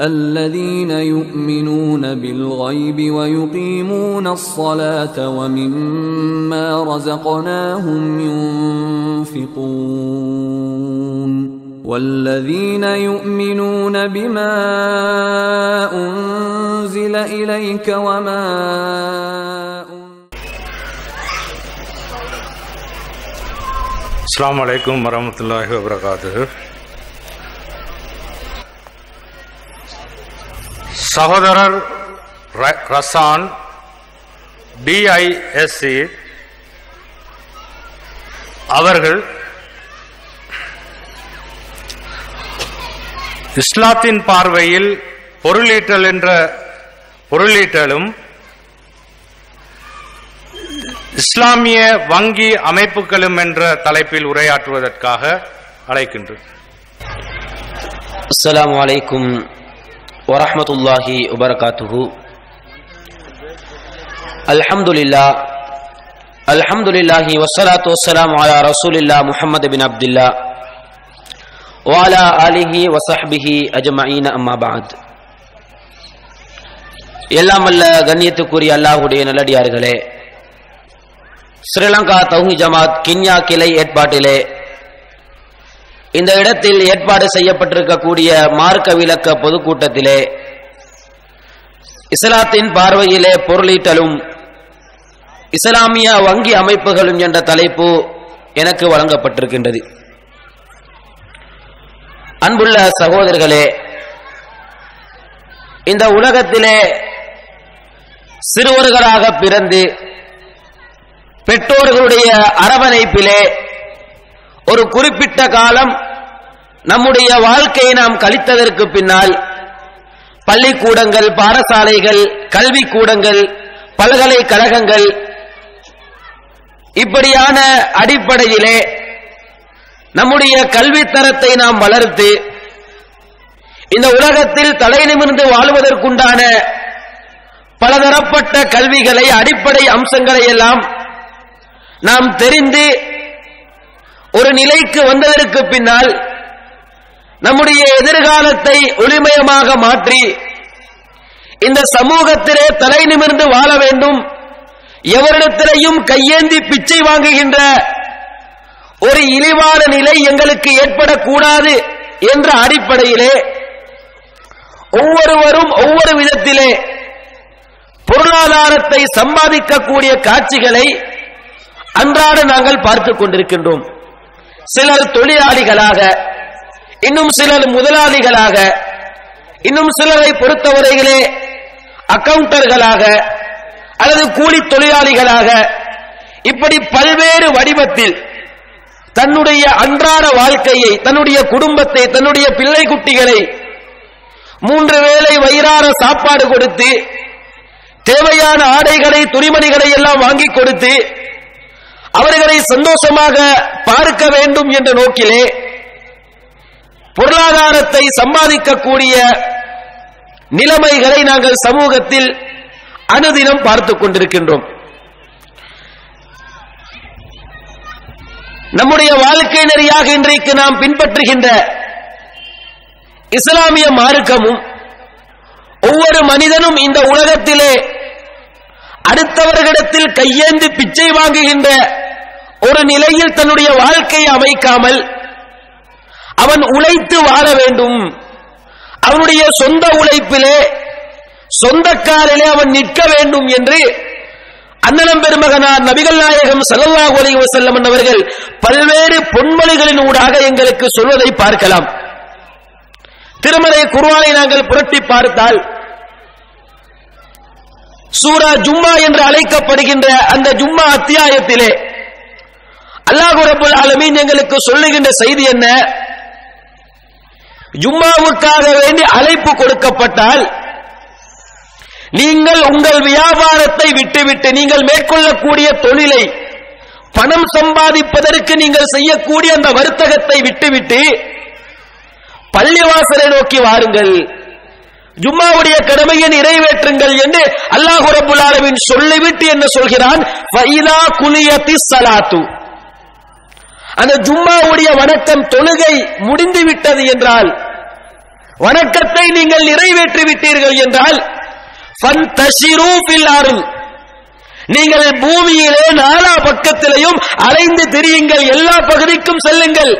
الذين يؤمنون بالغيب ويقيمون الصلاة ومما رزقناهم ينفقون والذين يؤمنون بما أنزل إليك وما السلام عليكم ورحمة الله وبركاته. சகோதரர் ரசான் டிஐஎஸ்சி அவர்கள் இஸ்லாத்தின் பார்வையில் பொருளீட்டல் என்ற பொருளீட்டலும் இஸ்லாமிய வங்கி அமைப்புகளும் என்ற தலைப்பில் உரையாற்றுவதற்காக அழைக்கின்றோம். அஸ்லாம் வலைக்கும் ورحمة الله وبركاته الحمد لله الحمد لله والصلاة والسلام على رسول الله محمد بن عبد الله وعلى آله وصحبه أجمعين أما بعد எல்லாம் அல்ல கண்ணியத்துக்குரிய அல்லாஹுடைய நல்லடியார்களே ஸ்ரீலங்கா தௌஹி ஜமாத் கின்யா கிளை ஏற்பாட்டிலே இந்த இடத்தில் ஏற்பாடு செய்யப்பட்டிருக்கக்கூடிய மார்க்க விளக்க பொதுக்கூட்டத்திலே இஸ்லாத்தின் பார்வையிலே பொருளீட்டலும் இஸ்லாமிய வங்கி அமைப்புகளும் என்ற தலைப்பு எனக்கு வழங்கப்பட்டிருக்கின்றது. அன்புள்ள சகோதரர்களே இந்த உலகத்திலே சிறுவர்களாக பிறந்து பெற்றோர்களுடைய அரவணைப்பிலே ஒரு குறிப்பிட்ட காலம் நம்முடைய வாழ்க்கையை நாம் கழித்ததற்கு பின்னால் பள்ளிக்கூடங்கள் பாடசாலைகள் கல்விக்கூடங்கள் பல்கலைக்கழகங்கள் இப்படியான அடிப்படையிலே நம்முடைய கல்வித்தரத்தை நாம் வளர்த்து இந்த உலகத்தில் தலை நிமிர்ந்து வாழ்வதற்குண்டான பலதரப்பட்ட கல்விகளை அடிப்படை அம்சங்களை எல்லாம் நாம் தெரிந்து ஒரு நிலைக்கு வந்ததற்கு பின்னால் நம்முடைய எதிர்காலத்தை ஒளிமயமாக மாற்றி இந்த சமூகத்திலே தலை நிமிர்ந்து வாழ வேண்டும். எவரிடத்திலையும் கையேந்தி பிச்சை வாங்குகின்ற ஒரு இழிவான நிலை எங்களுக்கு ஏற்படக்கூடாது என்ற அடிப்படையிலே ஒவ்வொருவரும் ஒவ்வொரு விதத்திலே பொருளாதாரத்தை சம்பாதிக்கக்கூடிய காட்சிகளை அன்றாட நாங்கள் பார்த்துக் கொண்டிருக்கின்றோம். சிலர் தொழிலாளிகளாக இன்னும் சிலர் முதலாளிகளாக இன்னும் சிலரை பொறுத்தவரையிலே அக்கவுண்டர்களாக அல்லது கூலி தொழிலாளிகளாக இப்படி பல்வேறு வடிவத்தில் தன்னுடைய அன்றாட வாழ்க்கையை தன்னுடைய குடும்பத்தை தன்னுடைய பிள்ளை குட்டிகளை மூன்று வேளை வயிறார சாப்பாடு கொடுத்து தேவையான ஆடைகளை துணிமணிகளை எல்லாம் வாங்கி கொடுத்து அவர்களை சந்தோஷமாக பார்க்க வேண்டும் என்ற நோக்கிலே பொருளாதாரத்தை சம்பாதிக்கக்கூடிய நிலைமைகளை நாங்கள் சமூகத்தில் அனுதினம் பார்த்துக் கொண்டிருக்கின்றோம். நம்முடைய வாழ்க்கை நெறியாக இன்றைக்கு நாம் பின்பற்றுகின்ற இஸ்லாமிய மார்க்கமும் ஒவ்வொரு மனிதனும் இந்த உலகத்திலே அடுத்தவர்களிடத்தில் கையேந்து பிச்சை வாங்குகின்ற ஒரு நிலையில் தன்னுடைய வாழ்க்கையை அமைக்காமல் அவன் உழைத்து வாழ வேண்டும். அவனுடைய சொந்த உழைப்பிலே சொந்தக்காரிலே அவன் நிற்க வேண்டும் என்று அண்ணனம் பெருமகனார் நபிகள் நாயகம் ஸல்லல்லாஹு அலைஹி வஸல்லம் அவர்கள் பல்வேறு பொன்மொழிகளின் ஊடாக எங்களுக்கு சொல்வதை பார்க்கலாம். திருமலை குருவானை நாங்கள் புரட்டி பார்த்தால் சூரா ஜும்மா என்று அழைக்கப்படுகின்ற அந்த ஜும்மா அத்தியாயத்திலே அல்லாஹ் ரப்பல் ஆலமீன் எங்களுக்கு சொல்லுகின்ற செய்தி என்ன? ஜும்மாவுக்காக வேண்டி அழைப்பு கொடுக்கப்பட்டால் நீங்கள் உங்கள் வியாபாரத்தை விட்டுவிட்டு நீங்கள் மேற்கொள்ளக்கூடிய தொழிலை பணம் சம்பாதிப்பதற்கு நீங்கள் செய்யக்கூடிய அந்த வர்த்தகத்தை விட்டுவிட்டு பள்ளிவாசலை நோக்கி வாருங்கள். ஜும்மாவுடைய கடமையை நிறைவேற்றுங்கள் என்று அல்லாஹு ரப்புல் சொல்லிவிட்டு என்ன சொல்கிறான்? ஃபைதா குலியத்தி சலாத்து அந்த ஜும்மாவுடைய வணக்கம் தொழுகை முடிந்து விட்டது என்றால் வணக்கத்தை நீங்கள் நிறைவேற்றி விட்டீர்கள் என்றால் நீங்கள் பூமியிலே நாலா பக்கத்திலையும் அலைந்து திரியுங்கள் எல்லா பகுதிக்கும் செல்லுங்கள்.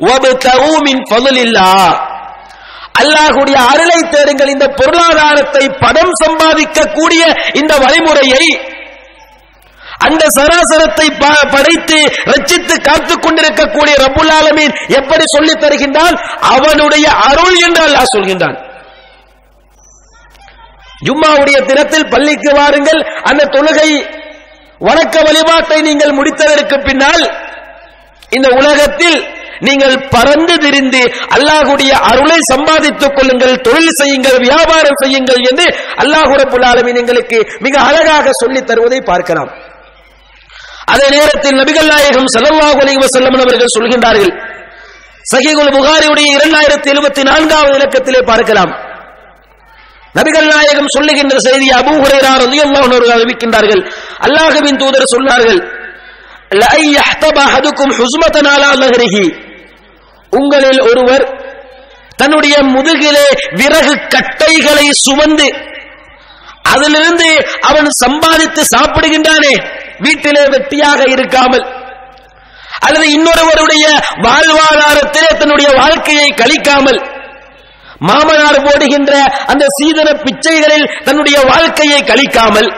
வபதகு மின் ஃபضலில்லாஹ் அல்லாஹுடைய அருளை தேடுங்கள். இந்த பொருளாதாரத்தை பணம் சம்பாதிக்கக்கூடிய இந்த வழிமுறையை அந்த சராசரத்தை ப- படைத்து ரச்சித்து காத்துக் கொண்டிருக்கக்கூடிய ரபுல் ஆலமீன் எப்படி சொல்லித் தருகின்றான்? அவனுடைய அருள் என்று அல்லாஹ் சொல்கின்றான். ஜும்மாவுடைய தினத்தில் பள்ளிக்கு வாருங்கள். அந்த தொழுகை வணக்க வழிபாட்டை நீங்கள் முடித்ததற்கு பின்னால் இந்த உலகத்தில் நீங்கள் பறந்து திரிந்து அல்லாஹுடைய அருளை சம்பாதித்துக் கொள்ளுங்கள் தொழில் செய்யுங்கள் வியாபாரம் செய்யுங்கள் என்று அல்லாஹ் ரப்புல் ஆலமீன் எங்களுக்கு மிக அழகாக சொல்லித் தருவதை பார்க்கலாம். அதே நேரத்தில் நபிகள் நாயகம் ஸல்லல்லாஹு அலி வஸல்லம் அவர்கள் சொல்கின்றார்கள் சகிகுல் புகாரியுடைய இரண்டாயிரத்தி எழுபத்தி நான்காவது இலக்கத்திலே பார்க்கலாம். நபிகள் நாயகம் சொல்லுகின்ற செய்தி அபு ஹுரேரார் ரலியல்லாஹு அறிவிக்கின்றார்கள். அல்லாஹுவின் தூதர் சொன்னார்கள் லஐ யஹ்தப அஹதுக்கும் ஹுஸ்மத்தன் அலா லஹ்ரிஹி. உங்களில் ஒருவர் தன்னுடைய முதுகிலே விறகு கட்டைகளை சுமந்து அதிலிருந்து அவன் சம்பாதித்து சாப்பிடுகின்றானே வீட்டிலே வெட்டியாக இருக்காமல் அல்லது இன்னொருவருடைய வாழ்வாதாரத்திலே தன்னுடைய வாழ்க்கையை கழிக்காமல் மாமனார் போடுகின்ற அந்த சீதன பிச்சைகளில் தன்னுடைய வாழ்க்கையை கழிக்காமல்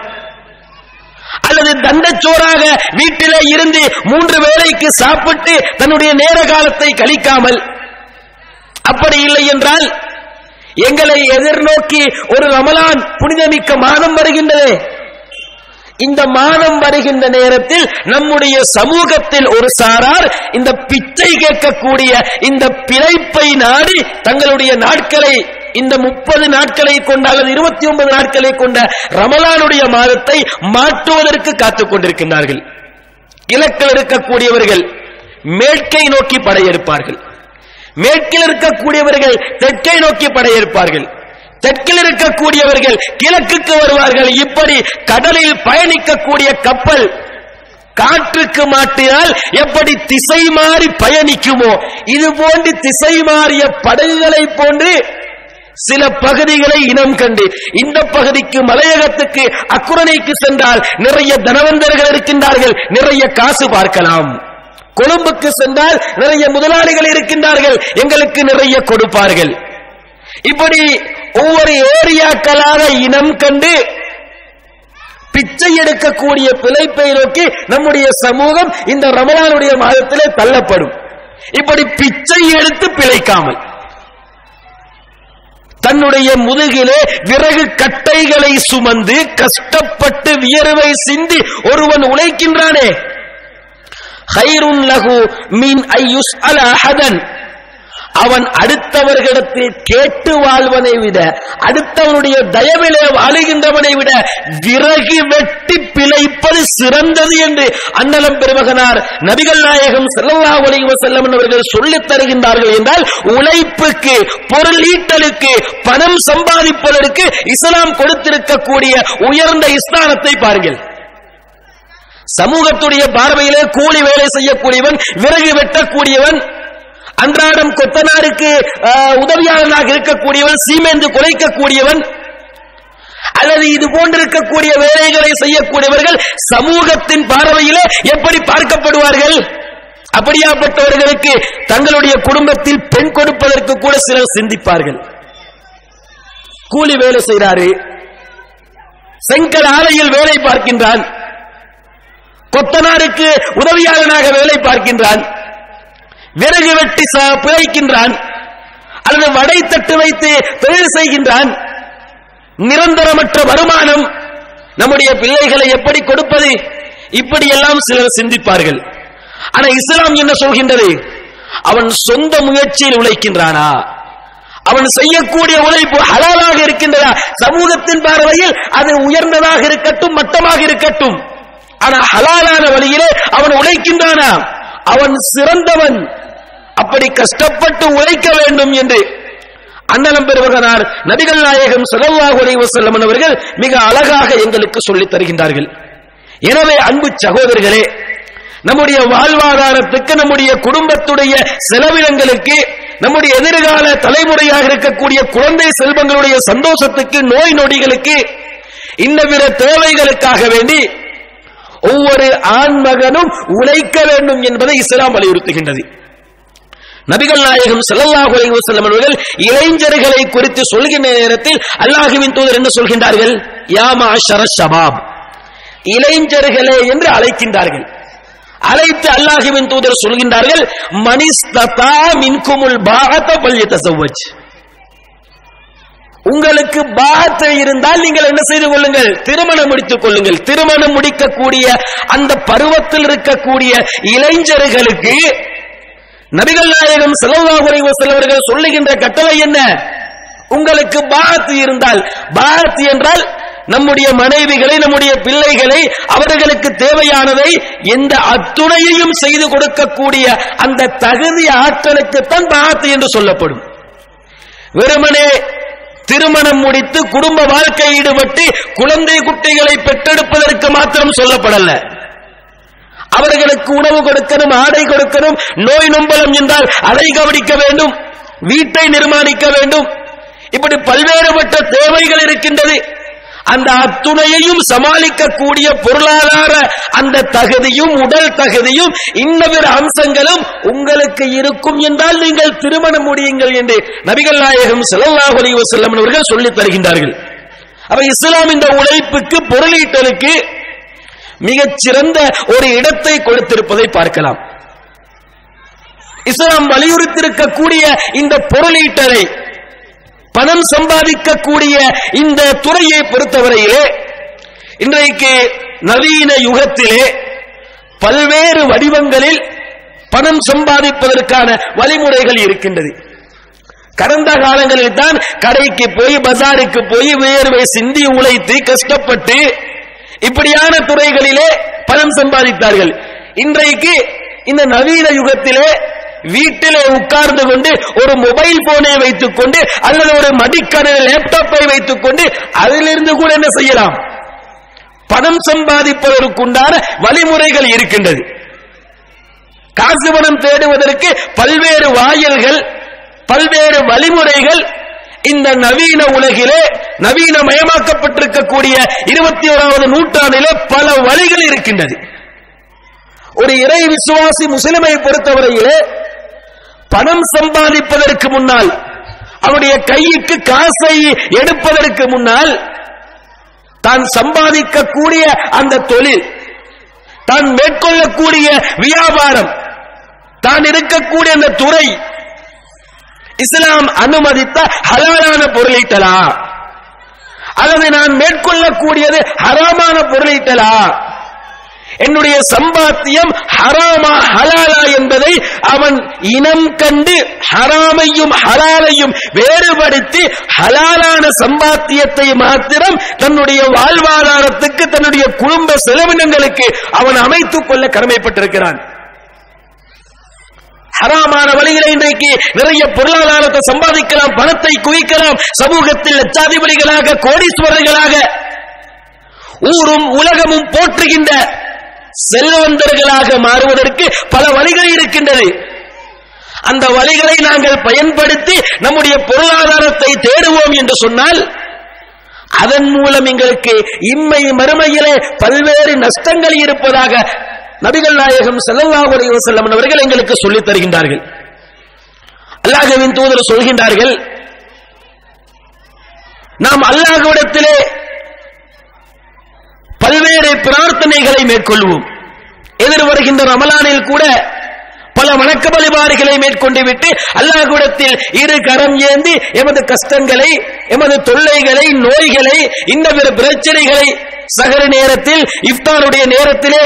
அல்லது தண்டச்சோறாக வீட்டிலே இருந்து மூன்று வேளைக்கு சாப்பிட்டு தன்னுடைய நேர காலத்தை கழிக்காமல். அப்படி இல்லை என்றால் எங்களை எதிர்நோக்கி ஒரு ரமலான் புனிதமிக்க மாதம் வருகின்றதே. இந்த மாதம் வருகின்ற நேரத்தில் நம்முடைய சமூகத்தில் ஒரு சாரார் இந்த பிச்சை கேட்கக்கூடிய இந்த பிழைப்பை நாடி தங்களுடைய நாட்களை இந்த முப்பது நாட்களை கொண்ட அல்லது இருபத்தி ஒன்பது நாட்களை கொண்ட ரமலானுடைய மாதத்தை மாற்றுவதற்கு காத்துக் கொண்டிருக்கின்றார்கள். கிழக்கில் இருக்கக்கூடியவர்கள் மேற்கை நோக்கி படையெடுப்பார்கள். மேற்கில் இருக்கக்கூடியவர்கள் தெற்கை நோக்கி படையெடுப்பார்கள். தெற்கில் இருக்கக்கூடியவர்கள் கிழக்குக்கு வருவார்கள். இப்படி கடலில் பயணிக்கக்கூடிய கப்பல் காற்றுக்கு மாட்டினால் எப்படி திசை மாறி பயணிக்குமோ இது போன்று திசை மாறிய படகுகளை போன்று சில பகுதிகளை இனம் கண்டு. இந்த பகுதிக்கு மலையகத்துக்கு அக்குரணைக்கு சென்றால் நிறைய தனவந்தர்கள் இருக்கின்றார்கள் நிறைய காசு பார்க்கலாம். கொழும்புக்கு சென்றால் நிறைய முதலாளிகள் இருக்கின்றார்கள் எங்களுக்கு நிறைய கொடுப்பார்கள். இப்படி ஒவ்வொரு ஏரியாக்களாக இனம் கண்டு பிச்சை எடுக்கக்கூடிய பிழைப்பை நோக்கி நம்முடைய சமூகம் இந்த ரமலானுடைய மாதத்திலே தள்ளப்படும். இப்படி பிச்சை எடுத்து பிழைக்காமல். தன்னுடைய முதுகிலே விறகு கட்டைகளை சுமந்து கஷ்டப்பட்டு வியர்வை சிந்தி ஒருவன் உழைக்கின்றானே. ஹைருன் லகு மீன் ஐயுஸ் அல அஹதன் அவன் அடுத்தவர்களிடத்தில் கேட்டு வாழ்வனை விட அடுத்தவனுடைய தயவிலே வாழுகின்றவனை விட விறகு வெட்டி பிழைப்பது சிறந்தது என்று அன்னலம் பெருமகனார் நபிகள் நாயகம் செல்லல்லா அலைஹி வஸல்லம் அவர்கள் சொல்லித் தருகின்றார்கள் என்றால் உழைப்புக்கு பொருள் ஈட்டலுக்கு பணம் சம்பாதிப்பதற்கு இஸ்லாம் கொடுத்திருக்கக்கூடிய உயர்ந்த இஸ்தானத்தை பாருங்கள். சமூகத்துடைய பார்வையிலே கூலி வேலை செய்யக்கூடியவன் விறகு வெட்டக்கூடியவன் அன்றாடம் கொத்தனாருக்கு ஆஹ், உதவியாளனாக இருக்கக்கூடியவன் சீமேந்து குறைக்கக்கூடியவன் அல்லது இது போன்றிருக்கக்கூடிய வேலைகளை செய்யக்கூடியவர்கள் சமூகத்தின் பார்வையிலே எப்படி பார்க்கப்படுவார்கள்? அப்படியாப்பட்டவர்களுக்கு தங்களுடைய குடும்பத்தில் பெண் கொடுப்பதற்கு கூட சிலர் சிந்திப்பார்கள். கூலி வேலை செய்கிறாரு செங்கல் ஆலையில் வேலை பார்க்கின்றான். கொத்தனாருக்கு உதவியாளனாக வேலை பார்க்கின்றான். விறகு வெட்டி ச- பிழைக்கின்றான். அல்லது வடை தட்டு வைத்து தொழில் செய்கின்றான். நிரந்தரமற்ற வருமானம் நம்முடைய பிள்ளைகளை எப்படி கொடுப்பது? இப்படி எல்லாம் சிலர் சிந்திப்பார்கள். ஆனா இஸ்லாம் என்ன சொல்கின்றது? அவன் சொந்த முயற்சியில் உழைக்கின்றானா? அவன் செய்யக்கூடிய உழைப்பு ஹலாலாக இருக்கின்றதா? சமூகத்தின் பார்வையில் அது உயர்ந்ததாக இருக்கட்டும் மட்டமாக இருக்கட்டும். ஆனா ஹலாலான வழியிலே அவன் உழைக்கின்றானா? அவன் சிறந்தவன். அப்படி கஷ்டப்பட்டு உழைக்க வேண்டும் என்று அண்ணலம் பெருமகனார் நபிகள் நாயகம் ஸல்லல்லாஹு அலைஹி வஸல்லம் அவர்கள் மிக அழகாக எங்களுக்கு சொல்லித் தருகின்றார்கள். எனவே அன்பு சகோதரர்களே நம்முடைய வாழ்வாதாரத்துக்கு நம்முடைய குடும்பத்துடைய செலவினங்களுக்கு நம்முடைய எதிர்கால தலைமுறையாக இருக்கக்கூடிய குழந்தை செல்வங்களுடைய சந்தோஷத்துக்கு நோய் நொடிகளுக்கு இன்னவிர தேவைகளுக்காக வேண்டி ஒவ்வொரு ஆண்மகனும் உழைக்க வேண்டும் என்பதை இஸ்லாம் வலியுறுத்துகின்றது. நபிகள் நாயகம் செல்லல்லாஹு அலைஹி வஸல்லம் அவர்கள் இளைஞர்களை குறித்து சொல்கின்ற நேரத்தில் அல்லாஹுவின் தூதர் என்ன சொல்கின்றார்கள்? யாமா ஷர ஷபாப். இளைஞர்களே என்று அழைக்கின்றார்கள். அழைத்து அல்லாஹுவின் தூதர் சொல்கின்றார்கள் மனிஸ்ததா மின்குமுல் பாகத பல்யதஸவஜ் உங்களுக்கு பாகத்தை இருந்தால் நீங்கள் என்ன செய்து கொள்ளுங்கள்? திருமணம் முடித்துக் கொள்ளுங்கள். திருமணம் முடிக்கக்கூடிய அந்த பருவத்தில் இருக்கக்கூடிய இளைஞர்களுக்கு நபிகள் நாயகம் ஸல்லல்லாஹு செல்லவர்கள் சொல்லுகின்ற கட்டளை என்ன? உங்களுக்கு பாரத்து இருந்தால் பாரத்து என்றால் நம்முடைய மனைவிகளை நம்முடைய பிள்ளைகளை அவர்களுக்கு தேவையானதை எந்த அத்துணையையும் செய்து கொடுக்கக்கூடிய அந்த தகுதி ஆற்றலுக்குத்தான் பாரத்து என்று சொல்லப்படும். வெறுமனே திருமணம் முடித்து குடும்ப வாழ்க்கை ஈடுபட்டு குழந்தை குட்டிகளை பெற்றெடுப்பதற்கு மாத்திரம் சொல்லப்படல. அவர்களுக்கு உணவு கொடுக்கணும் ஆடை கொடுக்கணும் நோய் நொம்பலம் என்றால் அதை கவனிக்க வேண்டும் வீட்டை நிர்மாணிக்க வேண்டும். இப்படி பல்வேறுபட்ட தேவைகள் இருக்கின்றது. அந்த அத்துணையையும் சமாளிக்கக்கூடிய பொருளாதார அந்த தகுதியும் உடல் தகுதியும் இன்ன பிற அம்சங்களும் உங்களுக்கு இருக்கும் என்றால் நீங்கள் திருமணம் முடியுங்கள் என்று நபிகள் நாயகம் ஸல்லல்லாஹு அலைஹி வஸல்லம் அவர்கள் சொல்லித் தருகின்றார்கள். அப்ப இஸ்லாம் இந்த உழைப்புக்கு பொருளீட்டலுக்கு மிகச்சிறந்த ஒரு இடத்தை கொடுத்திருப்பதை பார்க்கலாம். இஸ்லாம் வலியுறுத்திருக்கக்கூடிய இந்த பொருளீட்டலை பணம் சம்பாதிக்கக்கூடிய இந்த துறையை பொறுத்தவரையிலே இன்றைக்கு நவீன யுகத்திலே பல்வேறு வடிவங்களில் பணம் சம்பாதிப்பதற்கான வழிமுறைகள் இருக்கின்றது. கடந்த காலங்களில் தான் கடைக்கு போய் பஜாருக்கு போய் வேர்வை சிந்தி உழைத்து கஷ்டப்பட்டு இப்படியான துறைகளிலே பணம் சம்பாதித்தார்கள். இன்றைக்கு இந்த நவீன யுகத்திலே வீட்டிலே உட்கார்ந்து கொண்டு ஒரு மொபைல் போனை வைத்துக் கொண்டு அல்லது ஒரு மடிக்கண லேப்டாப்பை வைத்துக் கொண்டு அதிலிருந்து கூட என்ன செய்யலாம்? பணம் சம்பாதிப்பதற்குண்டான வழிமுறைகள் இருக்கின்றது. காசு பணம் தேடுவதற்கு பல்வேறு வாயில்கள் பல்வேறு வழிமுறைகள் இந்த நவீன உலகிலே நவீன மயமாக்கப்பட்டிருக்கக்கூடிய இருபத்தி ஓராவது நூற்றாண்டிலே பல வழிகள் இருக்கின்றது. ஒரு இறை விசுவாசி முஸ்லிமை பொறுத்தவரையிலே பணம் சம்பாதிப்பதற்கு முன்னால் அவருடைய கைக்கு காசை எடுப்பதற்கு முன்னால் தான் சம்பாதிக்கக்கூடிய அந்த தொழில் தான் மேற்கொள்ளக்கூடிய வியாபாரம் தான் இருக்கக்கூடிய அந்த துறை இஸ்லாம் அனுமதித்த ஹலாலான பொருளீட்டலா அல்லது நான் மேற்கொள்ளக்கூடியது ஹராமான பொருளீட்டலா என்னுடைய சம்பாத்தியம் ஹராமா ஹலாலா என்பதை அவன் இனம் கண்டு ஹராமையும் ஹலாலையும் வேறுபடுத்தி ஹலாலான சம்பாத்தியத்தை மாத்திரம் தன்னுடைய வாழ்வாதாரத்துக்கு தன்னுடைய குடும்ப செலவினங்களுக்கு அவன் அமைத்துக் கொள்ள கடமைப்பட்டிருக்கிறான். ஹராமான வழிகளை இன்றைக்கு நிறைய பொருளாதாரத்தை சம்பாதிக்கலாம் பணத்தை குவிக்கலாம் சமூகத்தில் லட்சாதிபதிகளாக கோடீஸ்வரர்களாக ஊரும் உலகமும் போற்றுகின்ற செல்வந்தர்களாக மாறுவதற்கு பல வழிகள் இருக்கின்றது. அந்த வழிகளை நாங்கள் பயன்படுத்தி நம்முடைய பொருளாதாரத்தை தேடுவோம் என்று சொன்னால் அதன் மூலம் எங்களுக்கு இம்மை மறுமையிலே பல்வேறு நஷ்டங்கள் இருப்பதாக நபிகள் நாயகம் ஸல்லல்லாஹு அலைஹி வஸல்லம் அவர்கள் எங்களுக்கு சொல்லித் தருகின்றார்கள். அல்லாஹவின் தூதர் சொல்கின்றார்கள் நாம் அல்லாஹுவிடத்திலே பல்வேறு பிரார்த்தனைகளை மேற்கொள்வோம். எதிர் வருகின்ற ரமலானில் கூட பல வணக்க வழிபாடுகளை மேற்கொண்டு விட்டு அல்லாஹ்விடத்தில் இரு கரம் ஏந்தி எமது கஷ்டங்களை எமது தொல்லைகளை நோய்களை இந்த பிற பிரச்சனைகளை சகர நேரத்தில் இஃப்தாருடைய நேரத்திலே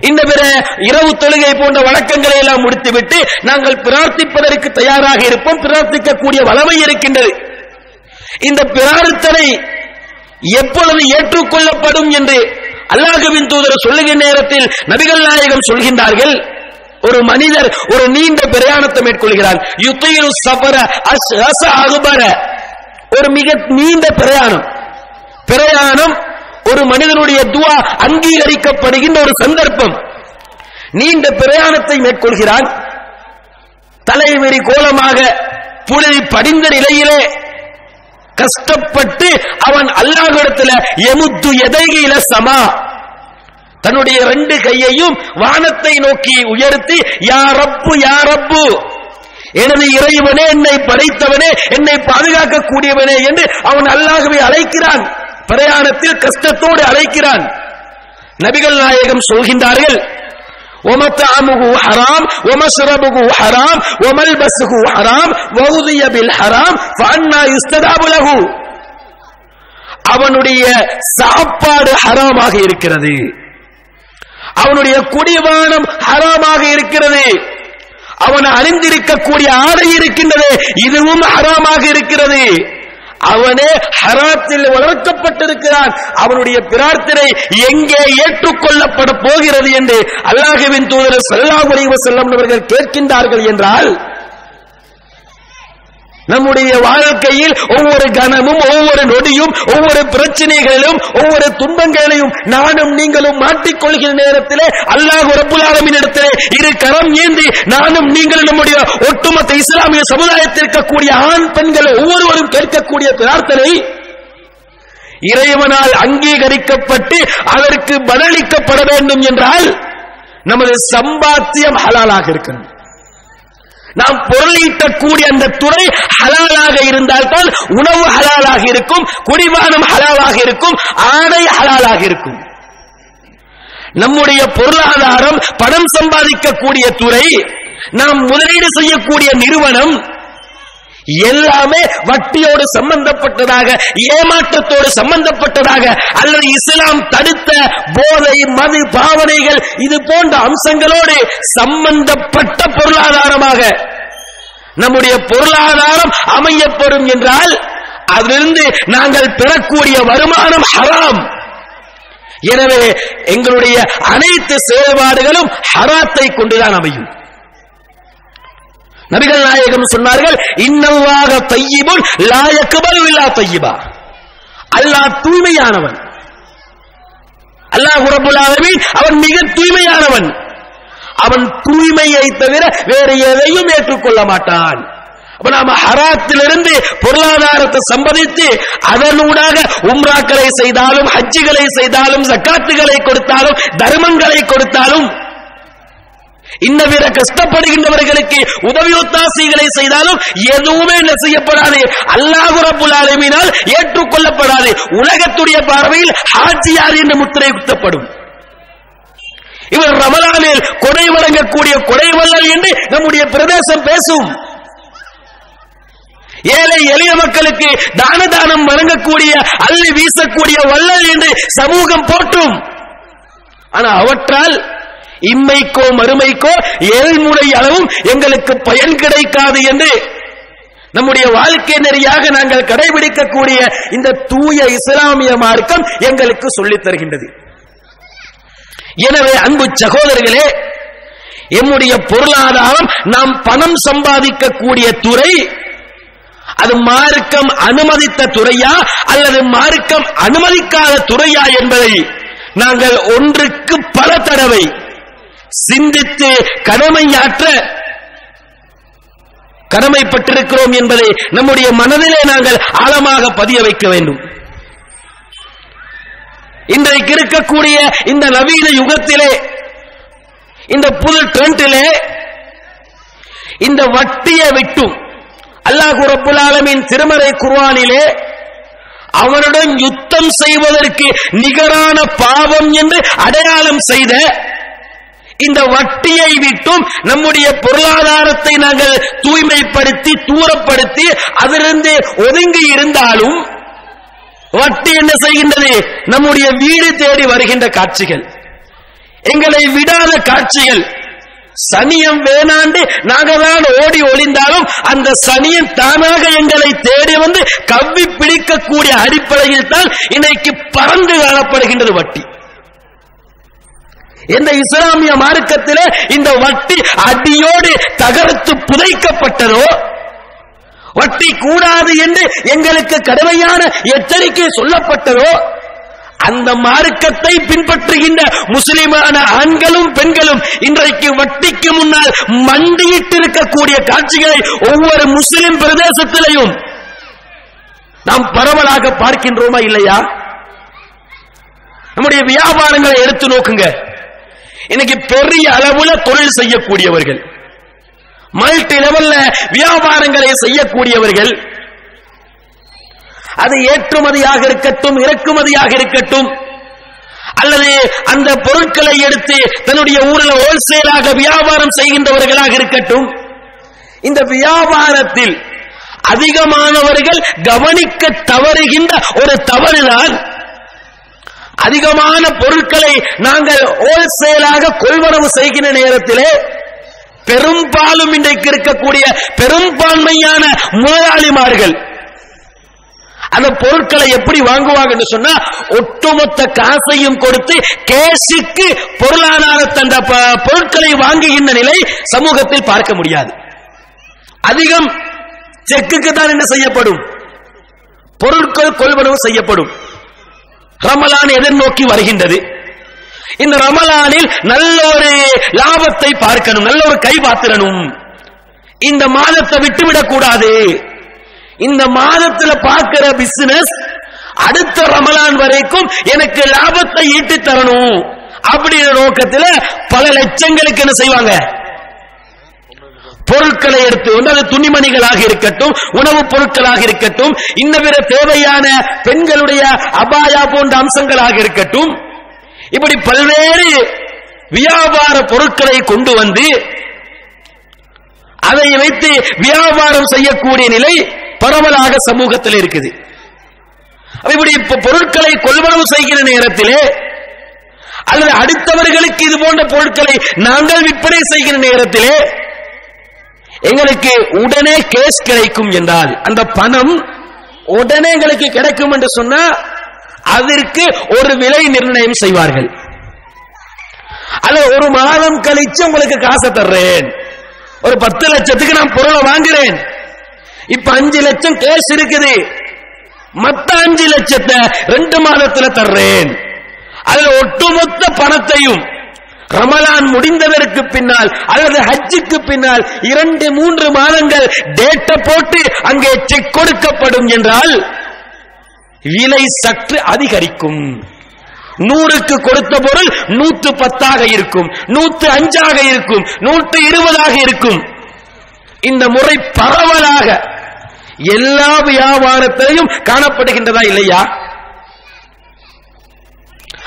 இந்த பிற இரவு தொழுகை போன்ற வழக்கங்களை எல்லாம் முடித்துவிட்டு நாங்கள் பிரார்த்திப்பதற்கு தயாராக இருப்போம். பிரார்த்திக்கக்கூடிய வளமை இருக்கின்றது. இந்த பிரார்த்தனை எப்பொழுது ஏற்றுக்கொள்ளப்படும் என்று அல்லாஹ்வின் தூதர் சொல்லுகிற நேரத்தில் நபிகள் நாயகம் சொல்கின்றார்கள். ஒரு மனிதர் ஒரு நீண்ட பிரயாணத்தை மேற்கொள்கிறார். யுத்தீரு சபர அஸ் அச அகுபர ஒரு மிக நீண்ட பிரயாணம். பிரயாணம் ஒரு மனிதனுடைய துவா அங்கீகரிக்கப்படுகின்ற ஒரு சந்தர்ப்பம். நீண்ட பிரயாணத்தை மேற்கொள்கிறான். தலைவிரி கோலமாக புழுதி படிந்த நிலையிலே கஷ்டப்பட்டு அவன் அல்லாஹ்விடத்துல எமுத்து எதையில சமா. தன்னுடைய ரெண்டு கையையும் வானத்தை நோக்கி உயர்த்தி யாரப்பு யாரப்பு யா ரப்பு எனது இறைவனே என்னை படைத்தவனே என்னை பாதுகாக்க கூடியவனே என்று அவன் அல்லாகவே அழைக்கிறான். பிரயாணத்தில் கஷ்டத்தோடு அழைக்கிறான் நபிகள் நாயகம் சொல்கின்றார்கள் ومطعمه حرام ومشربه حرام وملبسه حرام وغذي بالحرام فأنا يستدعب له அவனுடைய சாப்பாடு ஹராமாக இருக்கிறது அவனுடைய குடிபானம் ஹராமாக இருக்கிறது அவன் அணிந்திருக்கக்கூடிய ஆடை இருக்கின்றது இதுவும் ஹராமாக இருக்கிறது அவனே ஹராத்தில் வளர்க்கப்பட்டிருக்கிறான். அவனுடைய பிரார்த்தனை எங்கே ஏற்றுக்கொள்ளப்பட போகிறது என்று அல்லாஹுவின் தூதர் ஸல்லல்லாஹு செல்லம் அவர்கள் கேட்கின்றார்கள் என்றால் நம்முடைய வாழ்க்கையில் ஒவ்வொரு கணமும் ஒவ்வொரு நொடியும் ஒவ்வொரு பிரச்சனைகளிலும் ஒவ்வொரு துன்பங்களையும் நானும் நீங்களும் மாட்டிக்கொள்கிற நேரத்திலே அல்லாஹ் ரப்புல் இடத்திலே இரு கரம் ஏந்தி நானும் நீங்களும் நம்முடைய ஒட்டுமொத்த இஸ்லாமிய சமுதாயத்தில் இருக்கக்கூடிய ஆண் பெண்கள் ஒவ்வொருவரும் கேட்கக்கூடிய பிரார்த்தனை இறைவனால் அங்கீகரிக்கப்பட்டு அதற்கு பதிலளிக்கப்பட வேண்டும் என்றால் நமது சம்பாத்தியம் ஹலாலாக இருக்கணும். நாம் பொருளீட்டக்கூடிய அந்த துறை ஹலாலாக இருந்தால்தான் உணவு ஹலாலாக இருக்கும் குடிபானம் ஹலாலாக இருக்கும் ஆடை ஹலாலாக இருக்கும். நம்முடைய பொருளாதாரம் பணம் சம்பாதிக்கக்கூடிய துறை நாம் முதலீடு செய்யக்கூடிய நிறுவனம் எல்லாமே வட்டியோடு சம்பந்தப்பட்டதாக ஏமாற்றத்தோடு சம்பந்தப்பட்டதாக அல்லது இஸ்லாம் தடுத்த போதை மது பாவனைகள் இது போன்ற அம்சங்களோடு சம்பந்தப்பட்ட பொருளாதாரமாக நம்முடைய பொருளாதாரம் அமையப்படும் என்றால் அதிலிருந்து நாங்கள் பெறக்கூடிய வருமானம் ஹராம். எனவே எங்களுடைய அனைத்து செயல்பாடுகளும் ஹராத்தை கொண்டுதான் அமையும். நபிகள் நாயகம் சொன்னார்கள் இன்னவாக தையிபுல் லாயக்குபல் இல்லா தையிபா அல்லாஹ் தூய்மையானவன். அல்லாஹ் ரப்புல் அவன் மிக தூய்மையானவன். அவன் தூய்மையை தவிர வேறு எதையும் ஏற்றுக்கொள்ள மாட்டான். அப்ப நாம ஹராத்திலிருந்து பொருளாதாரத்தை சம்பாதித்து அதனூடாக உம்ராக்களை செய்தாலும் ஹஜ்ஜுகளை செய்தாலும் சக்காத்துகளை கொடுத்தாலும் தர்மங்களை கொடுத்தாலும் இன்னவிர கஷ்டப்படுகின்றவர்களுக்கு உதவி ஒத்தாசைகளை செய்தாலும் எதுவுமே என்ன செய்யப்படாது அல்லாஹு ரப்புல் ஆலமீனால் ஏற்றுக்கொள்ளப்படாது. உலகத்துடைய பார்வையில் ஹாஜியார் என்று முத்திரை குத்தப்படும் இவர் ரமலானில் கொடை வழங்கக்கூடிய கொடை வள்ளல் என்று நம்முடைய பிரதேசம் பேசும். ஏழை எளிய மக்களுக்கு தான தானம் வழங்கக்கூடிய அள்ளி வீசக்கூடிய வள்ளல் என்று சமூகம் போற்றும். ஆனா அவற்றால் இம்மைக்கோ மறுமைக்கோ ஏழ்முறை அளவும் எங்களுக்கு பயன் கிடைக்காது என்று நம்முடைய வாழ்க்கை நெறியாக நாங்கள் கடைபிடிக்கக்கூடிய இந்த தூய இஸ்லாமிய மார்க்கம் எங்களுக்கு சொல்லித் தருகின்றது. எனவே அன்பு சகோதரர்களே எம்முடைய பொருளாதாரம் நாம் பணம் சம்பாதிக்கக்கூடிய துறை அது மார்க்கம் அனுமதித்த துறையா அல்லது மார்க்கம் அனுமதிக்காத துறையா என்பதை நாங்கள் ஒன்றுக்கு பல தடவை சிந்தித்து கடமையாற்ற கடமைப்பட்டிருக்கிறோம் என்பதை நம்முடைய மனதிலே நாங்கள் ஆழமாக பதிய வைக்க வேண்டும். இன்றைக்கு இருக்கக்கூடிய இந்த நவீன யுகத்திலே இந்த புது ட்ரெண்டிலே இந்த வட்டியை விட்டும் அல்லாஹ் ரப்புல் ஆலமின் திருமறை குர்வானிலே அவனுடன் யுத்தம் செய்வதற்கு நிகரான பாவம் என்று அடையாளம் செய்த இந்த வட்டியை விட்டும் நம்முடைய பொருளாதாரத்தை நாங்கள் தூய்மைப்படுத்தி தூரப்படுத்தி அதிலிருந்து ஒதுங்கி இருந்தாலும் வட்டி என்ன செய்கின்றது? நம்முடைய வீடு தேடி வருகின்ற காட்சிகள். எங்களை விடாத காட்சிகள். சனியம் வேணாண்டு நாங்கதான் ஓடி ஒளிந்தாலும் அந்த சனியன் தானாக எங்களை தேடி வந்து கவ்வி பிடிக்கக்கூடிய அடிப்படையில் தான் இன்னைக்கு பறந்து காணப்படுகின்றது வட்டி. எந்த இஸ்லாமிய மார்க்கத்திலே இந்த வட்டி அடியோடு தகர்த்து புதைக்கப்பட்டதோ வட்டி கூடாது என்று எங்களுக்கு கடுமையான எச்சரிக்கை சொல்லப்பட்டதோ அந்த மார்க்கத்தை பின்பற்றுகின்ற முஸ்லிமான ஆண்களும் பெண்களும் இன்றைக்கு வட்டிக்கு முன்னால் மண்டியிட்டு இருக்கக்கூடிய காட்சிகளை ஒவ்வொரு முஸ்லிம் பிரதேசத்திலையும் நாம் பரவலாக பார்க்கின்றோமா இல்லையா? நம்முடைய வியாபாரங்களை எடுத்து நோக்குங்க. இன்னைக்கு பெரிய அளவுல தொழில் செய்யக்கூடியவர்கள். மல்டி லெவல்ல வியாபாரங்களை செய்யக்கூடியவர்கள் அது ஏற்றுமதியாக இருக்கட்டும் இறக்குமதியாக இருக்கட்டும் அல்லது அந்த பொருட்களை எடுத்து தன்னுடைய ஊரில் ஹோல்சேலாக வியாபாரம் செய்கின்றவர்களாக இருக்கட்டும் இந்த வியாபாரத்தில் அதிகமானவர்கள் கவனிக்க தவறுகின்ற ஒரு தவறுதான். அதிகமான பொருட்களை நாங்கள் ஹோல்சேலாக கொள்வனவு செய்கின்ற நேரத்திலே பெரும்பாலும் இன்றைக்கு இருக்கக்கூடிய பெரும்பான்மையான முதலாளிமார்கள் அந்த பொருட்களை எப்படி வாங்குவாங்கன்னு சொன்னா ஒட்டுமொத்த காசையும் கொடுத்து கேஷுக்கு பொருளாதார தந்த ப- பொருட்களை வாங்குகின்ற நிலை சமூகத்தில் பார்க்க முடியாது. அதிகம் செக்குக்கு தான் என்ன செய்யப்படும்? பொருட்கள் கொள்வனவு செய்யப்படும். ரமலான் எதிர்நோக்கி வருகின்றது. இந்த ரமலானில் நல்ல ஒரு லாபத்தை பார்க்கணும் நல்ல ஒரு கை பாத்திரணும் இந்த மாதத்தை விட்டுவிடக் கூடாது. இந்த மாதத்துல பார்க்கிற பிசினஸ் அடுத்த ரமலான் வரைக்கும் எனக்கு லாபத்தை ஈட்டி தரணும் அப்படிங்கிற நோக்கத்தில் பல லட்சங்களுக்கு என்ன செய்வாங்க? பொருட்களை எடுத்து வந்து அது துணிமணிகளாக இருக்கட்டும் உணவுப் பொருட்களாக இருக்கட்டும் இன்ன பிற தேவையான பெண்களுடைய அபாயா போன்ற அம்சங்களாக இருக்கட்டும் இப்படி பல்வேறு வியாபார பொருட்களை கொண்டு வந்து அதை வைத்து வியாபாரம் செய்யக்கூடிய நிலை பரவலாக சமூகத்தில் இருக்குது. இப்படி பொருட்களை கொள்வனவு செய்கிற நேரத்திலே அல்லது அடுத்தவர்களுக்கு இது போன்ற பொருட்களை நாங்கள் விற்பனை செய்கிற நேரத்திலே எங்களுக்கு உடனே கேஸ் கிடைக்கும் என்றால் அந்த பணம் உடனே எங்களுக்கு கிடைக்கும் என்று சொன்னா அதற்கு ஒரு விலை நிர்ணயம் செய்வார்கள். அல்ல ஒரு மாதம் கழிச்சு உங்களுக்கு காசை தர்றேன். ஒரு பத்து லட்சத்துக்கு நான் பொருளை வாங்குறேன். இப்ப அஞ்சு லட்சம் கேஸ் இருக்குது. மத்த அஞ்சு லட்சத்தை ரெண்டு மாதத்துல தர்றேன். அதுல ஒட்டுமொத்த பணத்தையும் ரமலான் முடிந்ததற்கு பின்னால் அல்லது ஹஜ்ஜுக்கு பின்னால் இரண்டு மூன்று மாதங்கள் டேட்ட போட்டு அங்கே செக் கொடுக்கப்படும் என்றால் விலை சற்று அதிகரிக்கும். நூறுக்கு கொடுத்த பொருள் நூற்று பத்தாக இருக்கும் நூத்து அஞ்சாக இருக்கும் நூற்று இருபதாக இருக்கும். இந்த முறை பரவலாக எல்லா வியாபாரத்திலையும் காணப்படுகின்றதா இல்லையா?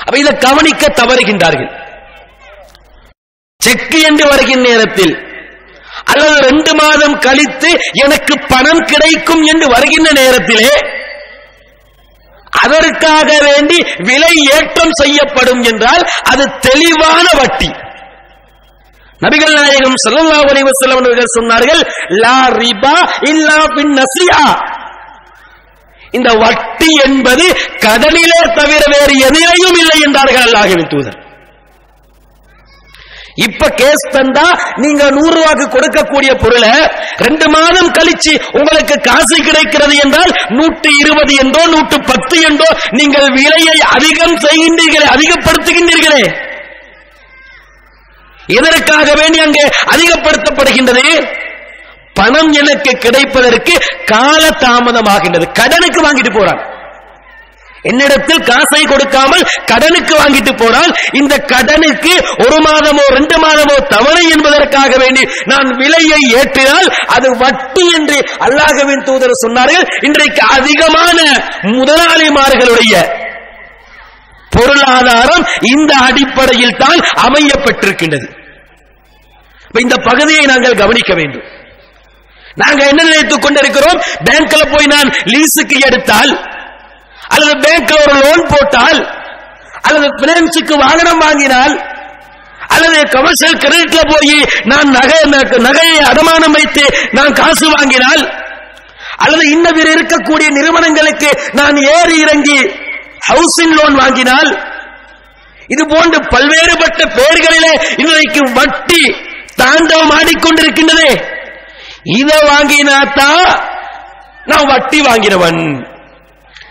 அப்ப இதை கவனிக்க தவறுகின்றார்கள். செக்கு என்று வருகின்ற நேரத்தில் அல்லது ரெண்டு மாதம் கழித்து எனக்கு பணம் கிடைக்கும் என்று வருகின்ற நேரத்திலே அதற்காக வேண்டி விலை ஏற்றம் செய்யப்படும் என்றால் அது தெளிவான வட்டி. நபிகள் நாயகம் சல்லா அலைஹி செல்லவர்கள் சொன்னார்கள் லா ரிபா இல்லா பின் நசியா இந்த வட்டி என்பது கடனிலே தவிர வேறு எதிரையும் இல்லை என்றார்கள் அல்லாஹின் தூதர். இப்ப கேஸ் தந்தா நீங்க நூறு ரூபாய்க்கு கொடுக்கக்கூடிய பொருளை ரெண்டு மாதம் கழிச்சு உங்களுக்கு காசு கிடைக்கிறது என்றால் நூற்று இருபது என்றோ நூற்று பத்து என்றோ நீங்கள் விலையை அதிகம் செய்கின்றீர்களே அதிகப்படுத்துகின்றீர்களே. எதற்காக வேண்டி அங்கே அதிகப்படுத்தப்படுகின்றது? பணம் எனக்கு கிடைப்பதற்கு கால தாமதமாகின்றது கடனுக்கு வாங்கிட்டு போறான் என்னிடத்தில் காசை கொடுக்காமல் கடனுக்கு வாங்கிட்டு போனால் இந்த கடனுக்கு ஒரு மாதமோ ரெண்டு மாதமோ தவணை என்பதற்காக வேண்டி நான் விலையை ஏற்றினால் அது வட்டி என்று அல்லாஹவின் தூதர் சொன்னார்கள் இன்றைக்கு அதிகமான முதலாளிமார்களுடைய பொருளாதாரம் இந்த அடிப்படையில் தான் அமையப்பட்டிருக்கின்றது. இந்த பகுதியை நாங்கள் கவனிக்க வேண்டும். நாங்க என்ன நினைத்துக் கொண்டிருக்கிறோம்? பேங்க்ல போய் நான் லீஸுக்கு எடுத்தால் அல்லது பேங்க்ல ஒரு லோன் போட்டால் அல்லது பினான்ஸுக்கு வாகனம் வாங்கினால் அல்லது கமர்ஷியல் கிரெடிட்ல போய் நான் நகை நகையை அடமானம் வைத்து நான் காசு வாங்கினால் அல்லது இன்னவர் இருக்கக்கூடிய நிறுவனங்களுக்கு நான் ஏறி இறங்கி ஹவுசிங் லோன் வாங்கினால் இது போன்று பல்வேறுபட்ட பெயர்களிலே இன்றைக்கு வட்டி தாண்டவம் ஆடிக்கொண்டிருக்கின்றது. இதை வாங்கினாத்தான் நான் வட்டி வாங்கினவன்.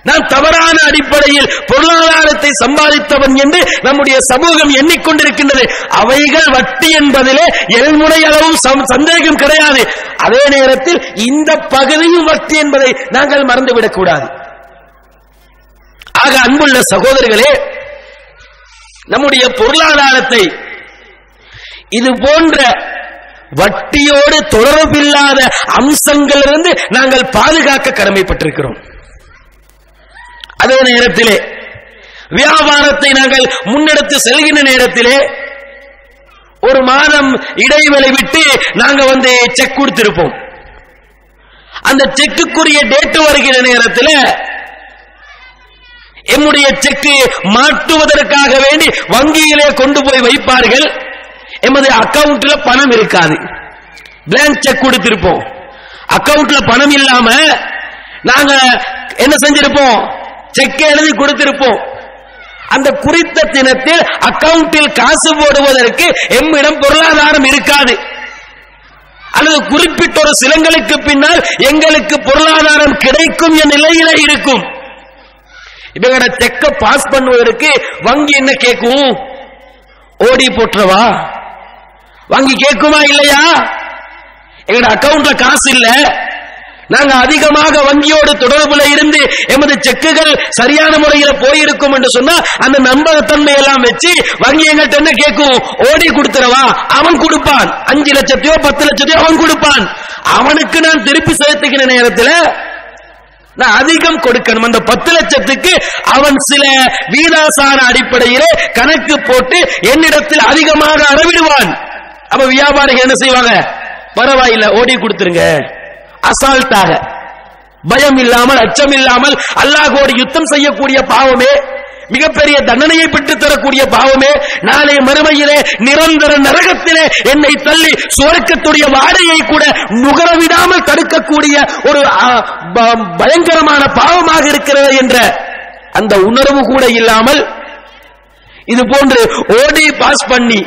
நான் தவறான அடிப்படையில் பொருளாதாரத்தை சம்பாதித்தவன் என்று நம்முடைய சமூகம் எண்ணிக்கொண்டிருக்கின்றது. அவைகள் வட்டி என்பதிலே எல்முனை அளவும் சந்தேகம் கிடையாது. அதே நேரத்தில் இந்த பகுதியும் வட்டி என்பதை நாங்கள் மறந்துவிடக் கூடாது ஆக அன்புள்ள சகோதரர்களே நம்முடைய பொருளாதாரத்தை இது போன்ற வட்டியோடு தொடர்பில்லாத அம்சங்களிலிருந்து நாங்கள் பாதுகாக்க கடமைப்பட்டிருக்கிறோம். அதே நேரத்திலே வியாபாரத்தை நாங்கள் முன்னெடுத்து செல்கின்ற நேரத்திலே ஒரு மாதம் இடைவெளி விட்டு நாங்க வந்து செக் கொடுத்திருப்போம். அந்த செக்குக்குரிய டேட் வருகிற நேரத்தில் எம்முடைய செக்கு மாற்றுவதற்காக வேண்டி வங்கியிலே கொண்டு போய் வைப்பார்கள். எமது அக்கவுண்ட்ல பணம் இருக்காது. பிளாங்க் செக் கொடுத்திருப்போம். அக்கவுண்ட்ல பணம் இல்லாம நாங்க என்ன செஞ்சிருப்போம்? செக் எழுதி கொடுத்திருப்போம். அந்த குறித்த தினத்தில் அக்கவுண்டில் காசு போடுவதற்கு எம்மிடம் பொருளாதாரம் இருக்காது. அல்லது குறிப்பிட்ட ஒரு சிலங்களுக்கு பின்னால் எங்களுக்கு பொருளாதாரம் கிடைக்கும் என் நிலையில இருக்கும். இவங்களோட செக்க பாஸ் பண்ணுவதற்கு வங்கி என்ன கேட்கும்? ஓடி போட்டுறவா வங்கி கேட்குமா இல்லையா? எங்களோட அக்கவுண்ட்ல காசு இல்லை. நாங்க அதிகமாக வங்கியோடு தொடர்புல இருந்து எமது செக்குகள் சரியான முறையில போயிருக்கும் என்று சொன்னா அந்த நம்பகத்தன்மை எல்லாம் வச்சு வங்கி எங்கள்கிட்ட என்ன கேட்கும்? ஓடி கொடுத்துறவா? அவன் கொடுப்பான். அஞ்சு லட்சத்தையோ பத்து லட்சத்தையோ அவன் கொடுப்பான். அவனுக்கு நான் திருப்பி செலுத்துகிற நேரத்தில் நான் அதிகம் கொடுக்கணும். அந்த பத்து லட்சத்துக்கு அவன் சில வீதாசார அடிப்படையில் கணக்கு போட்டு என்னிடத்தில் அதிகமாக அறவிடுவான். அப்ப வியாபாரிகள் என்ன செய்வாங்க? பரவாயில்ல ஓடி கொடுத்துருங்க. அசால்ட்டாக. பயம் இல்லாமல் அச்சம் இல்லாமல் அல்லாஹோடு யுத்தம் செய்யக்கூடிய பாவமே மிகப்பெரிய தண்டனையை பெற்று தரக்கூடிய பாவமே நாளை மறுமையிலே நிரந்தர நரகத்திலே என்னை தள்ளி சுவர்க்கத்துடைய வாடையை கூட நுகரவிடாமல் தடுக்கக்கூடிய ஒரு ப- பயங்கரமான பாவமாக இருக்கிறது என்ற அந்த உணர்வு கூட இல்லாமல் இது போன்று ஓடி பாஸ் பண்ணி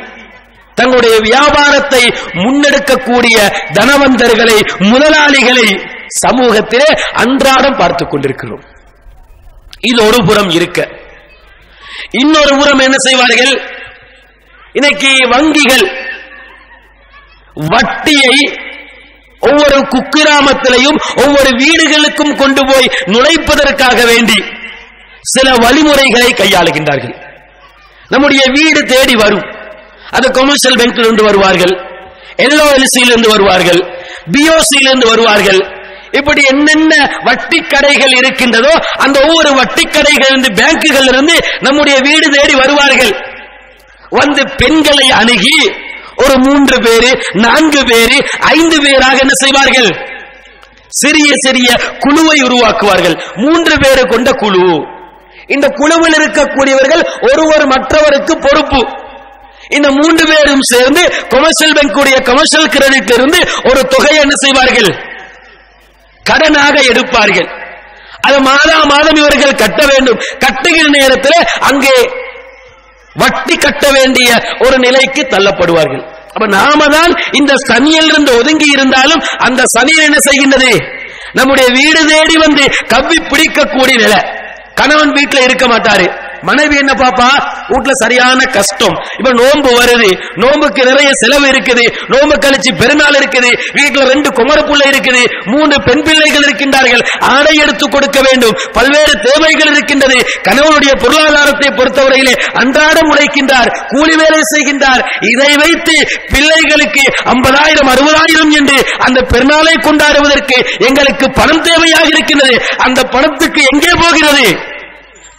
தங்களுடைய வியாபாரத்தை முன்னெடுக்கக்கூடிய தனவந்தர்களை முதலாளிகளை சமூகத்திலே அன்றாடம் பார்த்துக் கொண்டிருக்கிறோம். இது ஒரு புறம் இருக்க. இன்னொரு புறம் என்ன செய்வார்கள்? இன்னைக்கு வங்கிகள் வட்டியை ஒவ்வொரு குக்கிராமத்திலையும் ஒவ்வொரு வீடுகளுக்கும் கொண்டு போய் நுழைப்பதற்காக வேண்டி சில வழிமுறைகளை கையாளுகின்றார்கள். நம்முடைய வீடு தேடி வரும். அது கொமர்ஷியல் பேங்க்ல இருந்து வருவார்கள் எல்ஓஎல்சியில இருந்து வருவார்கள். பிஓசியில இருந்து வருவார்கள். இப்படி என்னென்ன வட்டி கடைகள் இருக்கின்றதோ அந்த ஒவ்வொரு வட்டி கடைகள் இருந்து பேங்குகள் இருந்து நம்முடைய வீடு தேடி வருவார்கள். வந்து பெண்களை அணுகி ஒரு மூன்று பேரு நான்கு பேரு ஐந்து பேராக என்ன செய்வார்கள்? சிறிய சிறிய குழுவை உருவாக்குவார்கள். மூன்று பேரை கொண்ட குழு. இந்த குழுவில் இருக்கக்கூடியவர்கள் ஒருவர் மற்றவருக்கு பொறுப்பு. இந்த மூன்று பேரும் சேர்ந்து கொமர்ஷியல் பேங்குடைய கமர்ஷியல் கிரெடிட் இருந்து ஒரு தொகையை என்ன செய்வார்கள்? கடனாக எடுப்பார்கள். அது மாதா மாதம் இவர்கள் கட்ட வேண்டும். கட்டுகிற நேரத்தில் அங்கே வட்டி கட்ட வேண்டிய ஒரு நிலைக்கு தள்ளப்படுவார்கள். அப்ப நாம தான் இந்த சனியில் இருந்து ஒதுங்கி இருந்தாலும் அந்த சனியில் என்ன செய்கின்றது? நம்முடைய வீடு தேடி வந்து கவ்வி பிடிக்கக்கூடிய நிலை. கணவன் வீட்டுல இருக்க மாட்டாரு. மனைவி என்ன பாப்பா? வீட்டுல சரியான கஷ்டம். இப்ப நோன்பு வருது. நோன்புக்கு நிறைய செலவு இருக்குது. நோன்பு கழிச்சு பெருநாள் இருக்குது. வீட்டுல ரெண்டு குமரப்புள்ள இருக்குது. மூணு பெண் பிள்ளைகள் இருக்கின்றார்கள். ஆடை எடுத்து கொடுக்க வேண்டும். பல்வேறு தேவைகள் இருக்கின்றது. கணவனுடைய பொருளாதாரத்தை பொறுத்தவரையிலே அன்றாடம் உழைக்கின்றார். கூலி வேலை செய்கின்றார். இதை வைத்து பிள்ளைகளுக்கு ஐம்பதாயிரம் அறுபதாயிரம் என்று அந்த பெருநாளை கொண்டாடுவதற்கு எங்களுக்கு பணம் தேவையாக இருக்கின்றது. அந்த பணத்துக்கு எங்கே போகிறது?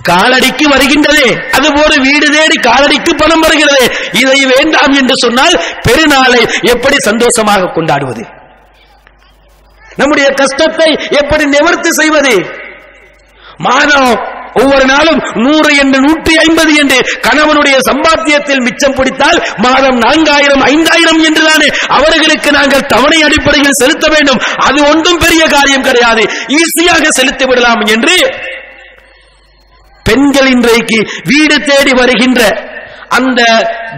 காலடிக்கு வருகின்றது. அதுபோல வீடு தேடி காலடிக்கு பணம் வருகிறது. இதை வேண்டாம் என்று சொன்னால் பெருநாளை எப்படி சந்தோஷமாக கொண்டாடுவது? நம்முடைய கஷ்டத்தை எப்படி நிவர்த்தி செய்வது? மாதம் ஒவ்வொரு நாளும் நூறு என்று நூற்றி ஐம்பது என்று கணவனுடைய சம்பாத்தியத்தில் மிச்சம் பிடித்தால் மாதம் நான்காயிரம் ஐந்தாயிரம் என்றுதானே? அவர்களுக்கு நாங்கள் தவணை அடிப்படையில் செலுத்த வேண்டும். அது ஒன்றும் பெரிய காரியம் கிடையாது. ஈஸியாக செலுத்தி விடலாம் என்று பெண்கள் இன்றைக்கு வீடு தேடி வருகின்ற அந்த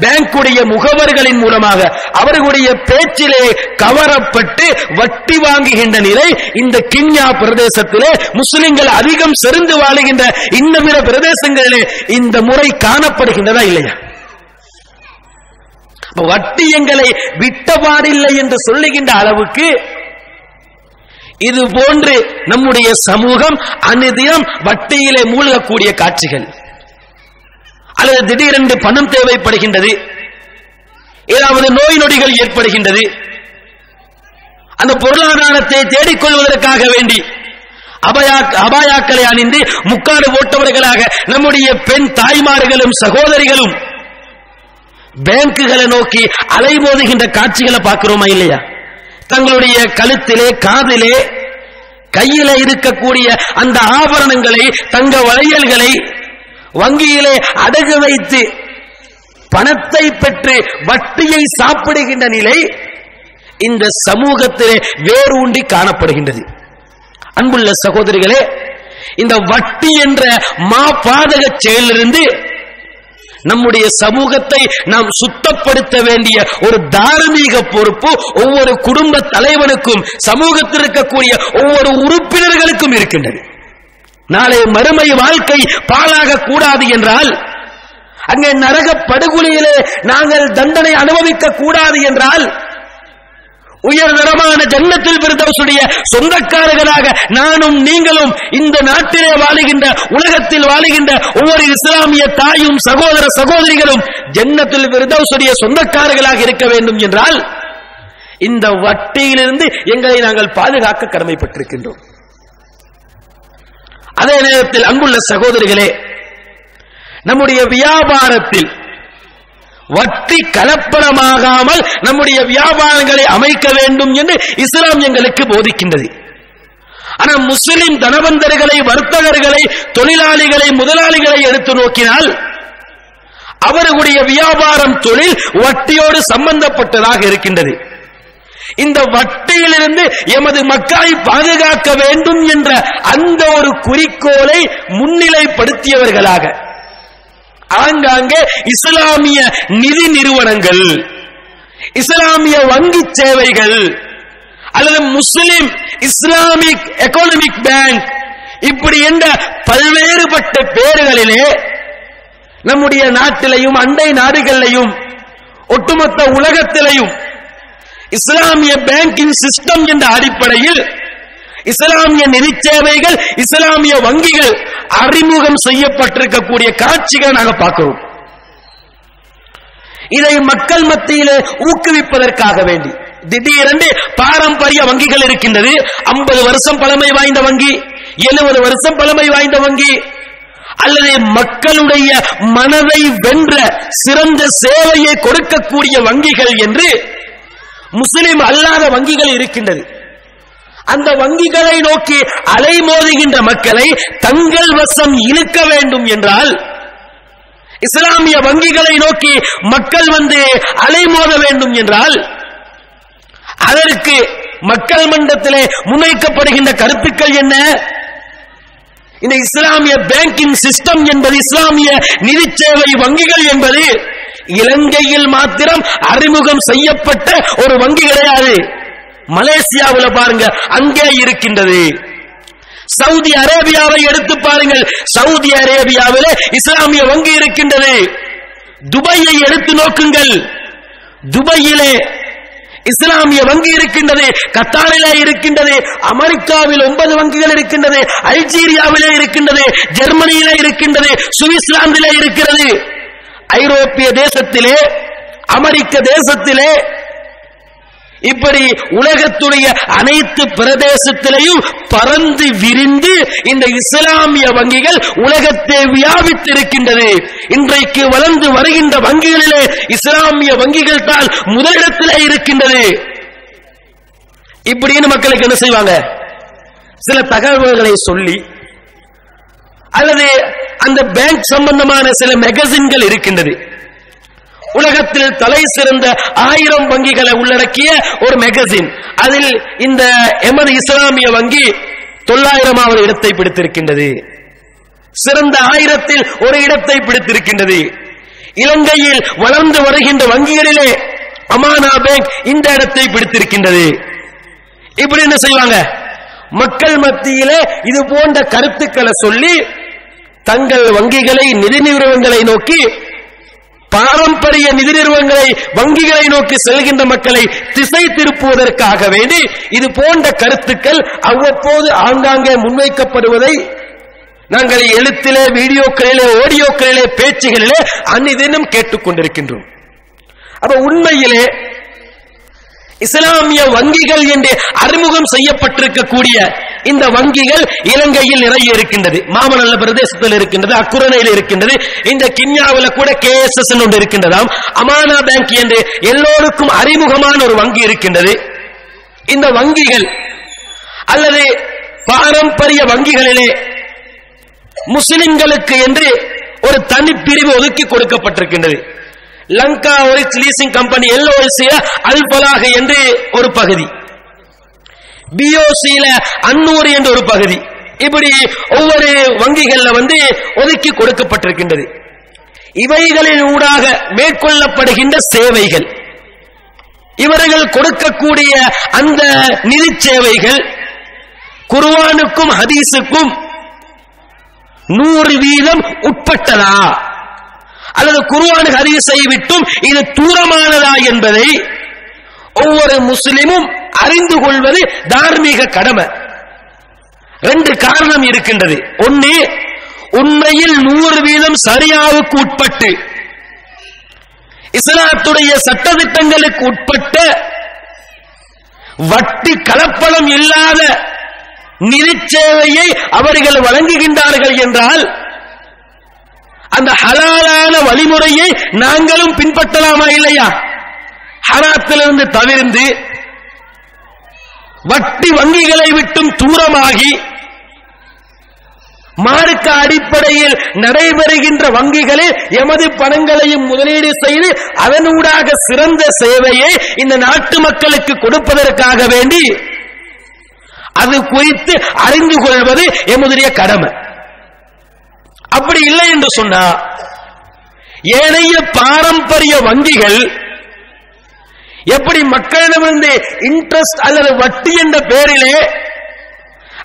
பேங்குடைய முகவர்களின் மூலமாக அவர்களுடைய பேச்சிலே கவரப்பட்டு வட்டி வாங்குகின்ற நிலை இந்த கிண்யா பிரதேசத்திலே முஸ்லிம்கள் அதிகம் செறிந்து வாழுகின்ற இந்த பிற பிரதேசங்களிலே இந்த முறை காணப்படுகின்றதா இல்லையா? வட்டி எங்களை விட்டபாடில்லை என்று சொல்லுகின்ற அளவுக்கு இது போன்று நம்முடைய சமூகம் அனுதினம் வட்டியிலே மூழ்கக்கூடிய காட்சிகள். அல்லது திடீரென்று பணம் தேவைப்படுகின்றது. ஏதாவது நோய் நொடிகள் ஏற்படுகின்றது. அந்த பொருளாதாரத்தை தேடிக்கொள்வதற்காக வேண்டி அபாயாக்களை அணிந்து முக்காடு போட்டவர்களாக நம்முடைய பெண் தாய்மார்களும் சகோதரிகளும் பேங்குகளை நோக்கி அலைமோதுகின்ற காட்சிகளை பார்க்கிறோமா இல்லையா? தங்களுடைய கழுத்திலே காதிலே கையில இருக்கக்கூடிய அந்த ஆபரணங்களை தங்க வளையல்களை வங்கியிலே அடகு வைத்து பணத்தை பெற்று வட்டியை சாப்பிடுகின்ற நிலை இந்த சமூகத்திலே வேரூண்டி காணப்படுகின்றது. அன்புள்ள சகோதரிகளே இந்த வட்டி என்ற மாபாதக செயலிலிருந்து நம்முடைய சமூகத்தை நாம் சுத்தப்படுத்த வேண்டிய ஒரு தார்மீக பொறுப்பு ஒவ்வொரு குடும்ப தலைவனுக்கும் சமூகத்தில் இருக்கக்கூடிய ஒவ்வொரு உறுப்பினர்களுக்கும் இருக்கின்றது. நாளை மறுமை வாழ்க்கை பாழாக கூடாது என்றால் அங்கே நரக படுகொலையிலே நாங்கள் தண்டனை அனுபவிக்க கூடாது என்றால் உயர்தரமான ஜன்னத்தில் பிரதோசுடைய சொந்தக்காரர்களாக நானும் நீங்களும் இந்த நாட்டிலே வாழுகின்ற உலகத்தில் வாழுகின்ற ஒவ்வொரு இஸ்லாமிய தாயும் சகோதர சகோதரிகளும் ஜன்னத்தில் பிரதோசுடைய சொந்தக்காரர்களாக இருக்க வேண்டும் என்றால் இந்த வட்டியிலிருந்து எங்களை நாங்கள் பாதுகாக்க கடமைப்பட்டிருக்கின்றோம். அதே நேரத்தில் அங்குள்ள சகோதரிகளே நம்முடைய வியாபாரத்தில் வட்டி கலப்படமாகாமல் நம்முடைய வியாபாரங்களை அமைக்க வேண்டும் என்று இஸ்லாம் எங்களுக்கு போதிக்கின்றது. ஆனால் முஸ்லிம் தனவந்தர்களை வர்த்தகர்களை தொழிலாளிகளை முதலாளிகளை எடுத்து நோக்கினால் அவர்களுடைய வியாபாரம் தொழில் வட்டியோடு சம்பந்தப்பட்டதாக இருக்கின்றது. இந்த வட்டியிலிருந்து எமது மக்களை பாதுகாக்க வேண்டும் என்ற அந்த ஒரு குறிக்கோளை முன்னிலைப்படுத்தியவர்களாக ஆங்காங்கே இஸ்லாமிய நிதி நிறுவனங்கள் இஸ்லாமிய வங்கி சேவைகள் அல்லது முஸ்லிம் இஸ்லாமிக் எக்கனமிக் பேங்க் இப்படி என்ற பல்வேறுபட்ட பேர்களிலே நம்முடைய நாட்டிலையும் அண்டை நாடுகளிலையும் ஒட்டுமொத்த உலகத்திலையும் இஸ்லாமிய பேங்கிங் சிஸ்டம் என்ற அடிப்படையில் இஸ்லாமிய நிதி சேவைகள் இஸ்லாமிய வங்கிகள் அறிமுகம் செய்யப்பட்டிருக்கக்கூடிய காட்சிகளை நாங்கள் பார்க்கிறோம். இதை மக்கள் மத்தியிலே ஊக்குவிப்பதற்காக வேண்டி. திடீரென்று பாரம்பரிய வங்கிகள் இருக்கின்றது. ஐம்பது வருஷம் பழமை வாய்ந்த வங்கி எழுபது வருஷம் பழமை வாய்ந்த வங்கி அல்லது மக்களுடைய மனதை வென்ற சிறந்த சேவையை கொடுக்கக்கூடிய வங்கிகள் என்று முஸ்லிம் அல்லாத வங்கிகள் இருக்கின்றது. அந்த வங்கிகளை நோக்கி அலைமோதுகின்ற மக்களை தங்கள் வசம் இழுக்க வேண்டும் என்றால் இஸ்லாமிய வங்கிகளை நோக்கி மக்கள் வந்து அலைமோத வேண்டும் என்றால் அதற்கு மக்கள் மன்றத்திலே முன்வைக்கப்படுகின்ற கருத்துக்கள் என்ன? இந்த இஸ்லாமிய பேங்கிங் சிஸ்டம் என்பது இஸ்லாமிய நிதி சேவை வங்கிகள் என்பது இலங்கையில் மாத்திரம் அறிமுகம் செய்யப்பட்ட ஒரு வங்கி கிடையாது மலேசியாவில் பாருங்க அங்கே இருக்கின்றது. சவுதி அரேபியாவை எடுத்து பாருங்கள். சவுதி அரேபியாவில் இஸ்லாமிய வங்கி இருக்கின்றது. துபையை எடுத்து நோக்குங்கள். துபாயிலே இஸ்லாமிய வங்கி இருக்கின்றது கத்தாரிலே இருக்கின்றது அமெரிக்காவில் ஒன்பது வங்கிகள் இருக்கின்றது அல்ஜீரியாவிலே இருக்கின்றது ஜெர்மனியிலே இருக்கின்றது சுவிட்சர்லாந்திலே இருக்கிறது. ஐரோப்பிய தேசத்திலே அமெரிக்க தேசத்திலே இப்படி உலகத்துடைய அனைத்து பிரதேசத்திலையும் பறந்து விரிந்து இந்த இஸ்லாமிய வங்கிகள் உலகத்தை வியாபித்திருக்கின்றது இன்றைக்கு வளர்ந்து வருகின்ற வங்கிகளிலே இஸ்லாமிய வங்கிகள் தான் முதலிடத்திலே இருக்கின்றது இப்படின்னு மக்களுக்கு என்ன செய்வாங்க? சில தகவல்களை சொல்லி அல்லது அந்த பேங்க் சம்பந்தமான சில மெகசின்கள் இருக்கின்றது. உலகத்தில் தலை சிறந்த ஆயிரம் வங்கிகளை உள்ளடக்கிய ஒரு மெகசின் அதில் இந்த எமது இஸ்லாமிய வங்கி தொள்ளாயிரமாவது இடத்தை பிடித்திருக்கின்றது. சிறந்த ஆயிரத்தில் ஒரு இடத்தை பிடித்திருக்கின்றது. இலங்கையில் வளர்ந்து வருகின்ற வங்கிகளிலே அமானா பேங்க் இந்த இடத்தை பிடித்திருக்கின்றது. இப்படி என்ன செய்வாங்க? மக்கள் மத்தியிலே இது போன்ற கருத்துக்களை சொல்லி தங்கள் வங்கிகளை நிதி நிறுவனங்களை நோக்கி பாரம்பரிய நிதி நிறுவனங்களை வங்கிகளை நோக்கி செல்கின்ற மக்களை திசை திருப்புவதற்காக வேண்டி இது போன்ற கருத்துக்கள் அவ்வப்போது ஆங்காங்கே முன்வைக்கப்படுவதை நாங்கள் எழுத்திலே வீடியோக்களிலே ஆடியோக்களிலே பேச்சுகளிலே அந்நிதினம் கேட்டுக்கொண்டிருக்கின்றோம். அப்ப உண்மையிலே இஸ்லாமிய வங்கிகள் என்று அறிமுகம் செய்யப்பட்டிருக்கக்கூடிய இந்த வங்கிகள் இலங்கையில் நிறைய இருக்கின்றது. மாமல்ல பிரதேசத்தில் இருக்கின்றது அக்குரணையில் இருக்கின்றது. இந்த கிண்ணியாவில் கூட கேஎஸ்எஸ் ஒன்று இருக்கின்றதாம் அமானா பேங்க் என்று எல்லோருக்கும் அறிமுகமான ஒரு வங்கி இருக்கின்றது. இந்த வங்கிகள் அல்லது பாரம்பரிய வங்கிகளிலே முஸ்லிம்களுக்கு என்று ஒரு தனிப்பிரிவு ஒதுக்கி கொடுக்கப்பட்டிருக்கின்றது. லங்கா ஒரு லீசிங் கம்பெனி எல்ஓஎஸ்சிய அல்பலாக என்று ஒரு பகுதி. பிஓசியில அன்னூறு என்ற ஒரு பகுதி. இப்படி ஒவ்வொரு வங்கிகள்ல வந்து ஒதுக்கி கொடுக்கப்பட்டிருக்கின்றது. இவைகளின் ஊடாக மேற்கொள்ளப்படுகின்ற சேவைகள். இவர்கள் கொடுக்கக்கூடிய அந்த நிதி சேவைகள் குர்வானுக்கும் ஹதீஸுக்கும் நூறு வீதம் உட்பட்டதா? அல்லது குர்ஆன் ஹதீஸை விட்டும் இது தூரமானதா என்பதை ஒவ்வொரு முஸ்லிமும் அறிந்து கொள்வது தார்மீக கடமை. ரெண்டு காரணம் இருக்கின்றது. ஒன்னு உண்மையில் நூறு வீதம் சரியாவுக்கு உட்பட்டு இஸ்லாத்துடைய சட்டத்திட்டங்களுக்கு உட்பட்ட வட்டி கலப்படம் இல்லாத நிதிச்சேவையை அவர்கள் வழங்குகின்றார்கள் என்றால் அந்த ஹலாலான வழிமுறையை நாங்களும் பின்பற்றலாமா இல்லையா? ஹராத்திலிருந்து தவிர்ந்து வட்டி வங்கிகளை விட்டும் தூரமாகி மார்க்க அடிப்படையில் நடைபெறுகின்ற வங்கிகளில் எமது பணங்களையும் முதலீடு செய்து அதனூடாக சிறந்த சேவையை இந்த நாட்டு மக்களுக்கு கொடுப்பதற்காக வேண்டி அது குறித்து அறிந்து கொள்வது எமதுடைய கடமை. அப்படி இல்லை என்று சொன்னா ஏனைய பாரம்பரிய வங்கிகள் எப்படி மக்களிடமிருந்து இன்ட்ரெஸ்ட் அல்லது வட்டி என்ற பெயரிலே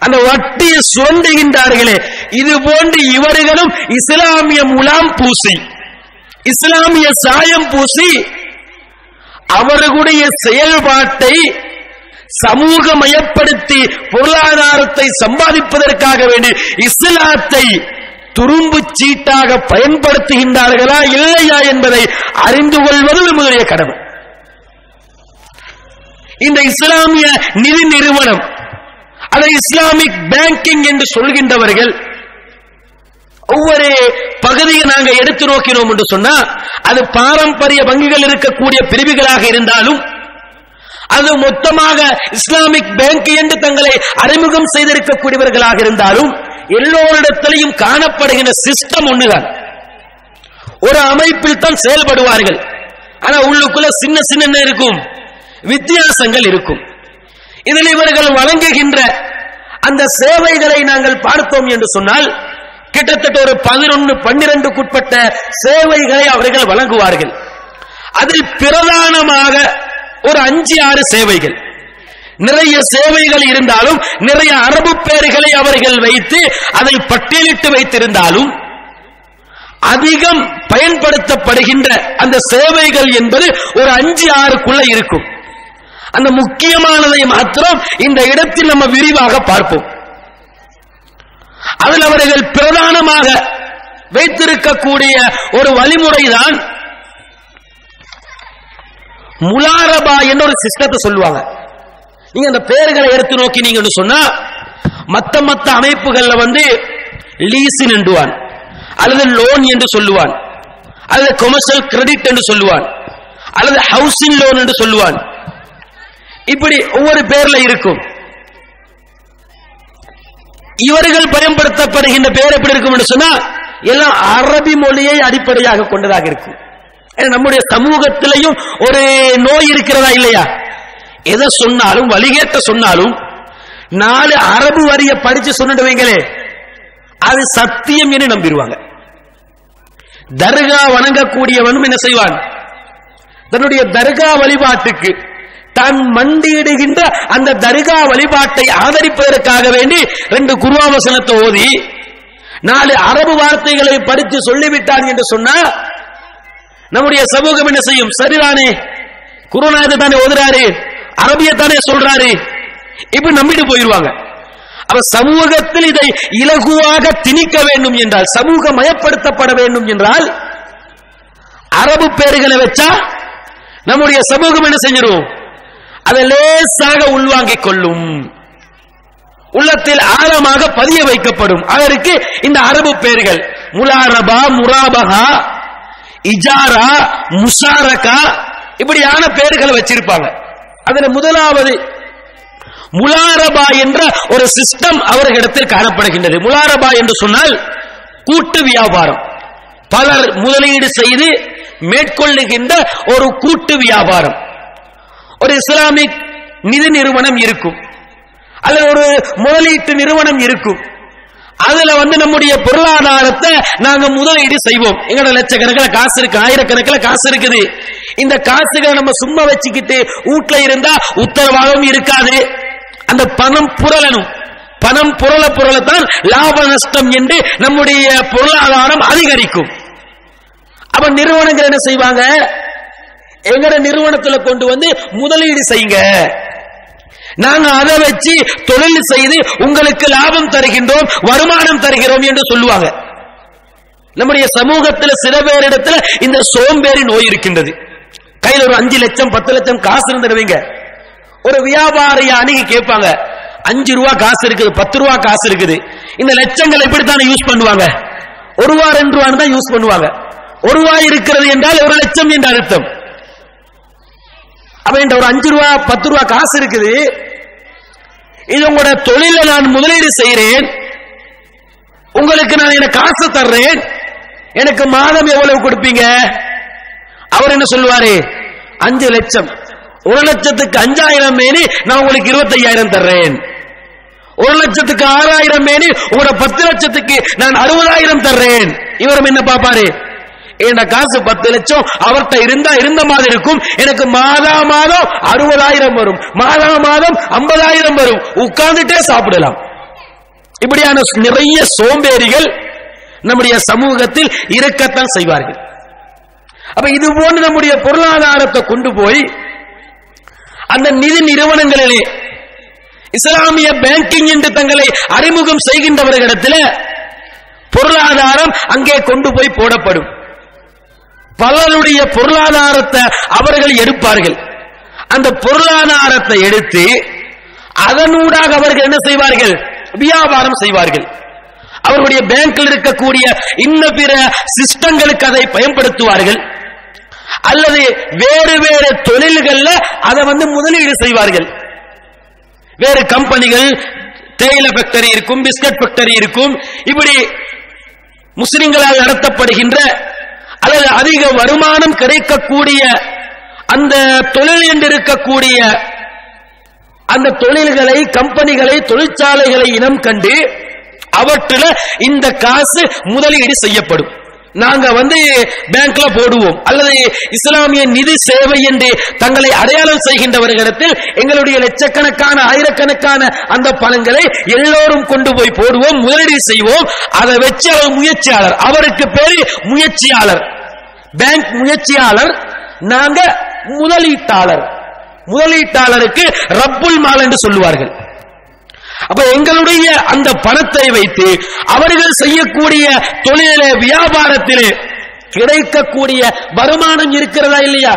அந்த வட்டியை சுரண்டுகின்றார்களே இது போன்று இவர்களும் இஸ்லாமிய முலாம் பூசி இஸ்லாமிய சாயம் பூசி அவர்களுடைய செயல்பாட்டை சமூகமயப்படுத்தி பொருளாதாரத்தை சம்பாதிப்பதற்காக வேண்டி இஸ்லாத்தை துரும்பு சீட்டாக பயன்படுத்துகின்றார்களா இல்லையா என்பதை அறிந்து கொள்வது நம்முடைய கடமை. இந்த இஸ்லாமிய நிதி நிறுவனம் அதை இஸ்லாமிக் பேங்கிங் என்று சொல்கின்றவர்கள் ஒவ்வொரு பகுதியை நாங்கள் எடுத்து நோக்கினோம் என்று சொன்னா அது பாரம்பரிய வங்கிகள் இருக்கக்கூடிய பிரிவுகளாக இருந்தாலும் அது மொத்தமாக இஸ்லாமிக் பேங்க் என்று தங்களை அறிமுகம் செய்திருக்கக்கூடியவர்களாக இருந்தாலும் எல்லோரிடத்திலையும் காணப்படுகின்ற சிஸ்டம் ஒண்ணுதான். ஒரு அமைப்பில் தான் செயல்படுவார்கள். ஆனா உள்ளுக்குள்ள சின்ன சின்ன இருக்கும்? வித்தியாசங்கள் இருக்கும். இதில் இவர்கள் வழங்குகின்ற அந்த சேவைகளை நாங்கள் பார்த்தோம் என்று சொன்னால் கிட்டத்தட்ட ஒரு பதினொன்று பன்னிரண்டுக்குட்பட்ட சேவைகளை அவர்கள் வழங்குவார்கள். அதில் பிரதானமாக ஒரு அஞ்சு ஆறு சேவைகள். நிறைய சேவைகள் இருந்தாலும் நிறைய அரபு பேர்களை அவர்கள் வைத்து அதை பட்டியலிட்டு வைத்திருந்தாலும் அதிகம் பயன்படுத்தப்படுகின்ற அந்த சேவைகள் என்பது ஒரு அஞ்சு ஆறுக்குள்ள இருக்கும். அந்த முக்கியமானதை மாத்திரம் இந்த இடத்தில் நம்ம விரிவாக பார்ப்போம். அதில் அவர்கள் பிரதானமாக வைத்திருக்கக்கூடிய ஒரு வழிமுறைதான் முலாரபா என்ற ஒரு சிஸ்டத்தை சொல்லுவாங்க. நீங்க அந்த பெயர்களை எடுத்து நோக்கி நீங்க சொன்னா மத்த மத்த அமைப்புகள்ல வந்து லீஸ் என்றுவான் அல்லது லோன் என்று சொல்லுவான் அல்லது கொமர்ஷியல் கிரெடிட் என்று சொல்லுவான் அல்லது ஹவுசிங் லோன் என்று சொல்லுவான். இப்படி ஒவ்வொரு பேர்ல இருக்கும். இவர்கள் பயன்படுத்தப்படுகின்ற பேர் எப்படி இருக்கும் என்று சொன்னா எல்லாம் அரபி மொழியை அடிப்படையாக கொண்டதாக இருக்கும். நம்முடைய சமூகத்திலையும் ஒரு நோய் இருக்கிறதா இல்லையா? எதை சொன்னாலும் வழிகேட்ட சொன்னாலும் நாலு அரபு வரிய படிச்சு சொன்னிட்டு வைங்களே அது சத்தியம் என்று நம்பிடுவாங்க. தர்கா வணங்கக்கூடியவனும் என்ன செய்வான்? தன்னுடைய தர்கா வழிபாட்டுக்கு தான் மண்டியிடுகின்ற அந்த தர்கா வழிபாட்டை ஆதரிப்பதற்காக வேண்டி ரெண்டு குருவாவசனத்தை ஓதி நாலு அரபு வார்த்தைகளை படித்து சொல்லிவிட்டான் என்று சொன்னால் நம்முடைய சமூகம் என்ன செய்யும்? சரிதானே? குருநாத தானே ஓதுறாரு. அரபிய தானே சொல்றாரு. இப்ப நம்பிட்டு போயிருவாங்க. அவ சமூகத்தில் இதை இலகுவாக திணிக்க வேண்டும் என்றால் சமூக மயப்படுத்தப்பட வேண்டும் என்றால் அரபு பேர்களை வச்சா நம்முடைய சமூகம் என்ன செஞ்சிடும்? அதை லேசாக உள்வாங்கிக் கொள்ளும். உள்ளத்தில் ஆழமாக பதிய வைக்கப்படும். அதற்கு இந்த அரபு பெயர்கள். முலாரபா முராபகா இஜாரா முஷாரகா இப்படியான பெயர்களை வச்சிருப்பாங்க. அதுல முதலாவது முலாரபா என்ற ஒரு சிஸ்டம் அவர்களிடத்தில் காணப்படுகின்றது. முலாரபா என்று சொன்னால் கூட்டு வியாபாரம். பலர் முதலீடு செய்து மேற்கொள்ளுகின்ற ஒரு கூட்டு வியாபாரம். ஒரு இஸ்லாமிக் நிதி நிறுவனம் இருக்கும். அல்லது ஒரு முதலீட்டு நிறுவனம் இருக்கும். அதுல வந்து நம்முடைய பொருளாதாரத்தை நாங்க முதலீடு செய்வோம். எங்களோட லட்சக்கணக்கில் காசு இருக்கு ஆயிரக்கணக்கில் காசு இருக்குது. இந்த காசுகளை நம்ம சும்மா வச்சுக்கிட்டு வீட்டுல இருந்தா உத்தரவாதம் இருக்காது. அந்த பணம் புரளணும். பணம் புரள புரளத்தான் லாப நஷ்டம் என்று நம்முடைய பொருளாதாரம் அதிகரிக்கும். அப்ப நிறுவனங்கள் என்ன செய்வாங்க? எங்கட நிறுவனத்துல கொண்டு வந்து முதலீடு செய்யுங்க. நாங்க அதை வச்சு தொழில் செய்து உங்களுக்கு லாபம் தருகின்றோம் வருமானம் தருகிறோம் என்று சொல்லுவாங்க. நம்முடைய சமூகத்தில் சில பேரிடத்துல இந்த சோம்பேறி நோய் இருக்கின்றது. கையில் ஒரு அஞ்சு லட்சம் பத்து லட்சம் காசு இருந்துடுவீங்க ஒரு வியாபாரிய அணுகி கேட்பாங்க அஞ்சு ரூபா காசு இருக்குது பத்து ரூபா காசு இருக்குது. இந்த லட்சங்கள் எப்படித்தானே யூஸ் பண்ணுவாங்க? ஒரு ரூபா ரெண்டு ரூபான்னு தான் யூஸ் பண்ணுவாங்க. ஒரு ரூபாய் இருக்கிறது என்றால் ஒரு லட்சம் என்ற அர்த்தம். அப்ப ஒரு அஞ்சு ரூபா பத்து ரூபா காசு இருக்குது. இது உங்களோட தொழில நான் முதலீடு செய்கிறேன் உங்களுக்கு நான் எனக்கு காசு தர்றேன். எனக்கு மாதம் எவ்வளவு கொடுப்பீங்க? அவர் என்ன சொல்லுவாரு? அஞ்சு லட்சம். ஒரு லட்சத்துக்கு அஞ்சாயிரம் மேனி நான் உங்களுக்கு இருபத்தையாயிரம் தர்றேன். ஒரு லட்சத்துக்கு ஆறாயிரம் மேனி உங்களோட பத்து லட்சத்துக்கு நான் அறுபதாயிரம் தர்றேன். இவரும் என்ன பாப்பாரு என் காசு பத்து லட்சம் அவர்கிட்ட இருந்தா இருந்த மாதிரி இருக்கும். எனக்கு மாதா மாதம் அறுபதாயிரம் வரும். மாதா மாதம் ஐம்பதாயிரம் வரும். உட்கார்ந்துட்டே சாப்பிடலாம். இப்படியான நிறைய சோம்பேறிகள் நம்முடைய சமூகத்தில் இருக்கத்தான் செய்வார்கள். அப்ப இது போன்று நம்முடைய பொருளாதாரத்தை கொண்டு போய் அந்த நிதி நிறுவனங்களிலே இஸ்லாமிய பேங்கிங் என்று தங்களை அறிமுகம் செய்கின்றவர்களிடத்தில் பொருளாதாரம் அங்கே கொண்டு போய் போடப்படும். பலருடைய பொருளாதாரத்தை அவர்கள் எடுப்பார்கள். அந்த பொருளாதாரத்தை எடுத்து அதனூடாக அவர்கள் என்ன செய்வார்கள்? வியாபாரம் செய்வார்கள். அவருடைய பேங்கில் இருக்கக்கூடிய இன்ன பிற சிஸ்டங்களுக்கு அதை பயன்படுத்துவார்கள். அல்லது வேறு வேறு தொழில்கள்ல அதை வந்து முதலீடு செய்வார்கள். வேறு கம்பெனிகள் தேயில ஃபேக்டரி இருக்கும் பிஸ்கட் ஃபேக்டரி இருக்கும். இப்படி முஸ்லிம்களால் நடத்தப்படுகின்ற அல்லது அதிக வருமானம் கிடைக்கக்கூடிய அந்த தொழில் என்று இருக்கக்கூடிய அந்த தொழில்களை கம்பெனிகளை தொழிற்சாலைகளை இனம் கண்டு அவற்றில் இந்த காசு முதலீடு செய்யப்படும். நாங்க வந்து பேங்க்ல போடுவோம். அல்லது இஸ்லாமிய நிதி சேவை என்று தங்களை அடையாளம் செய்கின்றவர்களிடத்தில் எங்களுடைய லட்சக்கணக்கான ஆயிரக்கணக்கான அந்த பணங்களை எல்லோரும் கொண்டு போய் போடுவோம் முதலீடு செய்வோம். அதை வச்சு அவர் முயற்சியாளர். அவருக்கு பேரு முயற்சியாளர். பேங்க் முயற்சியாளர். நாங்க முதலீட்டாளர். முதலீட்டாளருக்கு ரப்புல் மால் என்று சொல்லுவார்கள். அப்ப எங்களுடைய அந்த பணத்தை வைத்து அவர்கள் செய்யக்கூடிய தொழில வியாபாரத்திலே கிடைக்கக்கூடிய வருமானம் இருக்கிறதா இல்லையா?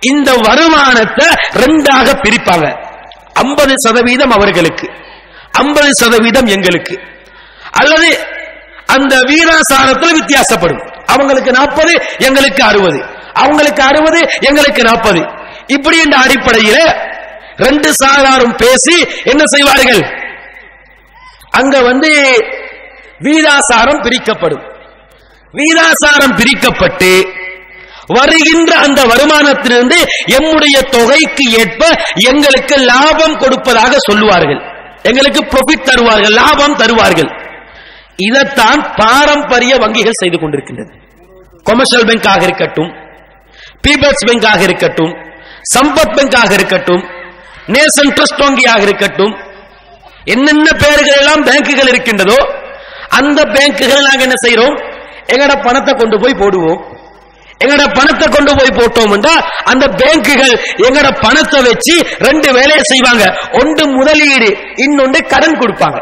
இந்த வருமானத்தை ரெண்டாக பிரிப்பாங்க. ஐம்பது சதவீதம் அவர்களுக்கு ஐம்பது சதவீதம் எங்களுக்கு. அல்லது அந்த வீராசாரத்தில் வித்தியாசப்படும். அவங்களுக்கு நாற்பது எங்களுக்கு அறுபது. அவங்களுக்கு அறுபது எங்களுக்கு நாற்பது. இப்படி என்ற அடிப்படையில் ரெண்டு சாராரும் பேசி என்ன செய்வார்கள்? அங்க வந்து வீதாசாரம் பிரிக்கப்படும். வீதாசாரம் பிரிக்கப்பட்டு வருகின்ற அந்த வருமானத்திலிருந்து எம்முடைய தொகைக்கு ஏற்ப எங்களுக்கு லாபம் கொடுப்பதாக சொல்லுவார்கள். எங்களுக்கு ப்ராஃபிட் தருவார்கள் லாபம் தருவார்கள். இதைத்தான் பாரம்பரிய வங்கிகள் செய்து கொண்டிருக்கின்றது. கொமர்ஷியல் பேங்காக இருக்கட்டும் பீப்பிள்ஸ் பேங்காக இருக்கட்டும் சம்பத் பேங்காக இருக்கட்டும் நேஷன் ட்ரஸ்ட் வங்கியாக இருக்கட்டும் என்னென்ன பெயர்கள் எல்லாம் பேங்குகள் இருக்கின்றதோ அந்த பேங்குகள் நாங்க என்ன செய்யறோம் எங்கட பணத்தை கொண்டு போய் போடுவோம். எங்கட பணத்தை கொண்டு போய் போட்டோம் அந்த பேங்குகள் எங்கட பணத்தை வச்சு ரெண்டு வேலையை செய்வாங்க. ஒன்று முதலீடு இன்னொன்று கடன் கொடுப்பாங்க.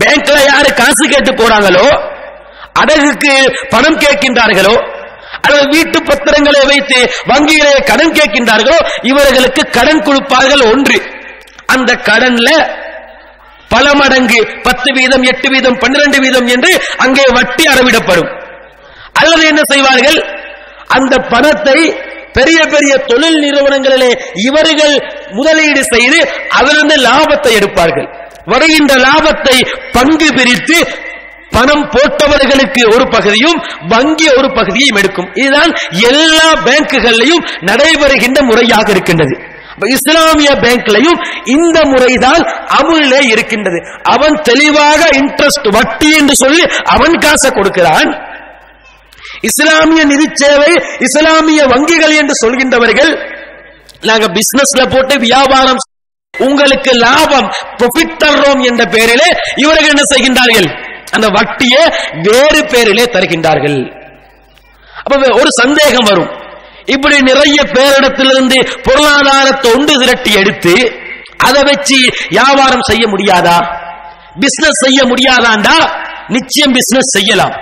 பேங்க்ல யாரு காசு கேட்டு போறாங்களோ அடகுக்கு பணம் கேட்கின்றார்களோ அல்லது வீட்டு பத்திரங்களை வைத்து வங்கியிலே கடன் கேட்கின்றார்களோ இவர்களுக்கு கடன் கொடுப்பார்கள் ஒன்று. அந்த கடன்ல பல மடங்கு பத்து வீதம் எட்டு வீதம் பன்னிரண்டு வீதம் என்று அங்கே வட்டி அறவிடப்படும் அல்லது என்ன செய்வார்கள்? அந்த பணத்தை பெரிய பெரிய தொழில் நிறுவனங்களிலே இவர்கள் முதலீடு செய்து அதிலிருந்து லாபத்தை எடுப்பார்கள். வருகின்ற லாபத்தை பங்கு பிரித்து பணம் போட்டவர்களுக்கு ஒரு பகுதியும் வங்கி ஒரு பகுதியும் எடுக்கும். இதுதான் எல்லா பேங்குகளிலையும் நடைபெறுகின்ற முறையாக இருக்கின்றது. இஸ்லாமிய பேங்க்லையும் இந்த முறைதான் அமுலே இருக்கின்றது. அவன் தெளிவாக இன்ட்ரெஸ்ட் வட்டி என்று சொல்லி அவன் காசை கொடுக்கிறான். இஸ்லாமிய நிதி சேவை இஸ்லாமிய வங்கிகள் என்று சொல்கின்றவர்கள் நாங்க பிசினஸ்ல போட்டு வியாபாரம் உங்களுக்கு லாபம் ப்ராஃபிட் தர்றோம் என்ற பெயரிலே இவர்கள் என்ன செய்கின்றார்கள்? அந்த வட்டியை வேறு பேரிலே தருகின்றார்கள். அப்ப ஒரு சந்தேகம் வரும். இப்படி நிறைய பேரிடத்திலிருந்து பொருளாதாரத்தை ஒன்று திரட்டி எடுத்து அதை வச்சு வியாபாரம் செய்ய முடியாதா? பிசினஸ் செய்ய முடியாதாண்டா? நிச்சயம் பிசினஸ் செய்யலாம்.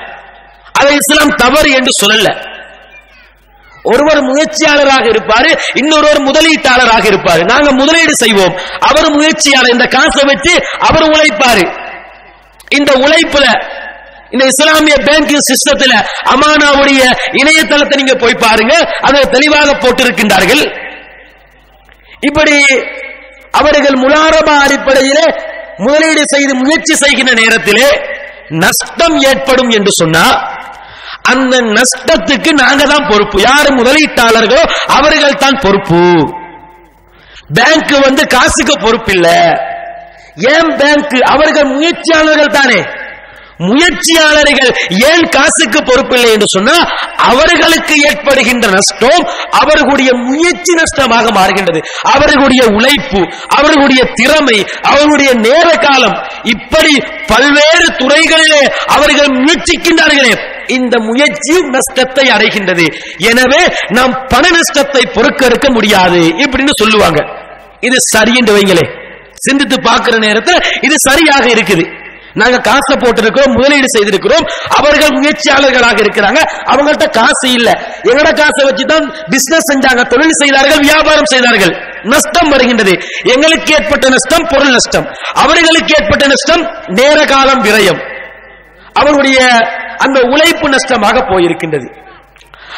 அதை இஸ்லாம் தவறு என்று சொல்லல. ஒருவர் முயற்சியாளராக இருப்பாரு இன்னொருவர் முதலீட்டாளராக இருப்பாரு. நாங்க முதலீடு செய்வோம். அவர் முயற்சியாளர் இந்த காசை வச்சு அவர் உழைப்பாரு. இந்த உழைப்புல இந்த இஸ்லாமிய பேங்கிங் சிஸ்டத்துல அமானாவுடைய இணையதளத்தை நீங்க போய் பாருங்க அதை தெளிவாக போட்டிருக்கின்றார்கள். இப்படி அவர்கள் முலாரபா அடிப்படையிலே முதலீடு செய்து முயற்சி செய்கின்ற நேரத்திலே நஷ்டம் ஏற்படும் என்று சொன்னா அந்த நஷ்டத்துக்கு நாங்க தான் பொறுப்பு. யார் முதலீட்டாளர்களோ அவர்கள் தான் பொறுப்பு. பேங்க் வந்து காசுக்கு பொறுப்பு இல்லை ஏன் பேங்க் அவர்கள் முயற்சியாளர்கள் தானே? முயற்சியாளர்கள் ஏன் காசுக்கு பொறுப்பில்லை என்று சொன்னா அவர்களுக்கு ஏற்படுகின்ற நஷ்டம் அவர்களுடைய முயற்சி நஷ்டமாக மாறுகின்றது. அவர்களுடைய உழைப்பு அவர்களுடைய திறமை அவர்களுடைய நேர காலம் இப்படி பல்வேறு துறைகளிலே அவர்கள் முயற்சிக்கின்றார்களே. இந்த முயற்சி நஷ்டத்தை அடைகின்றது. எனவே நாம் பண நஷ்டத்தை பொறுக்கெடுக்க முடியாது இப்படின்னு சொல்லுவாங்க. இது சரி என்று வைங்களே சிந்தித்து பார்க்கிற நேரத்தில் இது சரியாக இருக்குது. நாங்க காசை போட்டிருக்கிறோம் முதலீடு செய்திருக்கிறோம் அவர்கள் முயற்சியாளர்களாக இருக்கிறாங்க. அவங்கள்ட்ட காசு இல்ல. எங்கட காசை வச்சு தான் பிசினஸ் செஞ்சாங்க தொழில் செய்தார்கள் வியாபாரம் செய்தார்கள். நஷ்டம் வருகின்றது. எங்களுக்கு ஏற்பட்ட நஷ்டம் பொருள் நஷ்டம். அவர்களுக்கு ஏற்பட்ட நஷ்டம் நேர காலம் விரயம். அவருடைய அந்த உழைப்பு நஷ்டமாக போயிருக்கின்றது.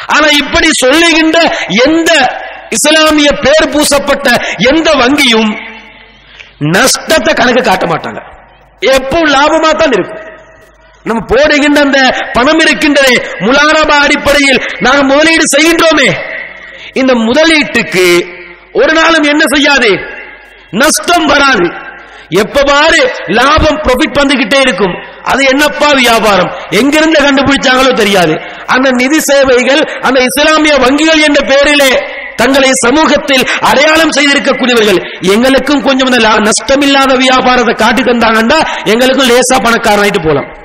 ஆனா இப்படி சொல்லுகின்ற எந்த இஸ்லாமிய பேர் பூசப்பட்ட எந்த வங்கியும் நஷ்டத்தை கணக்கு காட்ட மாட்டாங்க. எப்போ லாபமா தான் இருக்கும். நம்ம போடுகின்ற அந்த பணம் இருக்கின்றதே முலாரபா அடிப்படையில் நாங்கள் முதலீடு செய்கின்றோமே. இந்த முதலீட்டுக்கு ஒரு நாளும் என்ன செய்யாது? நஷ்டம் வராது. எப்ப பாரு லாபம் ப்ராஃபிட் வந்துகிட்டே இருக்கும். அது என்னப்பா வியாபாரம்? எங்கிருந்து கண்டுபிடிச்சாங்களோ தெரியாது. அந்த நிதி சேவைகள் அந்த இஸ்லாமிய வங்கிகள் என்ற பெயரிலே தங்களை சமூகத்தில் அடையாளம் செய்திருக்கக்கூடியவர்கள் எங்களுக்கும் கொஞ்சம் லா- நஷ்டமில்லாத வியாபாரத்தை காட்டி தந்தாங்கன்னா எங்களுக்கும் லேசா பணக்காரனாயிட்டு போலாம்.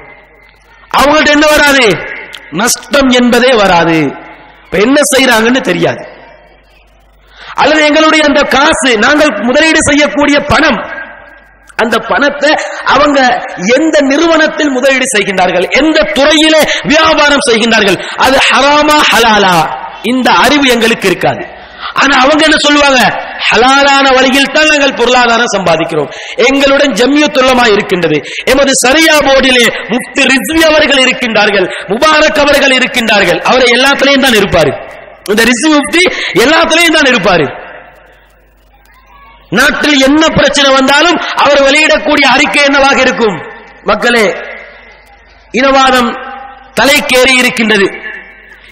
அவங்கள்ட்ட என்ன வராது? நஷ்டம் என்பதே வராது. இப்ப என்ன செய்யறாங்கன்னு தெரியாது. அல்லது எங்களுடைய அந்த காசு நாங்கள் முதலீடு செய்யக்கூடிய பணம் அந்த பணத்தை அவங்க எந்த நிறுவனத்தில் முதலீடு செய்கின்றார்கள் எந்த துறையிலே வியாபாரம் செய்கின்றார்கள் அது ஹராமா ஹலாலா இந்த அறிவு எங்களுக்கு இருக்காது. ஆனா அவங்க என்ன சொல்லுவாங்க? ஹலாலான வழியில் தான் நாங்கள் பொருளாதாரம் சம்பாதிக்கிறோம். எங்களுடன் ஜம்மியத்துள்ளமா இருக்கின்றது. எமது சரியா போர்டிலே முப்தி ரிஸ்வி அவர்கள் இருக்கின்றார்கள். முபாரக் அவர்கள் இருக்கின்றார்கள். அவரை எல்லாத்திலையும் தான் இருப்பாரு. இந்த ரிஸ்வி முப்தி எல்லாத்திலையும் தான் இருப்பாரு. நாட்டில் என்ன பிரச்சனை வந்தாலும் அவர் வெளியிடக்கூடிய அறிக்கை என்னவாக இருக்கும்? மக்களே இனவாதம் தலைக்கேறி இருக்கின்றது.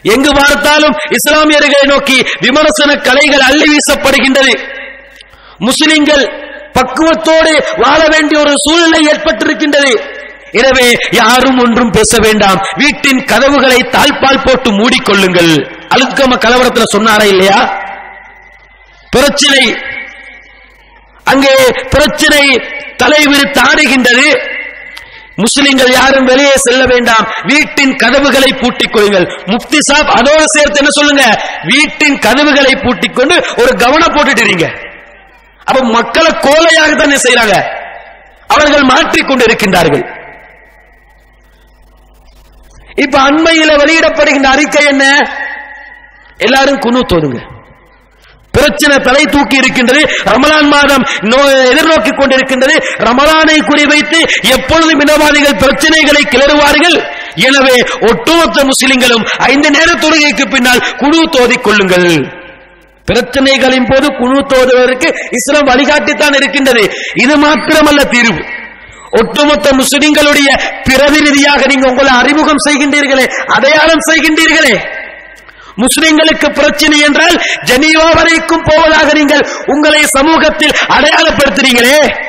எங்கு பார்த்தாலும் இஸ்லாமியர்களை நோக்கி விமர்சன கலைகள் அள்ளி வீசப்படுகின்றது. முஸ்லிம்கள் பக்குவத்தோடு வாழ வேண்டிய ஒரு சூழ்நிலை ஏற்பட்டிருக்கின்றது. எனவே யாரும் ஒன்றும் பேச வேண்டாம். வீட்டின் கதவுகளை தாழ்பால் போட்டு மூடிக்கொள்ளுங்கள். அழுக்கம கலவரத்துல சொன்னாரா இல்லையா? பிரச்சனை. அங்கே பிரச்சனை தலைவிரித்து ஆடுகின்றது. முஸ்லிம்கள் யாரும் வெளியே செல்ல வேண்டாம். வீட்டின் கதவுகளை பூட்டிக் கொள்ளுங்கள். முப்தி சாப் அதோடு சேர்த்து என்ன சொல்லுங்க? வீட்டின் கதவுகளை பூட்டிக் கொண்டு ஒரு கவனம் போட்டுட்டு அப்ப மக்களை கோலையாக தானே செய்யறாங்க அவர்கள் மாற்றிக்கொண்டு இருக்கின்றார்கள் இப்ப அண்மையில வெளியிடப்படுகின்ற அறிக்கை என்ன? எல்லாரும் குனு தோதுங்க. பிரச்சனை தலை தூக்கி இருக்கின்றது. ரமலான் மாதம் எதிர்நோக்கி கொண்டிருக்கின்றது. ரமலானை குறிவைத்து எப்பொழுதும் இனவாதிகள் பிரச்சனைகளை கிளறுவார்கள். எனவே ஒட்டுமொத்த முஸ்லிம்களும் ஐந்து நேர தொழுகைக்கு பின்னால் குழு தோதிக் கொள்ளுங்கள். பிரச்சனைகளின் போது குழு தோதுவதற்கு இஸ்லாம் வழிகாட்டித்தான் இருக்கின்றது. இது மாத்திரமல்ல தீர்வு. ஒட்டுமொத்த முஸ்லிம்களுடைய பிரதிநிதியாக நீங்க உங்களை அறிமுகம் செய்கின்றீர்களே அடையாளம் செய்கின்றீர்களே. முஸ்லிம்களுக்கு பிரச்சனை என்றால் ஜெனீவா வரைக்கும் போவதாக நீங்கள் உங்களை சமூகத்தில் அடையாளப்படுத்துறீங்களே.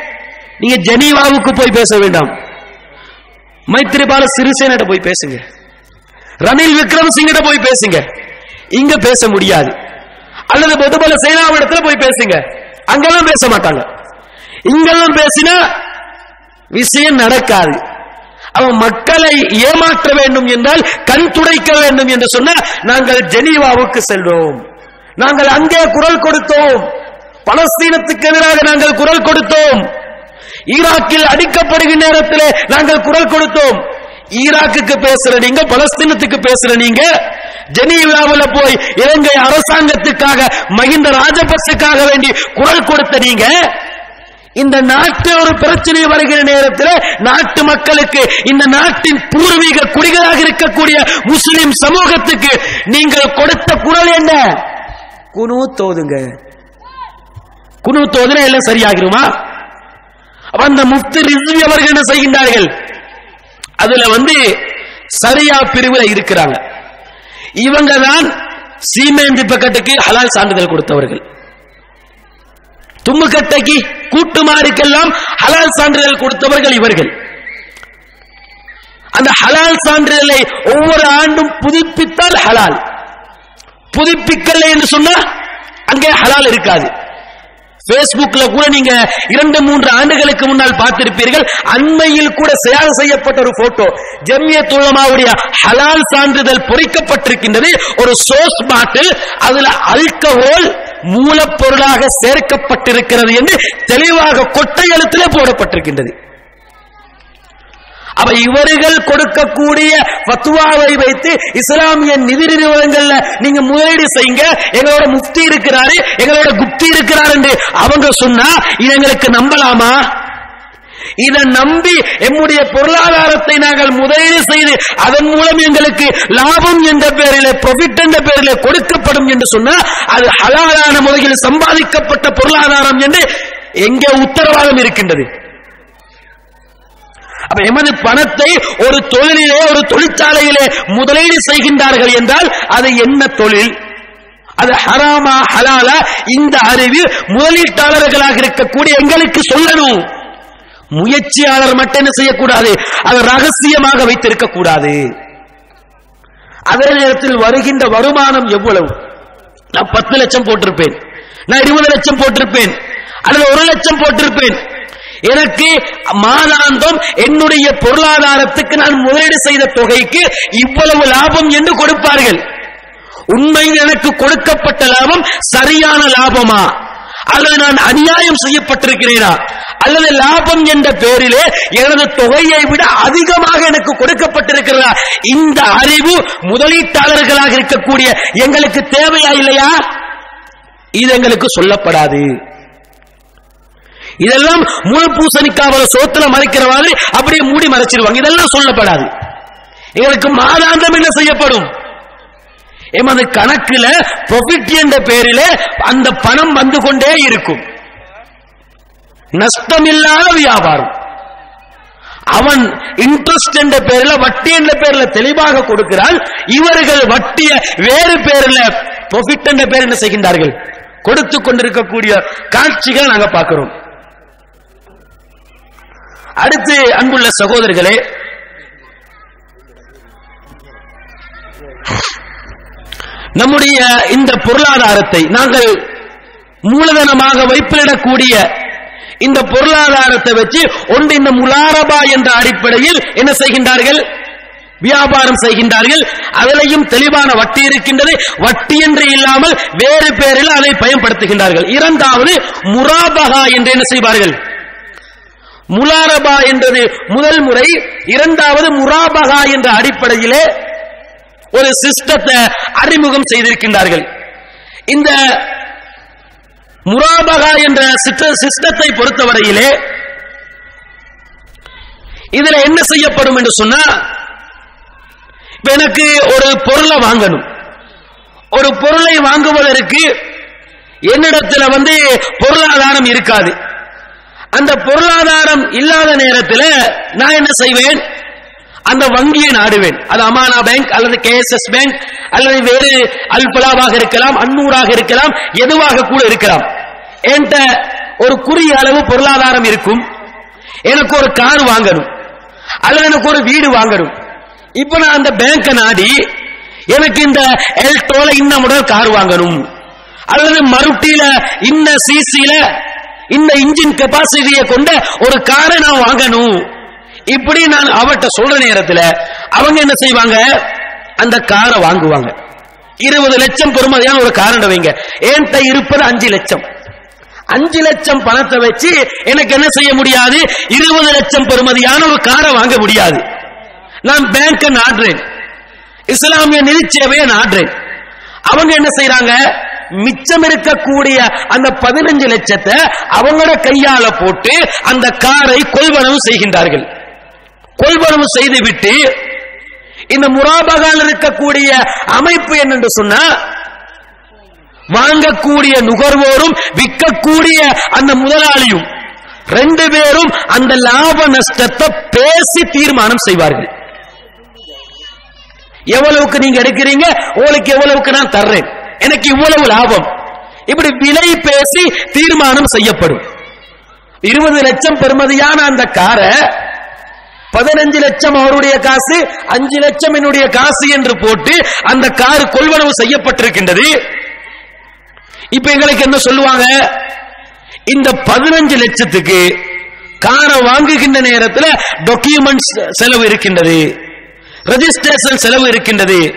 நீங்க ஜெனீவாவுக்கு போய் பேச வேண்டாம். மைத்திரிபால சிறிசேனிட போய் பேசுங்க. ரணில் விக்ரமசிங்கிட்ட போய் பேசுங்க. இங்க பேச முடியாது. அல்லது பொதுபல சேனாவிடத்துல போய் பேசுங்க. அங்கெல்லாம் பேச மாட்டாங்க. இங்கெல்லாம் பேசினா விஷயம் நடக்காது. அவன் மக்களை ஏமாற்ற வேண்டும் என்றால் கண் துடைக்க வேண்டும் என்று சொன்னால் நாங்கள் ஜெனீவாவுக்கு செல்வோம். நாங்கள் அங்கே குரல் கொடுத்தோம். பலஸ்தீனத்துக்கு எதிராக நாங்கள் குரல் கொடுத்தோம். ஈராக்கில் அடிக்கப்படுகிற நேரத்தில் நாங்கள் குரல் கொடுத்தோம். ஈராக்குக்கு பேசுற நீங்க பலஸ்தீனத்துக்கு பேசுற நீங்க ஜெனீவாவில் போய் இலங்கை அரசாங்கத்துக்காக மகிந்த ராஜபக்சக்காக வேண்டி குரல் கொடுத்த நீங்க இந்த நாட்டு ஒரு பிரச்சனை வருகிற நேரத்தில் நாட்டு மக்களுக்கு இந்த நாட்டின் பூர்வீக குடிகளாக இருக்கக்கூடிய முஸ்லிம் சமூகத்துக்கு நீங்கள் கொடுத்த குரல் என்ன? குனு தோதுங்க. குனு தோதுனா எல்லாம் சரியாகிருமா அந்த முஃப்தி ரிஸ்வி அவர்கள் என்ன செய்கின்றார்கள்? அதுல வந்து சரியா பிரிவுல இருக்கிறாங்க. இவங்க தான் சீமேந்தி பக்கத்துக்கு ஹலால் சான்றிதழ் கொடுத்தவர்கள். தும்முக்கட்டைக்கு கூட்டுமாருக்கெல்லாம் ஹலால் சான்றிதழ் கொடுத்தவர்கள் இவர்கள். அந்த ஹலால் சான்றிதழை ஒவ்வொரு ஆண்டும் புதுப்பித்தால் ஹலால். புதுப்பிக்கல என்று சொன்னா அங்கே ஹலால் இருக்காது. பேஸ்புக்ல கூட நீங்க இரண்டு மூன்று ஆண்டுகளுக்கு முன்னால் பார்த்திருப்பீர்கள். அண்மையில் கூட சேவை செய்யப்பட்ட ஒரு போட்டோ ஜம்மியத் உலமாவுடைய ஹலால் சான்றிதழ் பொறிக்கப்பட்டிருக்கின்றது. ஒரு சோஸ் பாட்டில் அதுல அல்கஹோல் மூலப்பொருளாக சேர்க்கப்பட்டிருக்கிறது என்று தெளிவாக கொட்டை எழுத்திலே போடப்பட்டிருக்கின்றது. அப்ப இவர்கள் கொடுக்கக்கூடிய பத்துவாவை வைத்து இஸ்லாமிய நிதி நிறுவனங்கள்ல நீங்க முதலீடு செய்யுங்க எங்களோட முஃப்தி இருக்கிறாரு எங்களோட குப்தி இருக்கிறாரு என்று அவங்க சொன்னா இது எங்களுக்கு நம்பலாமா? இதை நம்பி எம்முடைய பொருளாதாரத்தை நாங்கள் முதலீடு செய்து அதன் மூலம் எங்களுக்கு லாபம் என்ற பெயரிலே ப்ராஃபிட் என்ற பெயரிலே கொடுக்கப்படும் என்று சொன்னால் அது ஹலாலான முறையில் சம்பாதிக்கப்பட்ட பொருளாதாரம் என்று எங்கே உத்தரவாதம் இருக்கின்றது. அப்ப எமது பணத்தை ஒரு தொழிலிலே ஒரு தொழிற்சாலையிலே முதலீடு செய்கின்றார்கள் என்றால் அது என்ன தொழில்? அது ஹராமா ஹலாலா? இந்த அறிவு முதலீட்டாளர்களாக இருக்கக்கூடிய எங்களுக்கு சொல்லணும். முயற்சியாளர் மட்டும் என்ன செய்யக்கூடாது? அதை ரகசியமாக வைத்திருக்க கூடாது அதே நேரத்தில் வருகின்ற வருமானம் எவ்வளவு? நான் பத்து லட்சம் போட்டிருப்பேன். நான் இருபது லட்சம் போட்டிருப்பேன். அல்லது ஒரு லட்சம் போட்டிருப்பேன். எனக்கு மாதாந்தம் என்னுடைய பொருளாதாரத்துக்கு நான் முதலீடு செய்த தொகைக்கு இவ்வளவு லாபம் என்று கொடுப்பார்கள். உண்மையில் எனக்கு கொடுக்கப்பட்ட லாபம் சரியான லாபமா? அல்லது நான் அநியாயம் செய்யப்பட்டிருக்கிறேனா? அல்லது லாபம் என்ற பெயரிலே எனது தொகையை விட அதிகமாக எனக்கு கொடுக்கப்பட்டிருக்கிறதா? இந்த அறிவு முதலீட்டாளர்களாக இருக்கக்கூடிய எங்களுக்கு தேவையா இல்லையா? இது எங்களுக்கு சொல்லப்படாது. இதெல்லாம் முழு பூசணிக்காவல சோத்துல மறைக்கிற மாதிரி அப்படியே மூடி மறைச்சிருவாங்க. இதெல்லாம் சொல்லப்படாது. எங்களுக்கு மாதாந்தம் என்ன செய்யப்படும்? எமது கணக்குல ப்ரொஃபிட் என்ற பெயரிலே அந்த பணம் வந்து கொண்டே இருக்கும். நஷ்டமில்லாத வியாபாரம். அவன் இன்ட்ரெஸ்ட் என்ற பெயரில் வட்டி என்ற பெயரில் தெளிவாக கொடுக்கிறான். இவர்கள் வட்டிய வேறு பேர்ல ப்ரொஃபிட் என்ற பெயர் என்ன செய்கின்றார்கள்? கொடுத்து கொண்டிருக்கக்கூடிய காட்சிகள் நாங்க பார்க்கிறோம். அடுத்து அன்புள்ள சகோதரர்களே நம்முடைய இந்த பொருளாதாரத்தை நாங்கள் மூலதனமாக வைப்பிடக்கூடிய இந்த பொருளாதாரத்தை வச்சு ஒன்று இந்த முலாரபா என்ற அடிப்படையில் என்ன செய்கின்றார்கள்? வியாபாரம் செய்கின்றார்கள். அதிலையும் தெளிவான வட்டி இருக்கின்றது. வட்டி என்று இல்லாமல் வேறு பேரில் அதை பயன்படுத்துகின்றார்கள். இரண்டாவது முராபகா என்று என்ன செய்வார்கள்? முலாரபா என்றது முதல் முறை. இரண்டாவது முராபகா என்ற அடிப்படையிலே ஒரு சிஸ்டத்தை அறிமுகம் செய்திருக்கின்றார்கள். இந்த முராபகா என்ற சிஸ்டத்தை பொறுத்தவரையிலே இதுல என்ன செய்யப்படும் என்று சொன்னா எனக்கு ஒரு பொருளை வாங்கணும். ஒரு பொருளை வாங்குவதற்கு என்னிடத்துல வந்து பொருளாதாரம் இருக்காது. அந்த பொருளாதாரம் இல்லாத நேரத்தில் நான் என்ன செய்வேன்? அந்த வங்கியை நாடுவேன். அது அமானா பேங்க் அல்லது கேஎஸ்எஸ் பேங்க் அல்லது வேறு அல்பலாவாக இருக்கலாம் அன்னூராக இருக்கலாம் எதுவாக கூட இருக்கலாம். என்கிட்ட ஒரு குறிய அளவு பொருளாதாரம் இருக்கும். எனக்கு ஒரு கார் வாங்கணும். அல்லது எனக்கு ஒரு வீடு வாங்கணும். இப்ப நான் அந்த பேங்க நாடி எனக்கு இந்த எல்டோல இன்ன முதல் கார் வாங்கணும். அல்லது மருட்டியில இன்ன சிசியில இந்த இன்ஜின் கெப்பாசிட்டியை கொண்ட ஒரு காரை நான் வாங்கணும். இப்படி நான் அவட்ட சொல்ற நேரத்தில் அவங்க என்ன செய்வாங்க? அந்த காரை வாங்குவாங்க. இருபது லட்சம் பெருமதியான ஒரு காரண்ட வைங்க என்கிட்ட இருப்பது அஞ்சு லட்சம். அஞ்சு லட்சம் பணத்தை வச்சு எனக்கு என்ன செய்ய முடியாது? இருபது லட்சம் பெறுமதியான ஒரு காரை வாங்க முடியாது. நான் பேங்க நாடுறேன். இஸ்லாமிய நிதி சேவையை நாடுறேன். அவங்க என்ன செய்யறாங்க மிச்சம் இருக்கக்கூடிய அந்த பதினஞ்சு லட்சத்தை அவங்களோட கையால போட்டு அந்த காரை கொள்வனவு செய்கின்றார்கள். கொள்வனவு செய்துவிட்டு இந்த முராபகால் இருக்கக்கூடிய அமைப்பு என்னென்று சொன்னா வாங்கக்கூடிய நுகர்வோரும் விற்கக்கூடிய அந்த முதலாளியும் ரெண்டு பேரும் அந்த லாப நஷ்டத்தை பேசி தீர்மானம் செய்வார்கள். எவ்வளவுக்கு நீங்க எடுக்கிறீங்க உங்களுக்கு எவ்வளவுக்கு நான் தர்றேன் எனக்கு இவ்வளவு லாபம். இப்படி விலை பேசி தீர்மானம் செய்யப்படும். இருபது லட்சம் பெறுமதியான அந்த காரை பதினஞ்சு லட்சம் அவருடைய காசு அஞ்சு லட்சம் என்னுடைய காசு என்று போட்டு அந்த கார் கொள்வனவு செய்யப்பட்டிருக்கின்றது. இப்ப எங்களுக்கு என்ன சொல்லுவாங்க? இந்த பதினஞ்சு லட்சத்துக்கு காரை வாங்குகின்ற நேரத்தில் டாக்குமெண்ட்ஸ் செலவு இருக்கின்றது. ரெஜிஸ்ட்ரேஷன் செலவு இருக்கின்றது.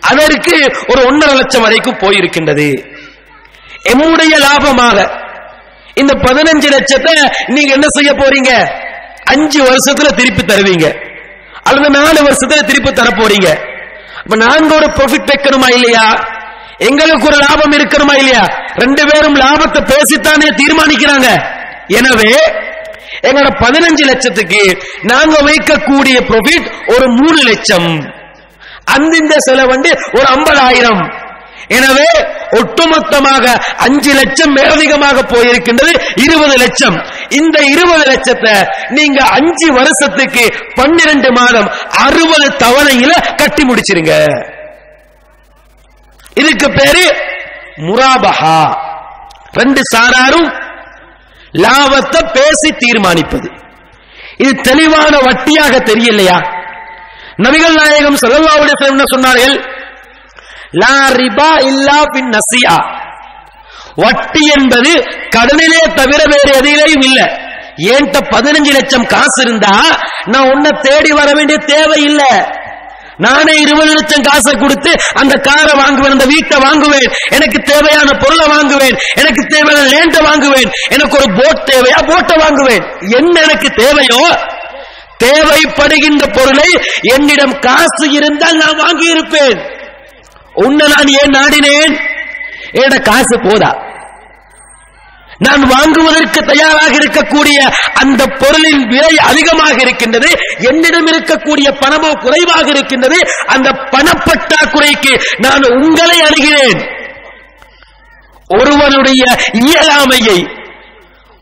அதற்கு ஒரு ஒன்றரை லட்சம் வரைக்கும் போயிருக்கின்றது. எம்முடைய லாபமாக இந்த பதினஞ்சு லட்சத்தை நீங்க என்ன செய்ய போறீங்க? அஞ்சு வருஷத்துல திருப்பி தருவீங்க. அல்லது நாலு வருஷத்துல திருப்பி தர போறீங்க அப்ப நாங்க ஒரு ப்ராஃபிட் வைக்கணுமா இல்லையா? எங்களுக்கு ஒரு லாபம் இருக்கணுமா இல்லையா? ரெண்டு பேரும் லாபத்தை பேசித்தானே தீர்மானிக்கிறாங்க. எனவே எங்களோட பதினஞ்சு லட்சத்துக்கு நாங்க வைக்கக்கூடிய ப்ராஃபிட் ஒரு மூணு லட்சம். அந்த செலவு வந்து ஒரு ஐம்பதாயிரம். எனவே ஒட்டுமொத்தமாக அஞ்சு லட்சம் மேலதிகமாக போயிருக்கின்றது இருபது லட்சம். இந்த இருபது லட்சத்தை நீங்க அஞ்சு வருஷத்துக்கு பன்னிரண்டு மாதம் அறுபது தவணையில கட்டி முடிச்சிருங்க. இதுக்கு பேரு முராபஹா. ரெண்டு சாராரும் லாபத்தை பேசி தீர்மானிப்பது. இது தெளிவான வட்டியாக தெரியலையா? நபிகள் நாயகம் சல்லல்லாவுடைய சொன்னார்கள்? லா ரிபா இல்லா பின் நசியா வட்டி என்பது கடனிலே தவிர வேறு எதிலையும் இல்லை. ஏன்ட்ட பதினஞ்சு லட்சம் காசு இருந்தா நான் உன்னை தேடி வர வேண்டிய தேவை இல்லை. நானே இருபது லட்சம் காசை கொடுத்து அந்த காரை வாங்குவேன் அந்த வீட்டை வாங்குவேன் எனக்கு தேவையான பொருளை வாங்குவேன் எனக்கு தேவையான லேண்டை வாங்குவேன் எனக்கு ஒரு போட் தேவையா? போட்டை வாங்குவேன். என்ன எனக்கு தேவையோ? தேவைப்படுகின்ற பொருளை என்னிடம் காசு இருந்தால் நான் வாங்கி இருப்பேன் உன்னை நான் ஏன் நாடினேன்? என்னோட காசு போதா? நான் வாங்குவதற்கு தயாராக இருக்கக்கூடிய அந்த பொருளின் விலை அதிகமாக இருக்கின்றது என்னிடம் இருக்கக்கூடிய பணமோ குறைவாக இருக்கின்றது அந்த பணப்பற்றாக்குறைக்கு நான் உங்களை அணுகிறேன். ஒருவனுடைய இயலாமையை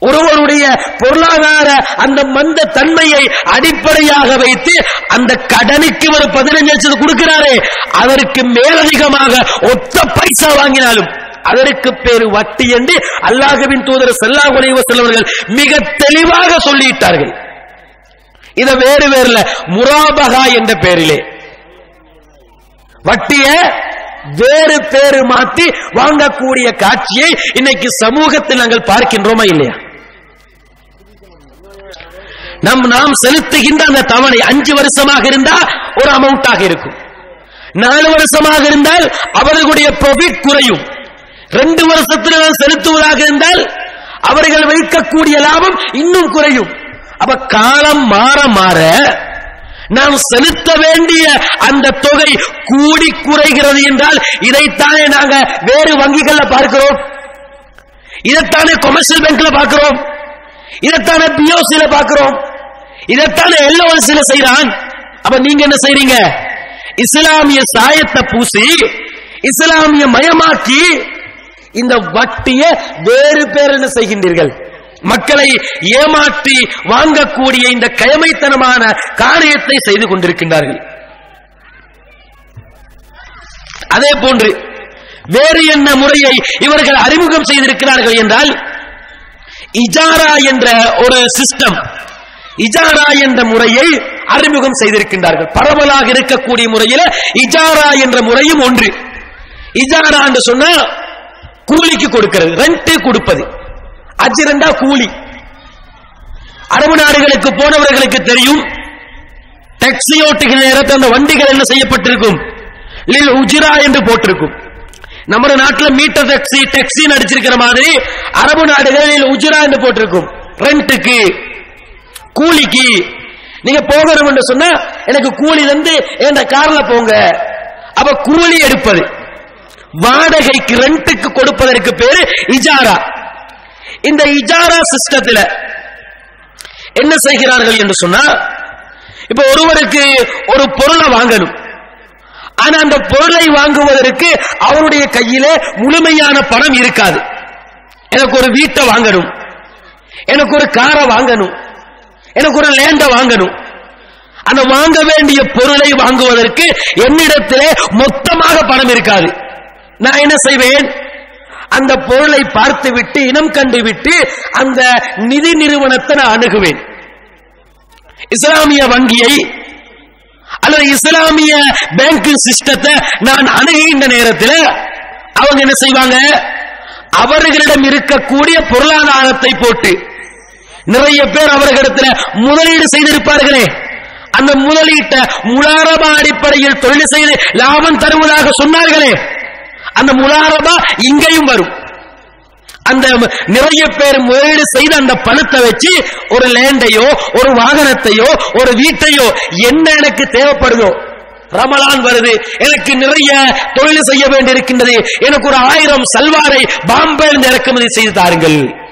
ஒருவருடைய பொருளாதார அந்த மந்த தன்மையை அடிப்படையாக வைத்து அந்த கடனுக்கு ஒரு பதினஞ்சு லட்சம் கொடுக்கிறாரே அதற்கு மேலதிகமாக ஒத்த பைசா வாங்கினாலும் அதற்கு பேரு வட்டி என்று அல்லாஹுவின் தூதர் செல்லா குறைவ செல்லவர்கள் மிக தெளிவாக சொல்லிட்டார்கள். இத வேறு வேறுல முராபகா என்ற பெயரிலே வட்டிய வேறு பேரு மாத்தி வாங்கக்கூடிய காட்சியை இன்னைக்கு சமூகத்தில் நாங்கள் பார்க்கின்றோமா இல்லையா? நம் நாம் செலுத்துகின்ற அந்த தவணை அஞ்சு வருஷமாக இருந்தா ஒரு அமௌண்டாக இருக்கும். நாலு வருஷமாக இருந்தால் அவர்களுடைய ப்ராஃபிட் குறையும். ரெண்டு வருஷத்தில் செலுத்துவதாக இருந்தால் அவர்கள் வைக்கக்கூடிய லாபம் இன்னும் குறையும். அப்ப காலம் மாற மாற நாம் செலுத்த வேண்டிய அந்த தொகை கூடி குறைகிறது என்றால் இதைத்தானே நாங்க வேறு வங்கிகள்ல பார்க்கிறோம். இதைத்தானே கொமர்ஷியல் பேங்க்ல பார்க்கிறோம். இதைத்தானே பிஓசில பார்க்கிறோம். இதைத்தானே சில செய்யறான் அப்ப நீங்க என்ன செய்றீங்க? இஸ்லாமிய சாயத்தை பூசி இஸ்லாமிய மயமாக்கி இந்த வட்டிய வேறு பேர் என்ன செய்கின்றீர்கள்? மக்களை ஏமாற்றி வாங்கக்கூடிய இந்த கயமைத்தனமான காரியத்தை செய்து கொண்டிருக்கின்றார்கள். அதே போன்று வேறு என்ன முறையை இவர்கள் அறிமுகம் செய்திருக்கிறார்கள் என்றால் இஜாரா என்ற ஒரு சிஸ்டம் இஜாரா என்ற முறையை அறிமுகம் செய்திருக்கின்றார்கள். பரவலாக இருக்கக்கூடிய முறையில் இஜாரா என்ற முறையும் ஒன்று. இஜாரா என்று சொன்னா கூலிக்கு கொடுக்கிறது ரெண்ட் கொடுப்பது. அஜிரண்டா கூலி. அரபு நாடுகளுக்கு போனவர்களுக்கு தெரியும் டாக்ஸி ஓட்டுகிற நேரத்தில் அந்த வண்டிகள் என்ன செய்யப்பட்டிருக்கும்? லில் உஜிரா என்று போட்டிருக்கும். நம்ம நாட்டில் மீட்டர் டாக்ஸி டாக்ஸி நடிச்சிருக்கிற மாதிரி அரபு நாடுகளில் உஜிரா என்று போட்டிருக்கும். ரெண்ட்டுக்கு கூலிக்கு. நீங்க போகணும் என்று சொன்னா எனக்கு கூலி வந்து என்ற கார்ல போங்க. அப்ப கூலி எடுப்பது. வாடகைக்கு ரெண்டுக்கு கொடுப்பதற்கு பேரு இஜாரா. இந்த இஜாரா சிஸ்டத்தில் என்ன செய்கிறார்கள் என்று சொன்னா இப்ப ஒருவருக்கு ஒரு பொருளை வாங்கணும். ஆனா அந்த பொருளை வாங்குவதற்கு அவருடைய கையிலே முழுமையான பணம் இருக்காது. எனக்கு ஒரு வீட்டை வாங்கணும். எனக்கு ஒரு காரை வாங்கணும். எனக்கு ஒரு லேண்ட வாங்கணும். அந்த வாங்க வேண்டிய பொருளை வாங்குவதற்கு என்னிடத்திலே மொத்தமாக பணம் இருக்காது. நான் என்ன செய்வேன்? அந்த பொருளை பார்த்து விட்டு இனம் கண்டு விட்டு அந்த நிதி நிறுவனத்தை நான் அணுகுவேன். இஸ்லாமிய வங்கியை அல்லது இஸ்லாமிய பேங்கிங் சிஸ்டத்தை நான் அணுகின்ற நேரத்தில் அவங்க என்ன செய்வாங்க? அவர்களிடம் இருக்கக்கூடிய பொருளாதாரத்தை போட்டு நிறைய பேர் அவர்களிடத்தில் முதலீடு செய்திருப்பார்களே. அந்த முதலீட்டை முலாரபா அடிப்படையில் தொழில் செய்து லாபம் தருவதாக சொன்னார்களே. அந்த முலாரபா இங்கேயும் வரும். அந்த நிறைய பேர் முதலீடு செய்த அந்த பணத்தை வச்சு ஒரு லேண்டையோ ஒரு வாகனத்தையோ ஒரு வீட்டையோ என்ன எனக்கு தேவைப்படுதோ ரமலான் வருது எனக்கு நிறைய தொழில் செய்ய வேண்டியிருக்கின்றது எனக்கு ஒரு ஆயிரம் சல்வாரை பாம்பேலிருந்து இறக்குமதி செய்து தாருங்கள்.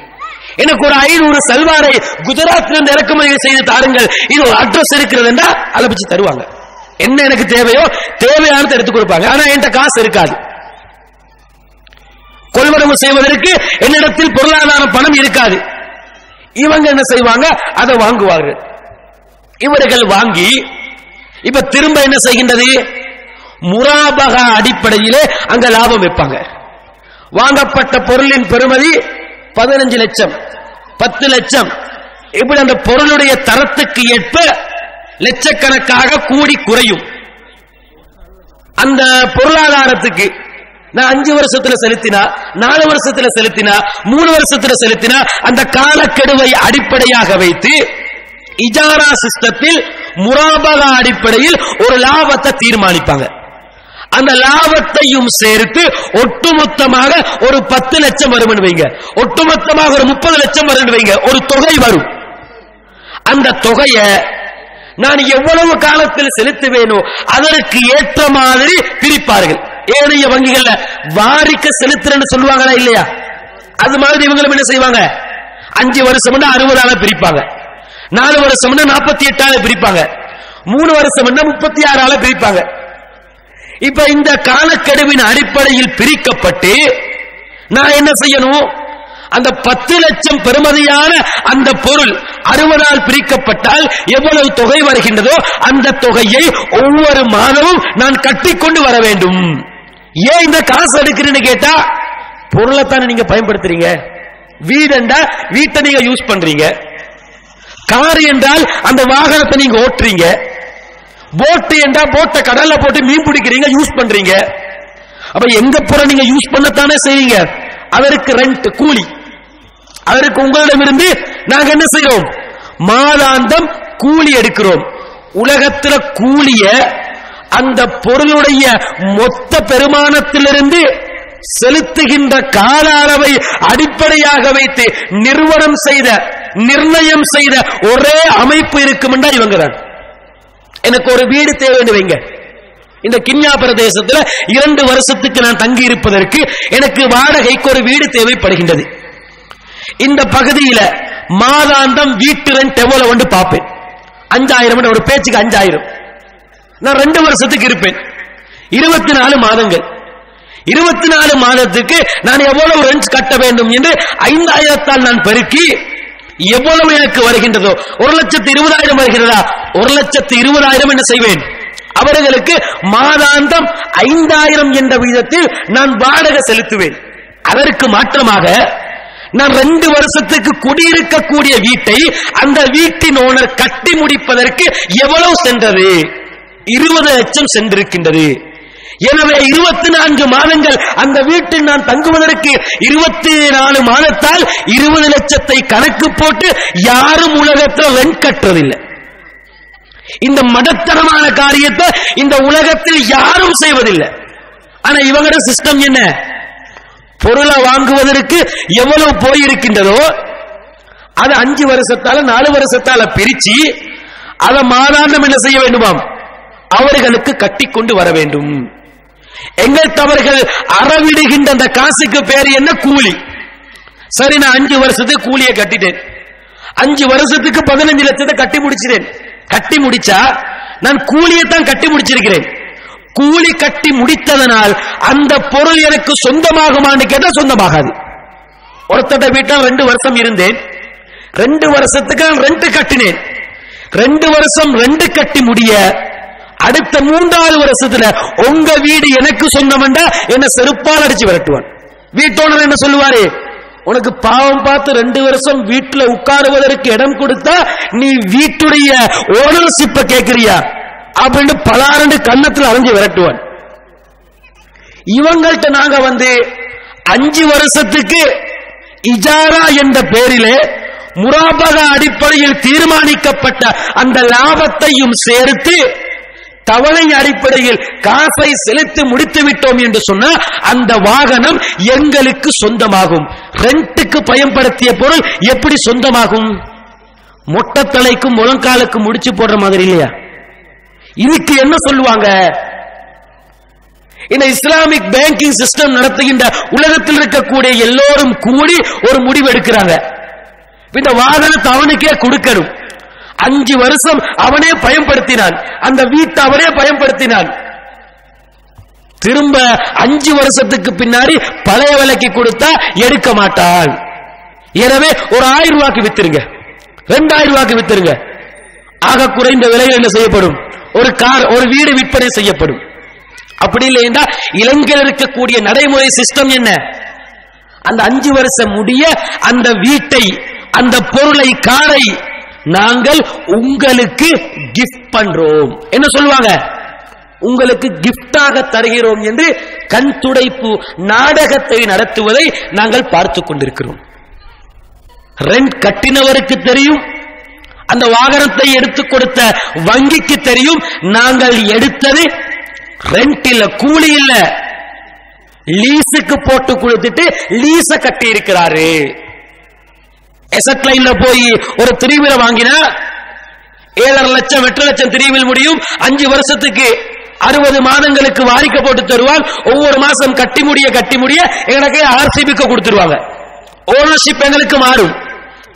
எனக்கு ஒரு ஐநூறு சல்வாரை குஜராத்திலிருந்து இறக்குமதி செய்து தாருங்கள். இது ஒரு அட்ரஸ் இருக்கிறது என்றா தருவாங்க. என்ன எனக்கு தேவையோ தேவையானதை எடுத்து கொடுப்பாங்க. ஆனா என்கிட்ட காசு இருக்காது. கொள்வனவு செய்வதற்கு என்னிடத்தில் பொருளாதார பணம் இருக்காது. இவங்க என்ன செய்வாங்க? அதை வாங்குவார்கள். இவர்கள் வாங்கி இப்ப திரும்ப என்ன செய்கின்றது? முராபக அடிப்படையிலே அங்க லாபம் வைப்பாங்க. வாங்கப்பட்ட பொருளின் பெருமதி பதினஞ்சு லட்சம் பத்து லட்சம். இப்படி அந்த பொருளுடைய தரத்துக்கு ஏற்ப லட்சக்கணக்காக கூடி குறையும். அந்த பொருளாதாரத்துக்கு நான் அஞ்சு வருஷத்துல செலுத்தினா நாலு வருஷத்துல செலுத்தினா மூணு வருஷத்துல செலுத்தினா அந்த காலக்கெடுவை அடிப்படையாக வைத்து இஜாரா சிஸ்டத்தில் முராபகா அடிப்படையில் ஒரு லாபத்தை தீர்மானிப்பாங்க. அந்த லாபத்தையும் சேர்த்து ஒட்டுமொத்தமாக ஒரு பத்து லட்சம் வரும் வைங்க. ஒட்டுமொத்தமாக ஒரு முப்பது லட்சம் வரும் வைங்க. ஒரு தொகை வரும். அந்த தொகையை நான் எவ்வளவு காலத்தில் செலுத்துவேனோ அதற்கு ஏற்ற மாதிரி பிரிப்பார்கள். ஏனைய வங்கிகள்ல வாரிக்க செலுத்துறேன்னு சொல்லுவாங்களா இல்லையா? அது மாதிரி இவங்களும் என்ன செய்வாங்க? அஞ்சு வருஷம் அறுபதாக பிரிப்பாங்க. நாலு வருஷம் நாற்பத்தி எட்டாக பிரிப்பாங்க. மூணு வருஷம் முப்பத்தி ஆறால பிரிப்பாங்க. இப்ப இந்த காலக்கெடுவின் அடிப்படையில் பிரிக்கப்பட்டு நான் என்ன செய்யணும்? அந்த பத்து லட்சம் பெறுமதியான அந்த பொருள் அறுபதால் பிரிக்கப்பட்டால் எவ்வளவு தொகை வருகின்றதோ அந்த தொகையை ஒவ்வொரு மாதமும் நான் கட்டிக்கொண்டு வர வேண்டும். ஏன் இந்த காசு எடுக்கிறேன்னு கேட்டா பொருளைத்தானே நீங்க பயன்படுத்துறீங்க? வீடண்டா வீட்டை நீங்க யூஸ் பண்றீங்க. கார் என்றால் அந்த வாகனத்தை நீங்க ஓட்டுறீங்க. போட்டு என்றா போட்டை கடல்ல போட்டு மீன் பிடிக்கிறீங்க யூஸ் பண்றீங்க? அப்ப எங்க போற நீங்க யூஸ் பண்ணத்தானே செய்வீங்க அவருக்கு ரெண்ட் கூலி. அதற்கு உங்களிடமிருந்து நாங்க என்ன செய்யறோம் மாதாந்தம் கூலி எடுக்கிறோம். உலகத்துல கூலிய அந்த பொருளுடைய மொத்த பெருமானத்திலிருந்து செலுத்துகின்ற கால அளவை அடிப்படையாக வைத்து நிறுவனம் செய்த நிர்ணயம் செய்த ஒரே அமைப்பு இருக்கும் என்றால் இவங்க தான் எனக்கு ஒரு வீடு தேவைன்னு வைங்க. இந்த கிண்யா பிரதேசத்துல இரண்டு வருஷத்துக்கு நான் தங்கி இருப்பதற்கு எனக்கு வாடகைக்கு ஒரு வீடு தேவைப்படுகின்றது. இந்த பகுதியில மாதாந்தம் வீட்டு ரெண்ட் எவ்வளவு வந்து பார்ப்பேன். அஞ்சாயிரம் ஒரு பேச்சுக்கு அஞ்சாயிரம். நான் ரெண்டு வருஷத்துக்கு இருப்பேன். இருபத்தி நாலு மாதங்கள். இருபத்தி நாலு மாதத்துக்கு நான் எவ்வளவு ரெண்ட் கட்ட வேண்டும் என்று ஐந்தாயிரத்தால் நான் பெருக்கி எவ்வளவு எனக்கு வருகின்றதோ ஒரு லட்சத்து இருபதாயிரம் வருகிறதா? ஒரு லட்சத்து இருபதாயிரம் என்ன செய்வேன்? அவர்களுக்கு மாதாந்தம் ஐந்தாயிரம் என்ற விதத்தில் நான் வாடகை செலுத்துவேன். அதற்கு மாற்றமாக நான் ரெண்டு வருஷத்துக்கு குடியிருக்கக்கூடிய வீட்டை அந்த வீட்டின் ஓனர் கட்டி முடிப்பதற்கு எவ்வளவு சென்றது? இருபது லட்சம் சென்றிருக்கின்றது. எனவே இருபத்தி நான்கு மாதங்கள் அந்த வீட்டில் நான் தங்குவதற்கு இருபத்தி நாலு மாதத்தால் இருபது லட்சத்தை கணக்கு போட்டு யாரும் உலகத்தில் ரெண்ட் கட்டுறதில்லை இந்த மடத்தனமான காரியத்தை இந்த உலகத்தில் யாரும் செய்வதில்லை. ஆனா இவங்களோட சிஸ்டம் என்ன? பொருளை வாங்குவதற்கு எவ்வளவு போயிருக்கின்றதோ அது அஞ்சு வருஷத்தால நாலு வருஷத்தால பிரிச்சு அதை மாதாந்தம் என்ன செய்ய வேண்டுமாம்? அவர்களுக்கு கட்டிக்கொண்டு வர வேண்டும். எங்கள் அவர்கள் அறவிடுகின்ற அந்த காசுக்கு பேர் என்ன? கூலி. சரி நான் அஞ்சு வருஷத்துக்கு கூலியை கட்டிட்டேன். அஞ்சு வருஷத்துக்கு பதினஞ்சு லட்சத்தை கட்டி முடிச்சிட்டேன். கட்டி முடிச்சா நான் கூலியை தான் கட்டி முடிச்சிருக்கிறேன். கூலி கட்டி முடித்ததனால் அந்த பொருள் எனக்கு சொந்தமாகுமான்னு கேட்டா சொந்தமாகாது. ஒருத்தட்ட வீட்டில் ரெண்டு வருஷம் இருந்தேன். ரெண்டு வருஷத்துக்கு ரெண்டு கட்டினேன். ரெண்டு வருஷம் ரெண்டு கட்டி முடிய அடுத்த மூன்றாவது வருஷத்துல உங்க வீடு எனக்கு சொந்தம் என்ன செருப்பால் அடிச்சு விரட்டுவான். வீட்டோனர் என்ன சொல்லுவாரு? உனக்கு பாவம் பார்த்து ரெண்டு வருஷம் வீட்டுல உட்காருவதற்கு இடம் கொடுத்தா நீ வீட்டுடைய ஓனர்ஷிப்ப கேட்கிறியா அப்படின்னு பலாரண்டு கன்னத்தில் அரைஞ்சு விரட்டுவான். இவங்கள்ட்ட நாங்க வந்து அஞ்சு வருஷத்துக்கு இஜாரா என்ற பேரிலே முராபக அடிப்படையில் தீர்மானிக்கப்பட்ட அந்த லாபத்தையும் சேர்த்து தவணை அடிப்படையில் காசை செலுத்தி முடித்து விட்டோம் என்று சொன்னால் அந்த வாகனம் எங்களுக்கு சொந்தமாகும். ரெண்டுக்கு பயன்படுத்திய பொருள் எப்படி சொந்தமாகும்? மொட்டத்தலைக்கும் முழங்காலுக்கும் முடிச்சு போடுற மாதிரி இல்லையா? இதுக்கு என்ன சொல்லுவாங்க? இந்த இஸ்லாமிக் பேங்கிங் சிஸ்டம் நடத்துகின்ற உலகத்தில் இருக்கக்கூடிய எல்லோரும் கூடி ஒரு முடிவு எடுக்கிறாங்க. இந்த வாகனத்தை அவனுக்கே கொடுக்கணும். அஞ்சு வருஷம் அவனே பயன்படுத்தினான். அந்த வீட்டை அவனே பயன்படுத்தினான். திரும்ப அஞ்சு வருஷத்துக்கு பின்னாடி பழைய விலைக்கு கொடுத்தா எடுக்க மாட்டான் எனவே ஒரு ஆயிரம் ரூபாய்க்கு வித்துருங்க. ரெண்டாயிரம் ரூபாய்க்கு வித்துருங்க. ஆக குறைந்த விலையில் என்ன செய்யப்படும்? ஒரு கார் ஒரு வீடு விற்பனை செய்யப்படும். அப்படி இல்லை என்றால் இலங்கையில் இருக்கக்கூடிய நடைமுறை சிஸ்டம் என்ன? அந்த அஞ்சு வருஷம் முடிய அந்த வீட்டை அந்த பொருளை காரை நாங்கள் உங்களுக்கு கிஃப்ட் பண்றோம். என்ன சொல்லுவாங்க? உங்களுக்கு கிஃப்டாக தருகிறோம் என்று கண் துடைப்பு நாடகத்தை நடத்துவதை நாங்கள் பார்த்து கொண்டிருக்கிறோம். ரெண்ட் கட்டினவருக்கு தெரியும் அந்த வாகனத்தை எடுத்துக் கொடுத்த வங்கிக்கு தெரியும் நாங்கள் எடுத்தது ரெண்ட் இல்ல கூலி இல்ல. லீஸுக்கு போட்டு கொடுத்துட்டு லீஸ கட்டி இருக்கிறாரு எசட் லைன்ல போய் ஒரு திருவிழா வாங்கினா ஏழரை லட்சம் எட்டு லட்சம் திருவில் முடியும். அஞ்சு வருஷத்துக்கு அறுபது மாதங்களுக்கு வாரிக்க போட்டு தருவான். ஒவ்வொரு மாசம் கட்டி முடிய கட்டி முடிய எனக்கு ஆர்சிபிக்கு கொடுத்துருவாங்க. ஓனர்ஷிப் எங்களுக்கு மாறும்.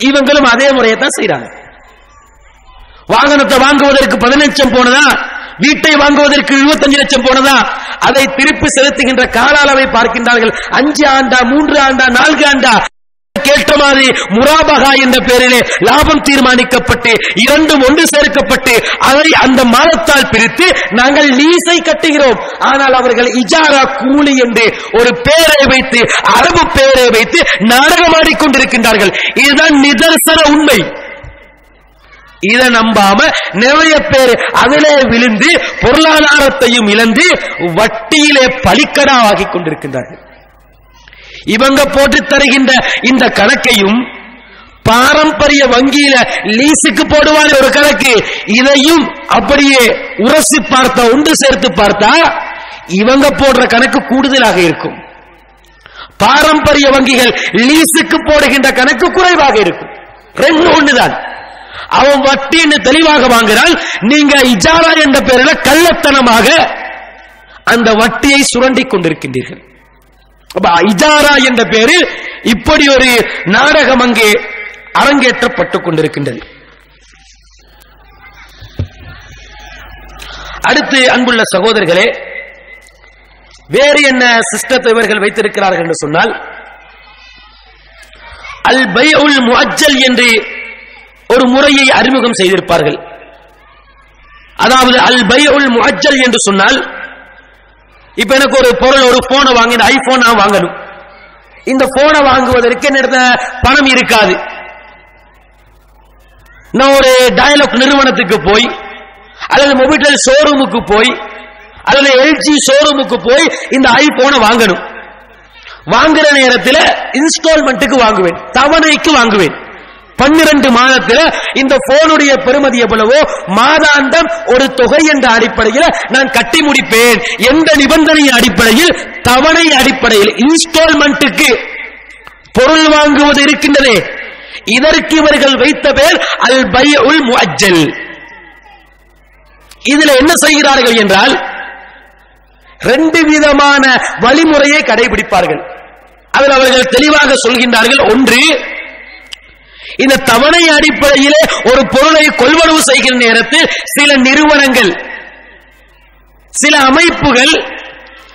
இவங்களும் அதே முறையை தான் செய்யறாங்க வாகனத்தை வாங்குவதற்கு பதினஞ்சு லட்சம் போனதா? வீட்டை வாங்குவதற்கு இருபத்தஞ்சு லட்சம் போனதா? அதை திருப்பி செலுத்துகின்ற கால அளவை பார்க்கின்றார்கள். அஞ்சு ஆண்டா மூன்று ஆண்டா நான்கு ஆண்டா கேட்ட மாதிரி முராபகா என்ற பெயரிலே லாபம் தீர்மானிக்கப்பட்டு இரண்டும் ஒன்று சேர்க்கப்பட்டு அதை அந்த மாதத்தால் பிரித்து நாங்கள் லீஸை கட்டுகிறோம். ஆனால் அவர்கள் இஜாரா கூலி என்று ஒரு பெயரை வைத்து அரபு பெயரை வைத்து நாடகமாடி கொண்டிருக்கின்றார்கள் இதுதான் நிதர்சன உண்மை. இதை நம்பாம நிறைய பேர் அதிலே விழுந்து பொருளாதாரத்தையும் இழந்து வட்டியிலே பலிக்கடா பலிக்கடாவாகி கொண்டிருக்கின்றார்கள் இவங்க போட்டு தருகின்ற இந்த கணக்கையும் பாரம்பரிய வங்கியில லீஸுக்கு போடுவாங்க ஒரு கணக்கு. இதையும் அப்படியே உரசி பார்த்தா உண்டு சேர்த்து பார்த்தா இவங்க போடுற கணக்கு கூடுதலாக இருக்கும். பாரம்பரிய வங்கிகள் லீஸுக்கு போடுகின்ற கணக்கு குறைவாக இருக்கும். ரெண்டு ஒண்ணுதான். அவன் வட்டின்னு தெளிவாக வாங்கினால் நீங்க இஜாரா என்ற பெயரில் கள்ளத்தனமாக அந்த வட்டியை சுரண்டிக் கொண்டிருக்கின்றீர்கள். இஜாரா என்ற பெயரில் இப்படி ஒரு நாடகம் அங்கே அரங்கேற்றப்பட்டுக் கொண்டிருக்கின்றது. அடுத்து அன்புள்ள சகோதரர்களே வேறு என்ன சிஸ்டத்தை இவர்கள் வைத்திருக்கிறார்கள் என்று சொன்னால் அல் பை உல் முஅஜ்ஜல் என்று ஒரு முறையை அறிமுகம் செய்திருப்பார்கள். அதாவது அல் பை உல் முஅஜ்ஜல் என்று சொன்னால் இப்ப எனக்கு ஒரு பொருள் ஒரு போனை வாங்கி இந்த ஐபோன் நான் வாங்கணும். இந்த போனை வாங்குவதற்கு என்னிடத்த பணம் இருக்காது. நான் ஒரு டயலாக் நிறுவனத்துக்கு போய் அல்லது மொபைல் ஷோரூமுக்கு போய் அல்லது எல்ஜி ஷோரூமுக்கு போய் இந்த ஐபோனை வாங்கணும். வாங்குற நேரத்தில் இன்ஸ்டால்மெண்ட்டுக்கு வாங்குவேன். தவணைக்கு வாங்குவேன். பன்னிரண்டு மாதத்துல இந்த போனுடைய பெருமதி எவ்வளவோ? மாதாந்தம் ஒரு தொகை என்ற அடிப்படையில் நான் கட்டி முடிப்பேன். எந்த நிபந்தனையின் அடிப்படையில்? தவணை அடிப்படையில் இன்ஸ்டால்மெண்ட்டுக்கு பொருள் வாங்குவது இருக்கின்றதே. இதற்கு இவர்கள் வைத்த பேர் அல் பை உல் முஅஜ்ஜல். இதுல என்ன செய்கிறார்கள் என்றால் ரெண்டு விதமான வழிமுறையை கடைபிடிப்பார்கள். அதில் அவர்கள் தெளிவாக சொல்கின்றார்கள். ஒன்று இந்த தவணை அடிப்படையிலே ஒரு பொருளை கொள்வனவு செய்கிற நேரத்தில் சில நிறுவனங்கள் சில அமைப்புகள்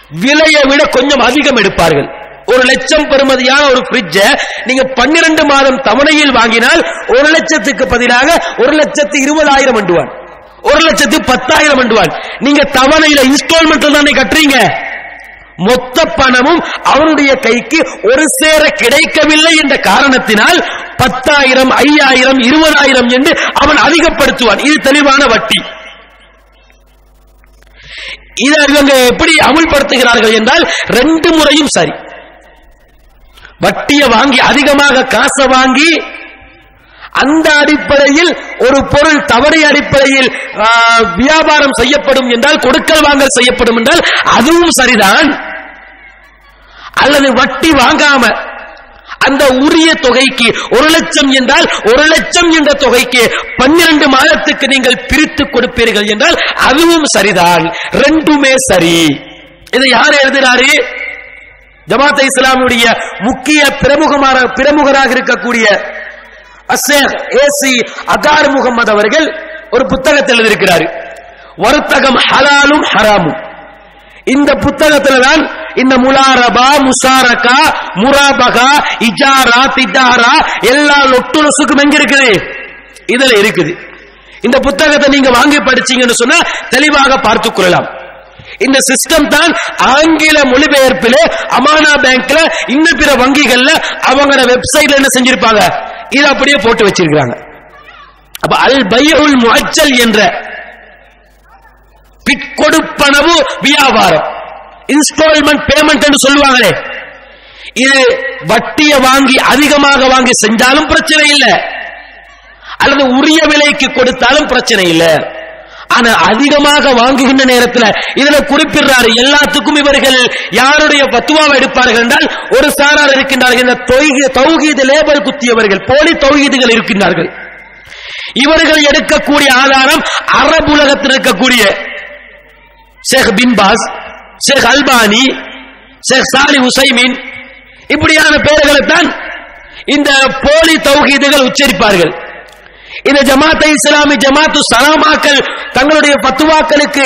விலையை விட கொஞ்சம் அதிகம் எடுப்பார்கள். ஒரு லட்சம் பெறுமதியான ஒரு பிரிட்ஜ நீங்க பன்னிரண்டு மாதம் தவணையில் வாங்கினால் ஒரு லட்சத்துக்கு பதிலாக ஒரு லட்சத்து இருபதாயிரம் அண்டுவான். ஒரு லட்சத்து பத்தாயிரம் அண்டுவான். நீங்க தவணையில இன்ஸ்டால்மெண்ட் தானே கட்டுறீங்க? மொத்த பணமும் அவனுடைய கைக்கு ஒரு சேர கிடைக்கவில்லை என்ற காரணத்தினால் பத்தாயிரம் ஐயாயிரம் இருபதாயிரம் என்று அவன் அதிகப்படுத்துவான். இது தெளிவான வட்டி. இதை இவங்க எப்படி அமுல்படுத்துகிறார்கள் என்றால் ரெண்டு முறையும் சரி. வட்டியை வாங்கி அதிகமாக காசை வாங்கி அந்த அடிப்படையில் ஒரு பொருள் தவறை அடிப்படையில் வியாபாரம் செய்யப்படும் என்றால் கொடுக்கல் வாங்கல் செய்யப்படும் என்றால் அதுவும் சரிதான். அல்லது வட்டி வாங்காம அந்த உரிய தொகைக்கு ஒரு லட்சம் என்றால் ஒரு லட்சம் என்ற தொகைக்கு பன்னிரண்டு மாதத்துக்கு நீங்கள் பிரித்து கொடுப்பீர்கள் என்றால் அதுவும் சரிதான் ரெண்டுமே சரி. இதை யார் எழுதுகிறாரு ஜமாத் இஸ்லாமுடைய முக்கிய பிரமுகமான பிரமுகராக இருக்கக்கூடிய அஷேக் ஏசி அகார் முகமது அவர்கள் ஒரு புத்தகத்தில் எழுதியிருக்கிறார். வர்த்தகம் ஹலாலும் ஹராமும். இந்த புத்தகத்தில் தான் இந்த முலாரபா முசாரகா முராபகா இஜாரா திட்டாரா எல்லா லொட்டுலசுக்கும் எங்க இருக்குது இதுல இருக்குது. இந்த புத்தகத்தை நீங்க வாங்கி படிச்சீங்கன்னு சொன்னா தெளிவாக பார்த்துக் கொள்ளலாம். இந்த சிஸ்டம் தான் ஆங்கில மொழிபெயர்ப்பில் அமானா பேங்க்ல இன்னும் பிற வங்கிகள்ல அவங்களோட வெப்சைட்ல என்ன செஞ்சிருப்பாங்க? இதை அப்படியே போட்டு வச்சிருக்காங்க அப்ப அல் பையுல் முஅஜ்ஜல் என்ற பிற்கொடுப்பனவு வியாபாரம். இன்ஸ்டால்மெண்ட் பேமெண்ட் என்று சொல்லுவாங்களே. இது வட்டிய வாங்கி அதிகமாக வாங்கி செஞ்சாலும் பிரச்சனை இல்லை. அல்லது உரிய விலைக்கு கொடுத்தாலும் பிரச்சனை இல்லை. ஆனா அதிகமாக வாங்குகின்ற நேரத்தில் இதுல குறிப்பிடுறாரு எல்லாத்துக்கும் இவர்கள் யாருடைய பத்துவாவை எடுப்பார்கள் என்றால் ஒரு சாரார் இருக்கின்றார்கள். இந்த தொய்கி- தௌஹீது லேபல் குத்தியவர்கள் போலி தௌஹீதுகள் இருக்கின்றார்கள். இவர்கள் எடுக்கக்கூடிய ஆதாரம் அரபு உலகத்தில் இருக்கக்கூடிய Sheikh bin Baz Sheikh Albani Sheikh Salih Uthaymeen இப்படியான பெயர்களைத்தான் இந்த போலி தௌஹீதுகள் உச்சரிப்பார்கள். இந்த ஜமாத்தை இஸ்லாமி ஜமாத்து சலாமாக்கள் தங்களுடைய பத்துவாக்களுக்கு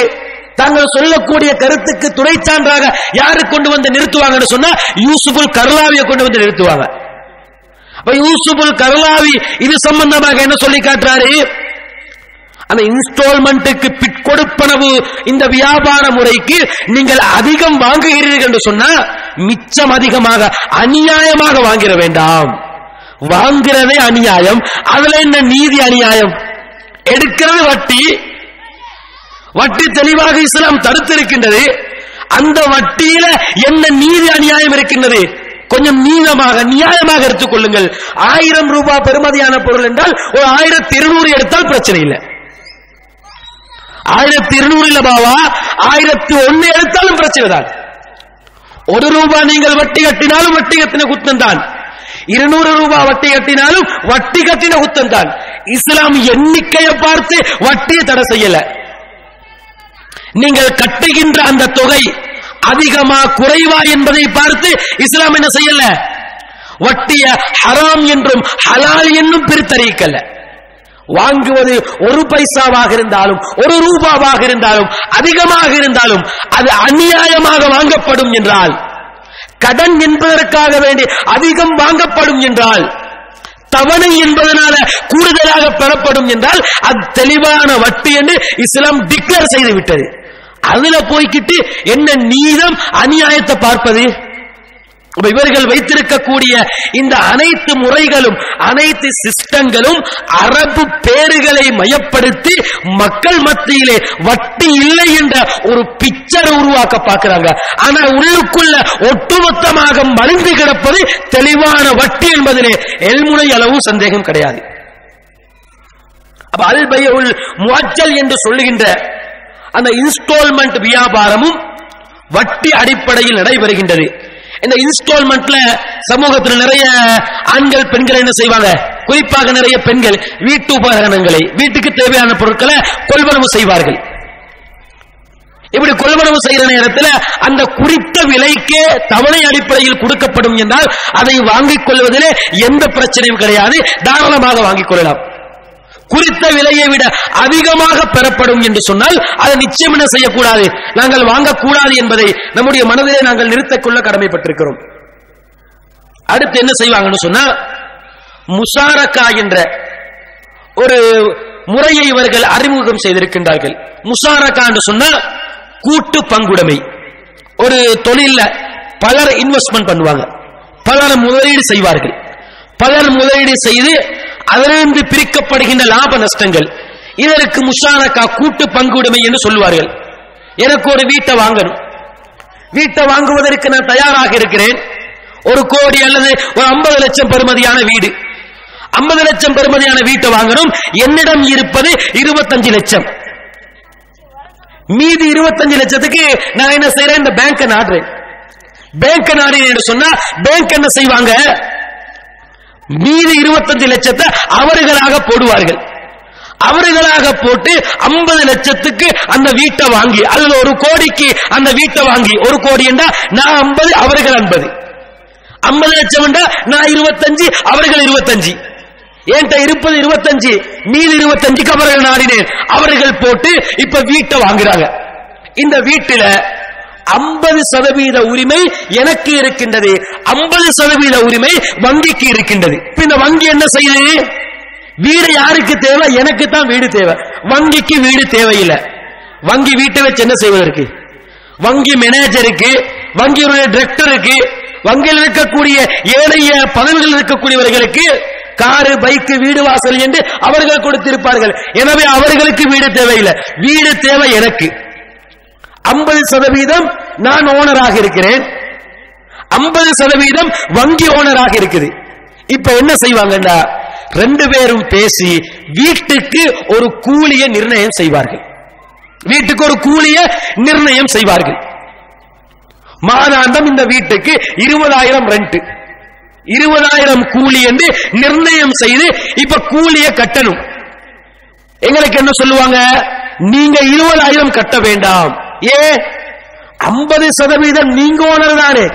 தாங்கள் சொல்லக்கூடிய கருத்துக்கு துணை சான்றாக யாரு கொண்டு வந்து நிறுத்துவாங்கன்னு சொன்னா யூசுஃபுல் கர்லாவியை கொண்டு வந்து நிறுத்துவாங்க. அப்ப யூசுஃபுல் கர்லாவி இது சம்பந்தமாக என்ன சொல்லி காட்டுறாரு? அந்த இன்ஸ்டால்மெண்ட்டுக்கு பிற்கொடுப்பனவு இந்த வியாபார முறைக்கு நீங்கள் அதிகம் வாங்குகிறீர்கள் என்று சொன்னா மிச்சம் அதிகமாக அநியாயமாக வாங்கிட வேண்டாம். வாங்குறதே அநியாயம் அதுல என்ன நீதி அநியாயம்? எடுக்கிறது வட்டி. வட்டி தெளிவாக இஸ்லாம் தடுத்திருக்கின்றது. அந்த வட்டியில என்ன நீதி அநியாயம் இருக்கின்றது? கொஞ்சம் நீளமாக நியாயமாக எடுத்துக் கொள்ளுங்கள் ஆயிரம் ரூபாய் பெறுமதியான பொருள் என்றால் ஒரு ஆயிரத்தி இருநூறு எடுத்தால் பிரச்சனை இல்லை. ஆயிரத்தி இருநூறு இல்ல பாவா ஆயிரத்தி ஒன்னு எடுத்தாலும் பிரச்சனை தான். ஒரு ரூபாய் நீங்கள் வட்டி கட்டினாலும் வட்டி கட்டின குத்தம் தான். இருநூறு ரூபாய் வட்டி கட்டினாலும் வட்டி கட்டின குத்தம் தான். இஸ்லாம் எண்ணிக்கையை பார்த்து வட்டியை தடை செய்யல. நீங்கள் கட்டுகின்ற அந்த தொகை அதிகமா குறைவா என்பதை பார்த்து இஸ்லாம் என்ன செய்யல? வட்டிய ஹராம் என்றும் ஹலால் என்றும் பிரித்தறிவிக்கல. வாங்குவது ஒரு பைசாவாக இருந்தாலும் ஒரு ரூபாவாக இருந்தாலும் அதிகமாக இருந்தாலும் அது அநியாயமாக வாங்கப்படும் என்றால் கடன் என்பதற்காக வேண்டி அதிகம் வாங்கப்படும் என்றால் தவணை என்பதனால கூடுதலாக பெறப்படும் என்றால் அது தெளிவான வட்டி என்று இஸ்லாம் டிக்ளேர் செய்து விட்டது. அதுல போய்கிட்டு என்ன நீதம் அநியாயத்தை பார்ப்பது? இவர்கள் வைத்திருக்கக்கூடிய இந்த அனைத்து முறைகளும் அனைத்து சிஸ்டங்களும் அரபு பேறுகளை மையப்படுத்தி மக்கள் மத்தியிலே வட்டி இல்லை என்ற ஒரு பிக்சர் உருவாக்க பார்க்கிறாங்க. ஆனா உள்ளுக்குள்ள ஒட்டுமொத்தமாக மலிந்து கிடப்பது தெளிவான வட்டி என்பதிலே எல்முனை அளவு சந்தேகம் கிடையாது. அப்ப அல்பையுல் முஅஜ்ஜல் என்று சொல்லுகின்ற அந்த இன்ஸ்டால்மெண்ட் வியாபாரமும் வட்டி அடிப்படையில் நடைபெறுகின்றது. இந்த இன்ஸ்டால்மெண்ட்ல சமூகத்தில் நிறைய ஆண்கள் பெண்கள் என்ன செய்வாங்க? குறிப்பாக நிறைய பெண்கள் வீட்டு உபகரணங்களை வீட்டுக்கு தேவையான பொருட்களை கொள்வனவு செய்வார்கள். இப்படி கொள்வனவு செய்யற நேரத்தில் அந்த குறித்த விலைக்கே தவணை அடிப்படையில் கொடுக்கப்படும் என்றால் அதை வாங்கிக் கொள்வதிலே எந்த பிரச்சனையும் கிடையாது. தாராளமாக வாங்கிக் கொள்ளலாம். குறித்த விலையை விட அதிகமாக பெறப்படும் என்று சொன்னால் அதை நிச்சயம் என்ன செய்யக்கூடாது? நாங்கள் வாங்கக்கூடாது என்பதை நம்முடைய மனதிலே நாங்கள் நிறுத்தக்கொள்ள கடமைப்பட்டிருக்கிறோம். அடுத்து என்ன செய்வாங்கன்னு சொன்னா முசாரக்கா என்ற ஒரு முறையை இவர்கள் அறிமுகம் செய்திருக்கின்றார்கள். முசாரக்கா என்று சொன்னா கூட்டு பங்குடைமை. ஒரு தொழில பலர் இன்வெஸ்ட்மெண்ட் பண்ணுவாங்க. பலர் முதலீடு செய்வார்கள். பலர் முதலீடு செய்து அதிலிருந்து பிரிக்கப்படுகின்ற லாப நஷ்டங்கள். இதற்கு முஷாரக்கா கூட்டு பங்குடைமை என்று சொல்லுவார்கள். எனக்கு ஒரு வீட்டை வாங்கணும். வீட்டை வாங்குவதற்கு நான் தயாராக இருக்கிறேன். ஒரு கோடி அல்லது ஒரு ஐம்பது லட்சம் பெறுமதியான வீடு. ஐம்பது லட்சம் பெறுமதியான வீட்டை வாங்கணும். என்னிடம் இருப்பது இருபத்தஞ்சு லட்சம். மீதி இருபத்தஞ்சு லட்சத்துக்கு நான் என்ன செய்யறேன் இந்த பேங்க நாடுறேன். பேங்க என்று சொன்னா பேங்க் என்ன செய்வாங்க? மீதி இருபத்தஞ்சு லட்சத்தை அவர்களாக போடுவார்கள். அவர்களாக போட்டு ஐம்பது லட்சத்துக்கு அந்த வீட்டை வாங்கி அல்லது ஒரு கோடிக்கு அந்த வீட்டை வாங்கி ஒரு கோடி என்றா நான் ஐம்பது அவர்கள் ஐம்பது. ஐம்பது லட்சம் என்றா நான் இருபத்தஞ்சு அவர்கள் இருபத்தஞ்சு. என்கிட்ட இருப்பது இருபத்தஞ்சு? மீதி இருபத்தஞ்சுக்கு அவர்கள் நாடினேன். அவர்கள் போட்டு இப்ப வீட்டை வாங்குறாங்க. இந்த வீட்டில ஐம்பது சதவீத உரிமை எனக்கு இருக்கின்றது. ஐம்பது சதவீத உரிமை வங்கிக்கு இருக்கின்றது. இந்த வங்கி என்ன செய்யுது? வீடு யாருக்கு தேவை? எனக்கு தான் வீடு தேவை. வங்கிக்கு வீடு தேவையில்லை. வங்கி வீட்டை வச்சு என்ன செய்வதற்கு வங்கி மேனேஜருக்கு வங்கியுடைய டிரெக்டருக்கு வங்கியில் இருக்கக்கூடிய ஏழைய பதவிகளில் இருக்கக்கூடியவர்களுக்கு காரு பைக்கு வீடு வாசல் என்று அவர்கள் கொடுத்திருப்பார்கள். எனவே அவர்களுக்கு வீடு தேவையில்லை. வீடு தேவை எனக்கு. ஐம்பது சதவீதம் நான் ஓனராக இருக்கிறேன். ஐம்பது சதவீதம் வங்கி ஓனராக இருக்குது. இப்ப என்ன செய்வாங்கன்னா ரெண்டு பேரும் பேசி வீட்டுக்கு ஒரு கூலிய நிர்ணயம் செய்வார்கள். வீட்டுக்கு ஒரு கூலிய நிர்ணயம் செய்வார்கள். மாதாந்தம் இந்த வீட்டுக்கு இருபதாயிரம் ரெண்ட் இருபதாயிரம் கூலி என்று நிர்ணயம் செய்து இப்ப கூலிய கட்டணும். எங்களுக்கு என்ன சொல்லுவாங்க? நீங்க இருபதாயிரம் கட்ட வேண்டாம். ஏ ஐம்பது சதவீதம் நீங்க ஓனர் தானே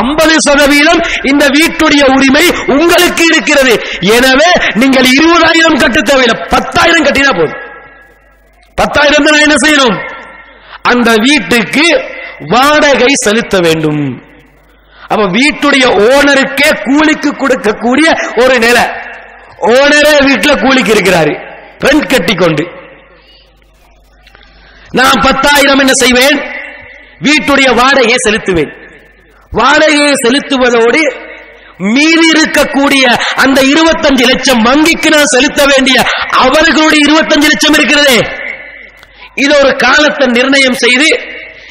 ஐம்பது சதவீதம் இந்த வீட்டுடைய உரிமை உங்களுக்கு இருக்கிறது. எனவே நீங்கள் இருபதாயிரம் கட்ட தேவையில்லை. பத்தாயிரம் கட்டினா போதும். பத்தாயிரம் தான் என்ன செய்யணும்? அந்த வீட்டுக்கு வாடகை செலுத்த வேண்டும். அப்ப வீட்டுடைய ஓனருக்கே கூலிக்கு கொடுக்கக்கூடிய ஒரு நிலை. ஓனரே வீட்டில் கூலிக்கு இருக்கிறாரு. ரெண்ட் கட்டி கொண்டு நான் பத்தாயிரம் என்ன செய்வேன்? வீட்டுடைய வாடகையை செலுத்துவேன். வாடகையை செலுத்துவதோடு மீதி இருக்கக்கூடிய அந்த இருபத்தஞ்சு லட்சம் வங்கிக்கு நான் செலுத்த வேண்டிய அவர்களுடைய இருபத்தஞ்சு லட்சம் இருக்கிறதே. இது ஒரு காலத்தை நிர்ணயம் செய்து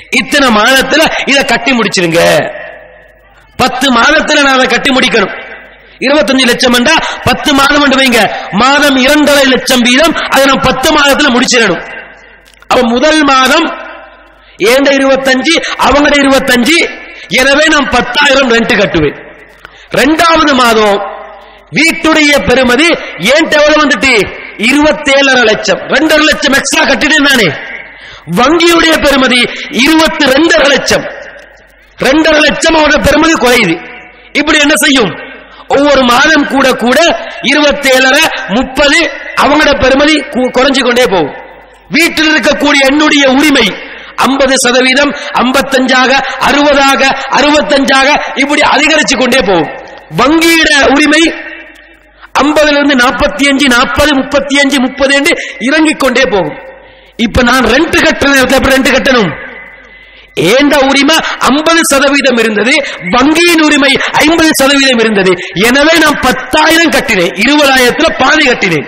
இத்தனை மாதத்துல இதை கட்டி முடிச்சிருங்க. பத்து மாதத்துல நான் அதை கட்டி முடிக்கணும். இருபத்தஞ்சு லட்சம் என்றா பத்து மாதம் என்று வைங்க. மாதம் இரண்டரை லட்சம் வீதம் அதை நான் பத்து மாதத்துல முடிச்சிடணும். அப்ப முதல் மாதம் ஏண்ட இருபத்தஞ்சு? அவங்கட இருபத்தஞ்சு? எனவே நான் பத்தாயிரம் ரெண்ட் கட்டுவேன். ரெண்டாவது மாதம் வீட்டுடைய பெருமதி ஏன் எவ்வளவு வந்துட்டு? இருபத்தேழரை லட்சம். ரெண்டரை லட்சம் எக்ஸ்ட்ரா கட்டிட்டேன் நானே. வங்கியுடைய பெருமதி இருபத்தி ரெண்டரை லட்சம். ரெண்டரை லட்சம் அவருடைய பெருமதி குறையுது. இப்படி என்ன செய்யும்? ஒவ்வொரு மாதம் கூட கூட இருபத்தேழரை முப்பது அவங்களோட பெருமதி கு- குறைஞ்சு கொண்டே போகும். வீட்டில் இருக்கக்கூடிய என்னுடைய உரிமை ஐம்பது சதவீதம் ஐம்பத்தஞ்சாக அறுபதாக அறுபத்தஞ்சாக இப்படி அதிகரிச்சு கொண்டே போகும். வங்கியிட உரிமை ஐம்பதுல இருந்து நாற்பத்தி அஞ்சு நாற்பது முப்பத்தி அஞ்சு முப்பது என்று இறங்கிக் கொண்டே போகும். இப்ப நான் ரெண்ட் கட்டுற நேரத்தில் எப்படி ரெண்ட் கட்டணும்? ஏண்ட உரிமை ஐம்பது சதவீதம் இருந்தது வங்கியின் உரிமை ஐம்பது சதவீதம் இருந்தது. எனவே நான் பத்தாயிரம் கட்டினேன் இருபதாயிரத்துல பாதி கட்டினேன்.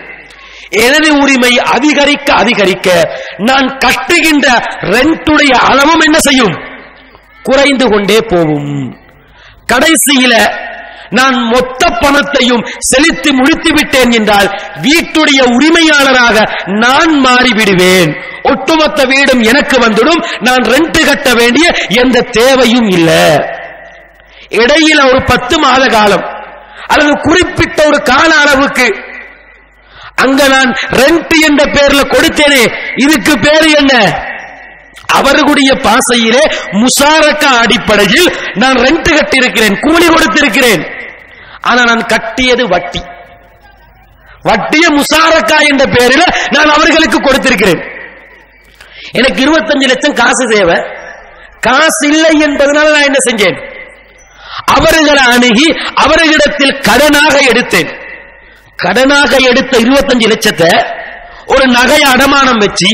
எனது உரிமை அதிகரிக்க அதிகரிக்க நான் கட்டுகின்ற ரெண்டுடைய அளவும் என்ன செய்யும்? குறைந்து கொண்டே போகும். கடைசியில நான் மொத்த பணத்தையும் செலுத்தி முடித்து விட்டேன் என்றால் வீட்டுடைய உரிமையாளராக நான் மாறிவிடுவேன். ஒட்டுமொத்த வீடும் எனக்கு வந்துடும். நான் ரெண்ட் கட்ட வேண்டிய எந்த தேவையும் இல்லை. இடையில ஒரு பத்து மாத காலம் அல்லது குறிப்பிட்ட ஒரு கால அளவுக்கு அங்க நான் ரெண்ட் என்ற பெயர்ல கொடுத்தேனே இதுக்கு பேரு என்ன? அவர்களுடைய பாசையிலே முசாரக்கா அடிப்படையில் நான் ரெண்ட் கட்டியிருக்கிறேன் கூலி கொடுத்திருக்கிறேன். ஆனா நான் கட்டியது வட்டி. வட்டிய முசாரக்கா என்ற பெயரில் நான் அவர்களுக்கு கொடுத்திருக்கிறேன். எனக்கு இருபத்தஞ்சு லட்சம் காசு தேவை. காசு இல்லை என்பதனால நான் என்ன செஞ்சேன்? அவர்களை அணுகி அவர்களிடத்தில் கடனாக எடுத்தேன். கடனாக எடுத்த இருபத்தஞ்சு லட்சத்தை ஒரு நகை அடமானம் வச்சு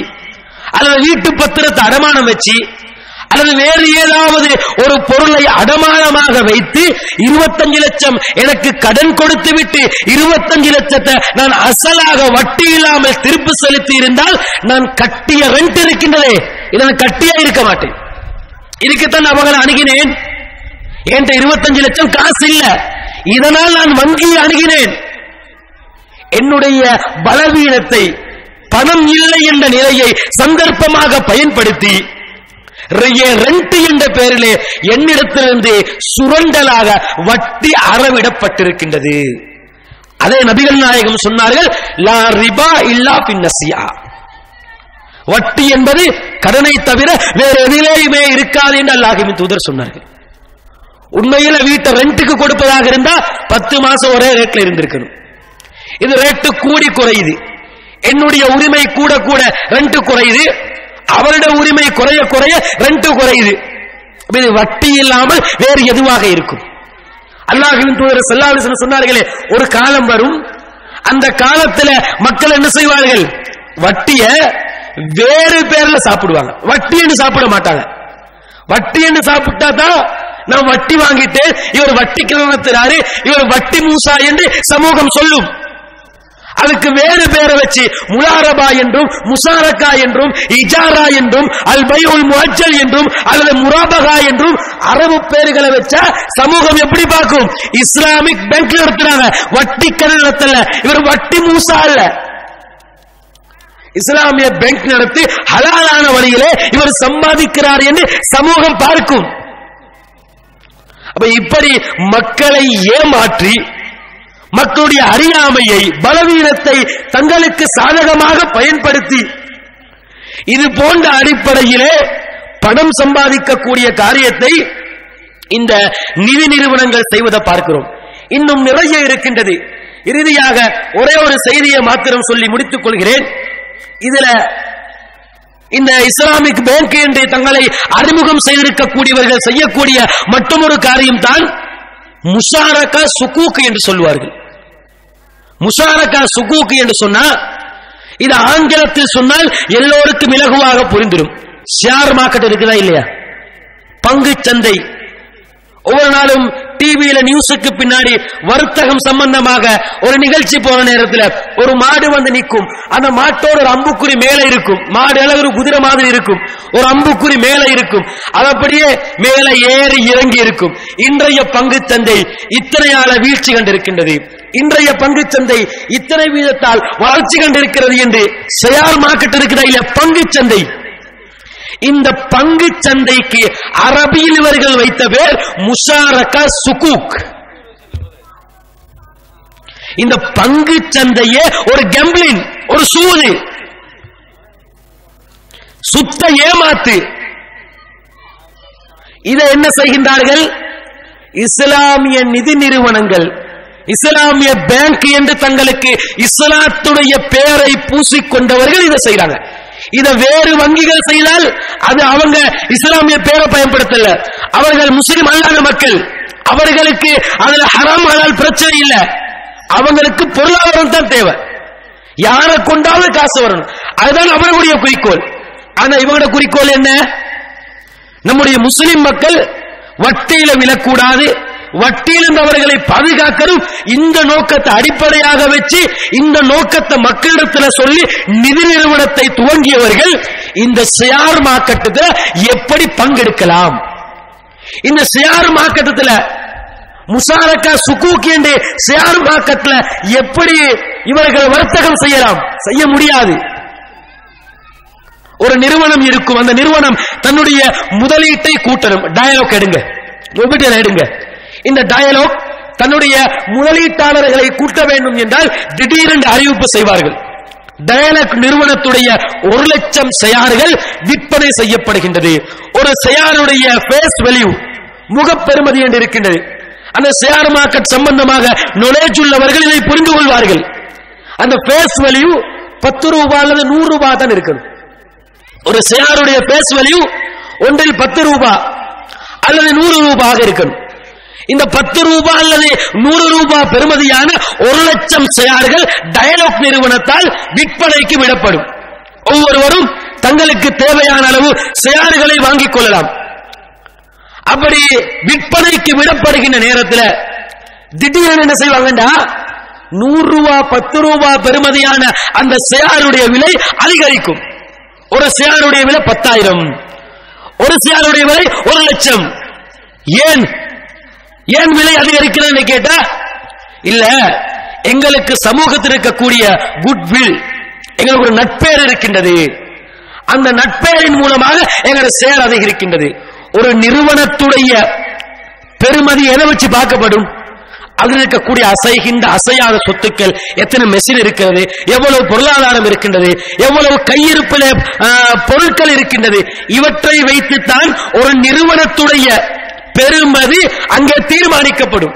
அல்லது வீட்டு பத்திரத்தை அடமானம் வச்சு அல்லது வேறு ஏதாவது ஒரு பொருளை அடமானமாக வைத்து இருபத்தஞ்சு லட்சம் எனக்கு கடன் கொடுத்து விட்டு இருபத்தஞ்சு லட்சத்தை நான் அசலாக வட்டி இல்லாமல் திருப்பி செலுத்தி இருந்தால் நான் கட்டிய ரெண்ட் இருக்கின்றதே. இதை நான் கட்டியா இருக்க மாட்டேன். இதுக்குத்தான் அவங்களை அணுகினேன். என்கிட்ட இருபத்தஞ்சு லட்சம் காசு இல்ல. இதனால் நான் வங்கியை அணுகினேன். என்னுடைய பலவீனத்தை பணம் இல்லை என்ற நிலையை சந்தர்ப்பமாக பயன்படுத்தி ரெண்ட் என்ற பெயரிலே என்னிடத்திலிருந்து சுரண்டலாக வட்டி அறவிடப்பட்டிருக்கின்றது. அதே நபிகள் நாயகம் சொன்னார்கள் லா ரிபா இல்லா பின்னசியா வட்டி என்பது கடனை தவிர வேற எதிலேயுமே இருக்காது என்று அல்லாஹிமின் தூதர் சொன்னார்கள். உண்மையில வீட்டை ரெண்டுக்கு கொடுப்பதாக இருந்தா பத்து மாசம் ஒரே ரேட்ல இருந்திருக்கணும். இது ரேட்டு கூடி குறையுது. என்னுடைய உரிமை கூட கூட ரெண்ட் குறையுது. அவருடைய உரிமை குறைய குறைய ரெண்ட் குறையுது. இது வட்டி இல்லாமல் வேறு எதுவாக இருக்கும்? அல்லாஹின் தூதர் செல்லாவிசன் சொன்னார்களே ஒரு காலம் வரும் அந்த காலத்துல மக்கள் என்ன செய்வார்கள்? வட்டிய வேறு பேர்ல சாப்பிடுவாங்க. வட்டி என்று சாப்பிட மாட்டாங்க. வட்டி என்று சாப்பிட்டா தான் நான் வட்டி வாங்கிட்டு இவர் வட்டி கிழமத்துறாரு இவர் வட்டி மூசா என்று சமூகம் சொல்லும். அதுக்கு வேறு பேரை வச்சு முலாரபா என்றும் முசாரக்கா என்றும் இஜாரா என்றும் அல் பையுல் முஹஜல் என்றும் அல்லது முராபகா என்றும் அரபு பேர்களை வச்சா சமூகம் எப்படி பார்க்கும்? இஸ்லாமிக் பேங்க் நடத்துறாங்க. வட்டி கடன் நடத்தல. இவர் வட்டி மூசா அல்ல. இஸ்லாமிய பேங்க் நடத்தி ஹலாலான வழியிலே இவர் சம்பாதிக்கிறார் என்று சமூகம் பார்க்கும். அப்ப இப்படி மக்களை ஏமாற்றி மக்களுடைய அறியாமையை பலவீனத்தை தங்களுக்கு சாதகமாக பயன்படுத்தி இது போன்ற அடிப்படையிலே பணம் சம்பாதிக்கக்கூடிய காரியத்தை இந்த நிதி நிறுவனங்கள் செய்வதை பார்க்கிறோம். இன்னும் நிறைய இருக்கின்றது. இறுதியாக ஒரே ஒரு செய்தியை மாத்திரம் சொல்லி முடித்துக் கொள்கிறேன். இதுல இந்த இஸ்லாமிக் பேங்க் என்று தங்களை அறிமுகம் செய்திருக்கக்கூடியவர்கள் செய்யக்கூடிய மட்டுமொரு காரியம் தான் முஷாரகா சுக்கூக்கு என்று சொல்லுவார்கள் முஷாரகா சுகூக் என்று சொன்னா இது ஆங்கிலத்தில் சொன்னால் எல்லோருக்கும் இலகுவாக புரிந்துடும் ஷேர் மார்க்கெட் இருக்குதா இல்லையா? பங்கு சந்தை. ஒவ்வொரு நாளும் டிவியில நியூஸுக்கு பின்னாடி வர்த்தகம் சம்பந்தமாக ஒரு நிகழ்ச்சி போன நேரத்தில் ஒரு மாடு வந்து நிற்கும். அந்த மாட்டோட ஒரு அம்புக்குறி மேல இருக்கும். மாடு அளவு ஒரு குதிரை மாதிரி இருக்கும். ஒரு அம்புக்குறி மேல இருக்கும். அது அப்படியே மேல ஏறி இறங்கி இருக்கும். இன்றைய பங்கு சந்தை இத்தனையால வீழ்ச்சி கண்டிருக்கின்றது. இன்றைய பங்கு சந்தை இத்தனை வீதத்தால் வளர்ச்சி கண்டிருக்கிறது என்று ஷேர் மார்க்கெட் இருக்கிற இல்ல பங்கு சந்தை. இந்த பங்கு சந்தைக்கு அரபியில் இவர்கள் வைத்த பேர் முஷாரகா சுகூக். இந்த பங்கு சந்தையே ஒரு கெம்பிளின் ஒரு சூது. சுத்த ஏமாத்து. இதை என்ன செய்கின்றார்கள்? இஸ்லாமிய நிதி நிறுவனங்கள் இஸ்லாமிய பேங்க் என்று தங்களுக்கு இஸ்லாத்துடைய பெயரை பூசிக்கொண்டவர்கள் இதை செய்யறாங்க இதை வேறு வங்கிகள் செய்தால் அது அவங்க இஸ்லாமிய பேரை பயன்படுத்தல. அவர்கள் முஸ்லிம் அல்லாத மக்கள். அவர்களுக்கு அதுல ஹராம் ஹலால் பிரச்சனை இல்ல. அவங்களுக்கு பொருளாதாரம் தான் தேவை. யாரை கொண்டாலும் காசு வரணும். அதுதான் அவர்களுடைய குறிக்கோள். ஆனா இவங்களோட குறிக்கோள் என்ன? நம்முடைய முஸ்லிம் மக்கள் வட்டியில விழக்கூடாது. வட்டியிலிருந்து அவர்களை பாதுகாக்கணும். இந்த நோக்கத்தை அடிப்படையாக வச்சு இந்த நோக்கத்தை மக்களிடத்துல சொல்லி நிதி நிறுவனத்தை துவங்கியவர்கள் இந்த ஷேர் மார்க்கெட்டுல எப்படி பங்கெடுக்கலாம்? இந்த ஷேர் மார்க்கெட்டுல முசாரக்கா சுக்கூக்கி என்று ஷேர் மார்க்கெட்ல எப்படி இவர்கள் வர்த்தகம் செய்யலாம்? செய்ய முடியாது. ஒரு நிறுவனம் இருக்கும். அந்த நிறுவனம் தன்னுடைய முதலீட்டை கூட்டணும். டயலாக் எடுங்க. எடுங்க. இந்த டயலாக் தன்னுடைய முதலீட்டாளர்களை கூட்ட வேண்டும் என்றால் திடீரென்று அறிவிப்பு செய்வார்கள். டயலாக் நிறுவனத்துடைய ஒரு லட்சம் செயார்கள் விற்பனை செய்யப்படுகின்றது. ஒரு செயாருடைய பேஸ் வெல்யூ முகப்பெருமதி என்று இருக்கின்றது. அந்த ஷேர் மார்க்கெட் சம்பந்தமாக நுழைஜ் உள்ளவர்கள் இதை புரிந்து கொள்வார்கள். அந்த பேஸ் வேல்யூ பத்து ரூபாய் அல்லது நூறு ரூபாய் தான் இருக்குது ஒரு ஷேருடைய பேஸ் வேல்யூ ஒன்றில் பத்து ரூபாய் அல்லது நூறு ரூபாயாக இருக்கணும். இந்த பத்து ரூபாய் அல்லது நூறு ரூபாய் பெறுமதியான ஒரு லட்சம் ஷேர்கள் டயலாக் நிறுவனத்தால் விற்பனைக்கு விடப்படும். ஒவ்வொருவரும் தங்களுக்கு தேவையான அளவு ஷேர்களை வாங்கிக் கொள்ளலாம். அப்படி விற்பனைக்கு விடப்படுகின்ற நேரத்தில் திடீரென என்ன செய்வாங்கடா நூறு ரூபா பத்து ரூபா பெறுமதியான அந்த ஷேருடைய விலை அதிகரிக்கும். ஒரு ஷேருடைய விலை பத்தாயிரம். ஒரு ஷேருடைய விலை ஒரு லட்சம். ஏன்? ஏன் விலை அதிகரிக்கிறது கேட்டா இல்ல எங்களுக்கு சமூகத்தில் இருக்கக்கூடிய குட்வில் எங்களுக்கு ஒரு நட்பெயர் இருக்கின்றது. அந்த நட்பெயரின் மூலமாக எங்களோட செயல் அதிகரிக்கின்றது. ஒரு நிறுவனத்துடைய பெருமதி எதை வச்சு பார்க்கப்படும்? அதில் இருக்கக்கூடிய அசைகின்ற அசையாத சொத்துக்கள் எத்தனை மெஷின் இருக்கிறது எவ்வளவு பொருளாதாரம் இருக்கின்றது எவ்வளவு கையிருப்பில் பொருட்கள் இருக்கின்றது இவற்றை வைத்துத்தான் ஒரு நிறுவனத்துடைய பெருமதி அங்கே தீர்மானிக்கப்படும்.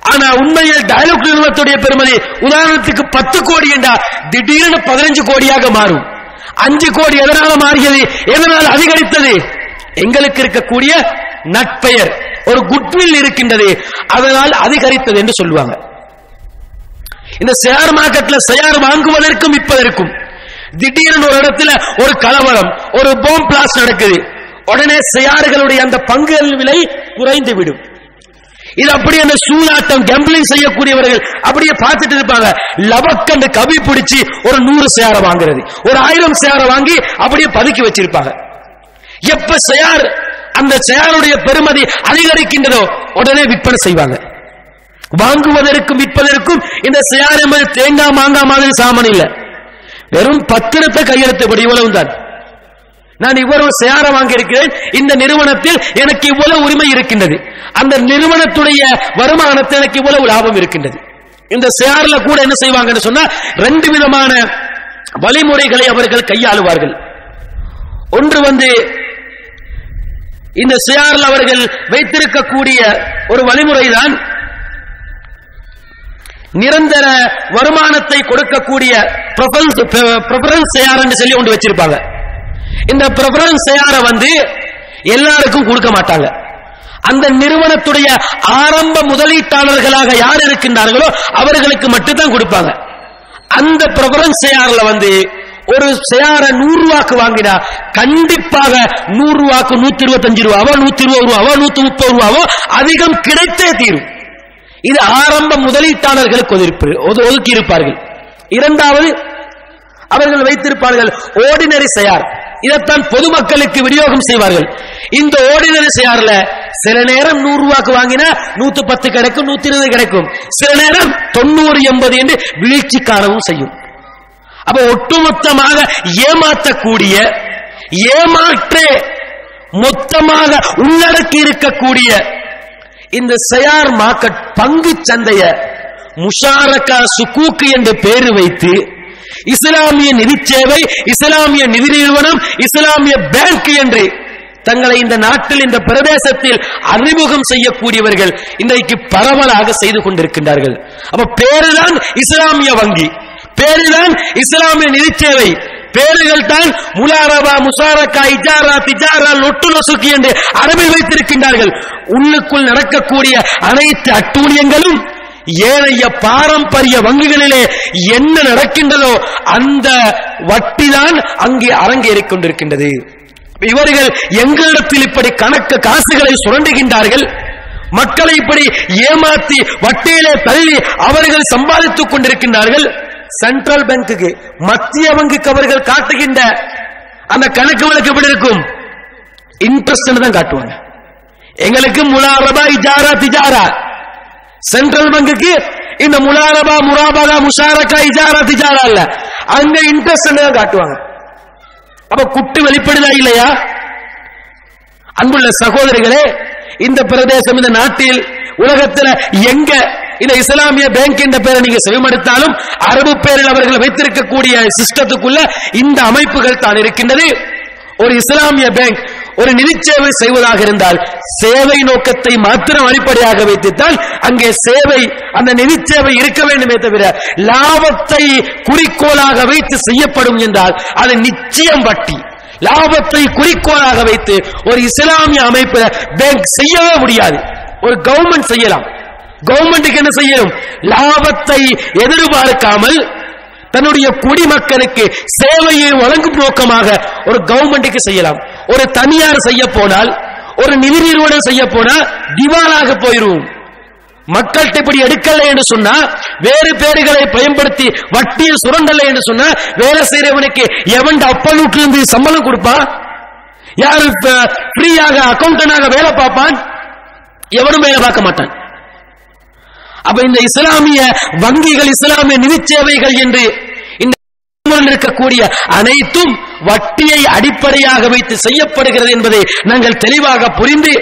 ஆனா உண்மையில் டயலாக் நிறுவனத்துடைய பெருமதி உதாரணத்துக்கு பத்து கோடி என்றா திடீர்னு பதினஞ்சு கோடியாக மாறும். அஞ்சு கோடி எதனால மாறியது? எதனால் அதிகரித்தது? எங்களுக்கு இருக்கக்கூடிய நட்பெயர் ஒரு குட்வில் இருக்கின்றது. அதனால் அதிகரித்தது என்று சொல்லுவாங்க. இந்த ஷேர் மார்க்கெட்ல ஷேர் வாங்குவதற்கும் விற்பதற்கும் திடீரென ஒரு இடத்துல ஒரு கலவரம் ஒரு போம் பிளாஸ் நடக்குது. உடனே ஷேர்களுடைய அந்த பங்குகள் விலை குறைந்து விடும் இது அப்படியே அந்த சூதாட்டம் கேம்பிளிங் செய்யக்கூடியவர்கள் அப்படியே பார்த்துட்டு இருப்பாங்க. லவக்கண்டு கவி பிடிச்சி ஒரு நூறு சேரை வாங்குறது. ஒரு ஆயிரம் சேரை வாங்கி அப்படியே பதுக்கி வச்சிருப்பாங்க. எப்ப செயார் அந்த செயாருடைய பெருமதி அதிகரிக்கின்றதோ உடனே விற்பனை செய்வாங்க. வாங்குவதற்கும் விற்பதற்கும் இந்த செயார் என்பது தேங்காய் மாங்காய் மாதிரி சாமான் இல்லை. வெறும் பத்திரத்தை கையெழுத்தபடி இவ்வளவு தான் நான் இவ்வளவு சேர வாங்கியிருக்கிறேன். இந்த நிறுவனத்தில் எனக்கு இவ்வளவு உரிமை இருக்கின்றது. அந்த நிறுவனத்துடைய வருமானத்தில் எனக்கு இவ்வளவு லாபம் இருக்கின்றது. இந்த ஷேர்ல கூட என்ன செய்வாங்கன்னு சொன்னா ரெண்டு விதமான வழிமுறைகளை அவர்கள் கையாளுவார்கள். ஒன்று வந்து இந்த ஷேர்ல அவர்கள் வைத்திருக்கக்கூடிய ஒரு வழிமுறைதான் நிரந்தர வருமானத்தை கொடுக்கக்கூடிய ப்ரொபரன்ஸ் சேர் என்று சொல்லி ஒன்று வச்சிருப்பாங்க. இந்த ப்ரிஃபரன்ஸ் ஷேரை வந்து எல்லாருக்கும் கொடுக்க மாட்டாங்க. அந்த நிறுவனத்துடைய ஆரம்ப முதலீட்டாளர்களாக யார் இருக்கின்றார்களோ அவர்களுக்கு மட்டும்தான் கொடுப்பாங்க. அந்த ப்ரிஃபரன்ஸ் ஷேர்ல வந்து ஒரு சேர நூறு ரூபாய்க்கு வாங்கினா கண்டிப்பாக நூறு ரூபாய்க்கு நூத்தி இருபத்தஞ்சு ரூபாவோ நூத்தி இருபது ரூபாவோ நூத்தி முப்பது ரூபாவோ அதிகம் கிடைத்தே தீரும். இது ஆரம்ப முதலீட்டாளர்களுக்கு ஒது- ஒதுக்கி இருப்பார்கள். இரண்டாவது அவர்கள் வைத்திருப்பார்கள் ஓர்டினரி செயர் இதைத்தான் பொதுமக்களுக்கு விநியோகம் செய்வார்கள். இந்த ஓர்டினரி செயர்ல சில நேரம் நூறு ரூபாய்க்கு வாங்கினா நூத்தி பத்து கிடைக்கும் நூத்தி இருபது கிடைக்கும். சில நேரம் தொண்ணூறு எண்பது என்று வீழ்ச்சி காணவும் செய்யும். அப்ப ஒட்டுமொத்தமாக ஏமாற்றக்கூடிய ஏமாற்றே மொத்தமாக உள்ளடக்கி இருக்கக்கூடிய இந்த சயார் மார்க்கெட் பங்கு சந்தைய முஷாரக்கா சுக்கூக்கு என்று பேரு வைத்து இஸ்லாமிய நிதிச்சேவை இஸ்லாமிய நிதி நிறுவனம் இஸ்லாமிய பேங்க் என்று தங்களை இந்த நாட்டில் இந்த பிரதேசத்தில் அறிமுகம் செய்யக்கூடியவர்கள் இன்றைக்கு பரவலாக செய்து கொண்டிருக்கின்றார்கள். அப்ப பேருதான் இஸ்லாமிய வங்கி பேருதான் இஸ்லாமிய நிதிச்சேவை பேர்கள் தான் முலாரபா முசாரக்கா இஜாரா திஜாரா லொட்டு லொசுக்கி என்று அரபில் வைத்திருக்கின்றார்கள். உள்ளுக்குள் நடக்கக்கூடிய அனைத்து அட்டூழியங்களும் ஏனைய பாரம்பரிய வங்கிகளிலே என்ன நடக்கின்றதோ அந்த வட்டிதான் அங்கே அரங்கேறிக் கொண்டிருக்கின்றது. இவர்கள் எங்களிடத்தில் இப்படி கணக்கு காசுகளை சுரண்டுகின்றார்கள். மக்களை இப்படி ஏமாத்தி வட்டியிலே தள்ளி அவர்கள் சம்பாதித்துக் கொண்டிருக்கின்றார்கள். சென்ட்ரல் பேங்குக்கு மத்திய வங்கிக்கு அவர்கள் காட்டுகின்ற அந்த கணக்கு வழக்கு எப்படி இருக்கும்? இன்ட்ரெஸ்ட் தான் காட்டுவாங்க. எங்களுக்கு முலாரபா இஜாரா திஜாரா. சென்ட்ரல் வங்கிக்கு இந்த முலாரபா முராபகா முஷாரக்கா இஜாரா திஜாரா இல்ல. அங்க இன்ட்ரெஸ்ட் தான் காட்டுவாங்க? அப்ப குட்டு வெளிப்படுதா இல்லையா? அன்புள்ள சகோதரிகளே இந்த பிரதேசம் இந்த நாட்டில் உலகத்தில் எங்க இந்த இஸ்லாமிய பேங்க் என்ற பேரை நீங்க செவிமடுத்தாலும் அரபு பேரில் அவர்கள் வைத்திருக்கக்கூடிய சிஸ்டத்துக்குள்ள இந்த அமைப்புகள் தான் இருக்கின்றது. ஒரு இஸ்லாமிய பேங்க் ஒரு நிதிச்சேவை செய்வதாக இருந்தால் சேவை நோக்கத்தை மாத்திரம் அடிப்படையாக வைத்துத்தான் அங்கே சேவை அந்த நிதிச்சேவை இருக்க வேண்டுமே தவிர லாபத்தை குறிக்கோளாக வைத்து செய்யப்படும் என்றால் அது நிச்சயம் வட்டி. லாபத்தை குறிக்கோளாக வைத்து ஒரு இஸ்லாமிய அமைப்பில் பேங்க் செய்யவே முடியாது. ஒரு கவர்மெண்ட் செய்யலாம். கவர்மெண்ட்டுக்கு என்ன செய்யணும் லாபத்தை எதிர்பார்க்காமல் தன்னுடைய குடிமக்களுக்கு சேவையை வழங்கும் நோக்கமாக ஒரு கவர்மெண்ட்டுக்கு செய்யலாம். ஒரு தனியார் செய்ய போனால் ஒரு நிதி நிறுவனம் செய்ய போனா திவாலாக போயிரும். மக்கள்கிட்ட இப்படி எடுக்கல என்று சொன்னா வேறு பேர்களை பயன்படுத்தி வட்டியை சுரண்டல என்று சொன்னா வேலை செய்யறவனுக்கு எவன் அப்பலூட்ல இருந்து சம்பளம் கொடுப்பான் யாரு ஃப்ரீயாக அக்கௌண்டனாக வேலை பார்ப்பான்? எவனும் வேலை பார்க்க மாட்டான். அப்ப இந்த இஸ்லாமிய வங்கிகள் இஸ்லாமிய நிதி சேவைகள் என்று இந்த இருக்கக்கூடிய அனைத்தும் வட்டியை அடிப்படையாக வைத்து செய்யப்படுகிறது என்பதை நாங்கள் தெளிவாக புரிந்து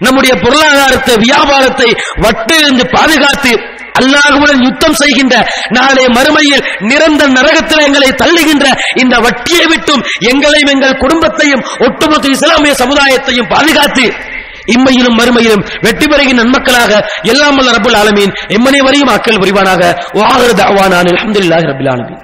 நம்முடைய பொருளாதாரத்தை வியாபாரத்தை வட்டிலிருந்து பாதுகாத்து அல்லாஹுடன் யுத்தம் செய்கின்ற நாளை மறுமையில் நிரந்தர நரகத்தில் எங்களை தள்ளுகின்ற இந்த வட்டியை விட்டும் எங்களையும் எங்கள் குடும்பத்தையும் ஒட்டுமொத்த இஸ்லாமிய சமுதாயத்தையும் பாதுகாத்து இம்மையிலும் மறுமையிலும் வெற்றி பெறுகிற நன்மக்களாக எல்லாம் வல்ல ரபுல் ஆலமீன். எம்மனை வரையும் மக்கள் புரிவானாக வாகர தாவானான் அல்ஹம்துலில்லாஹி ரபுல் ஆலமீன்.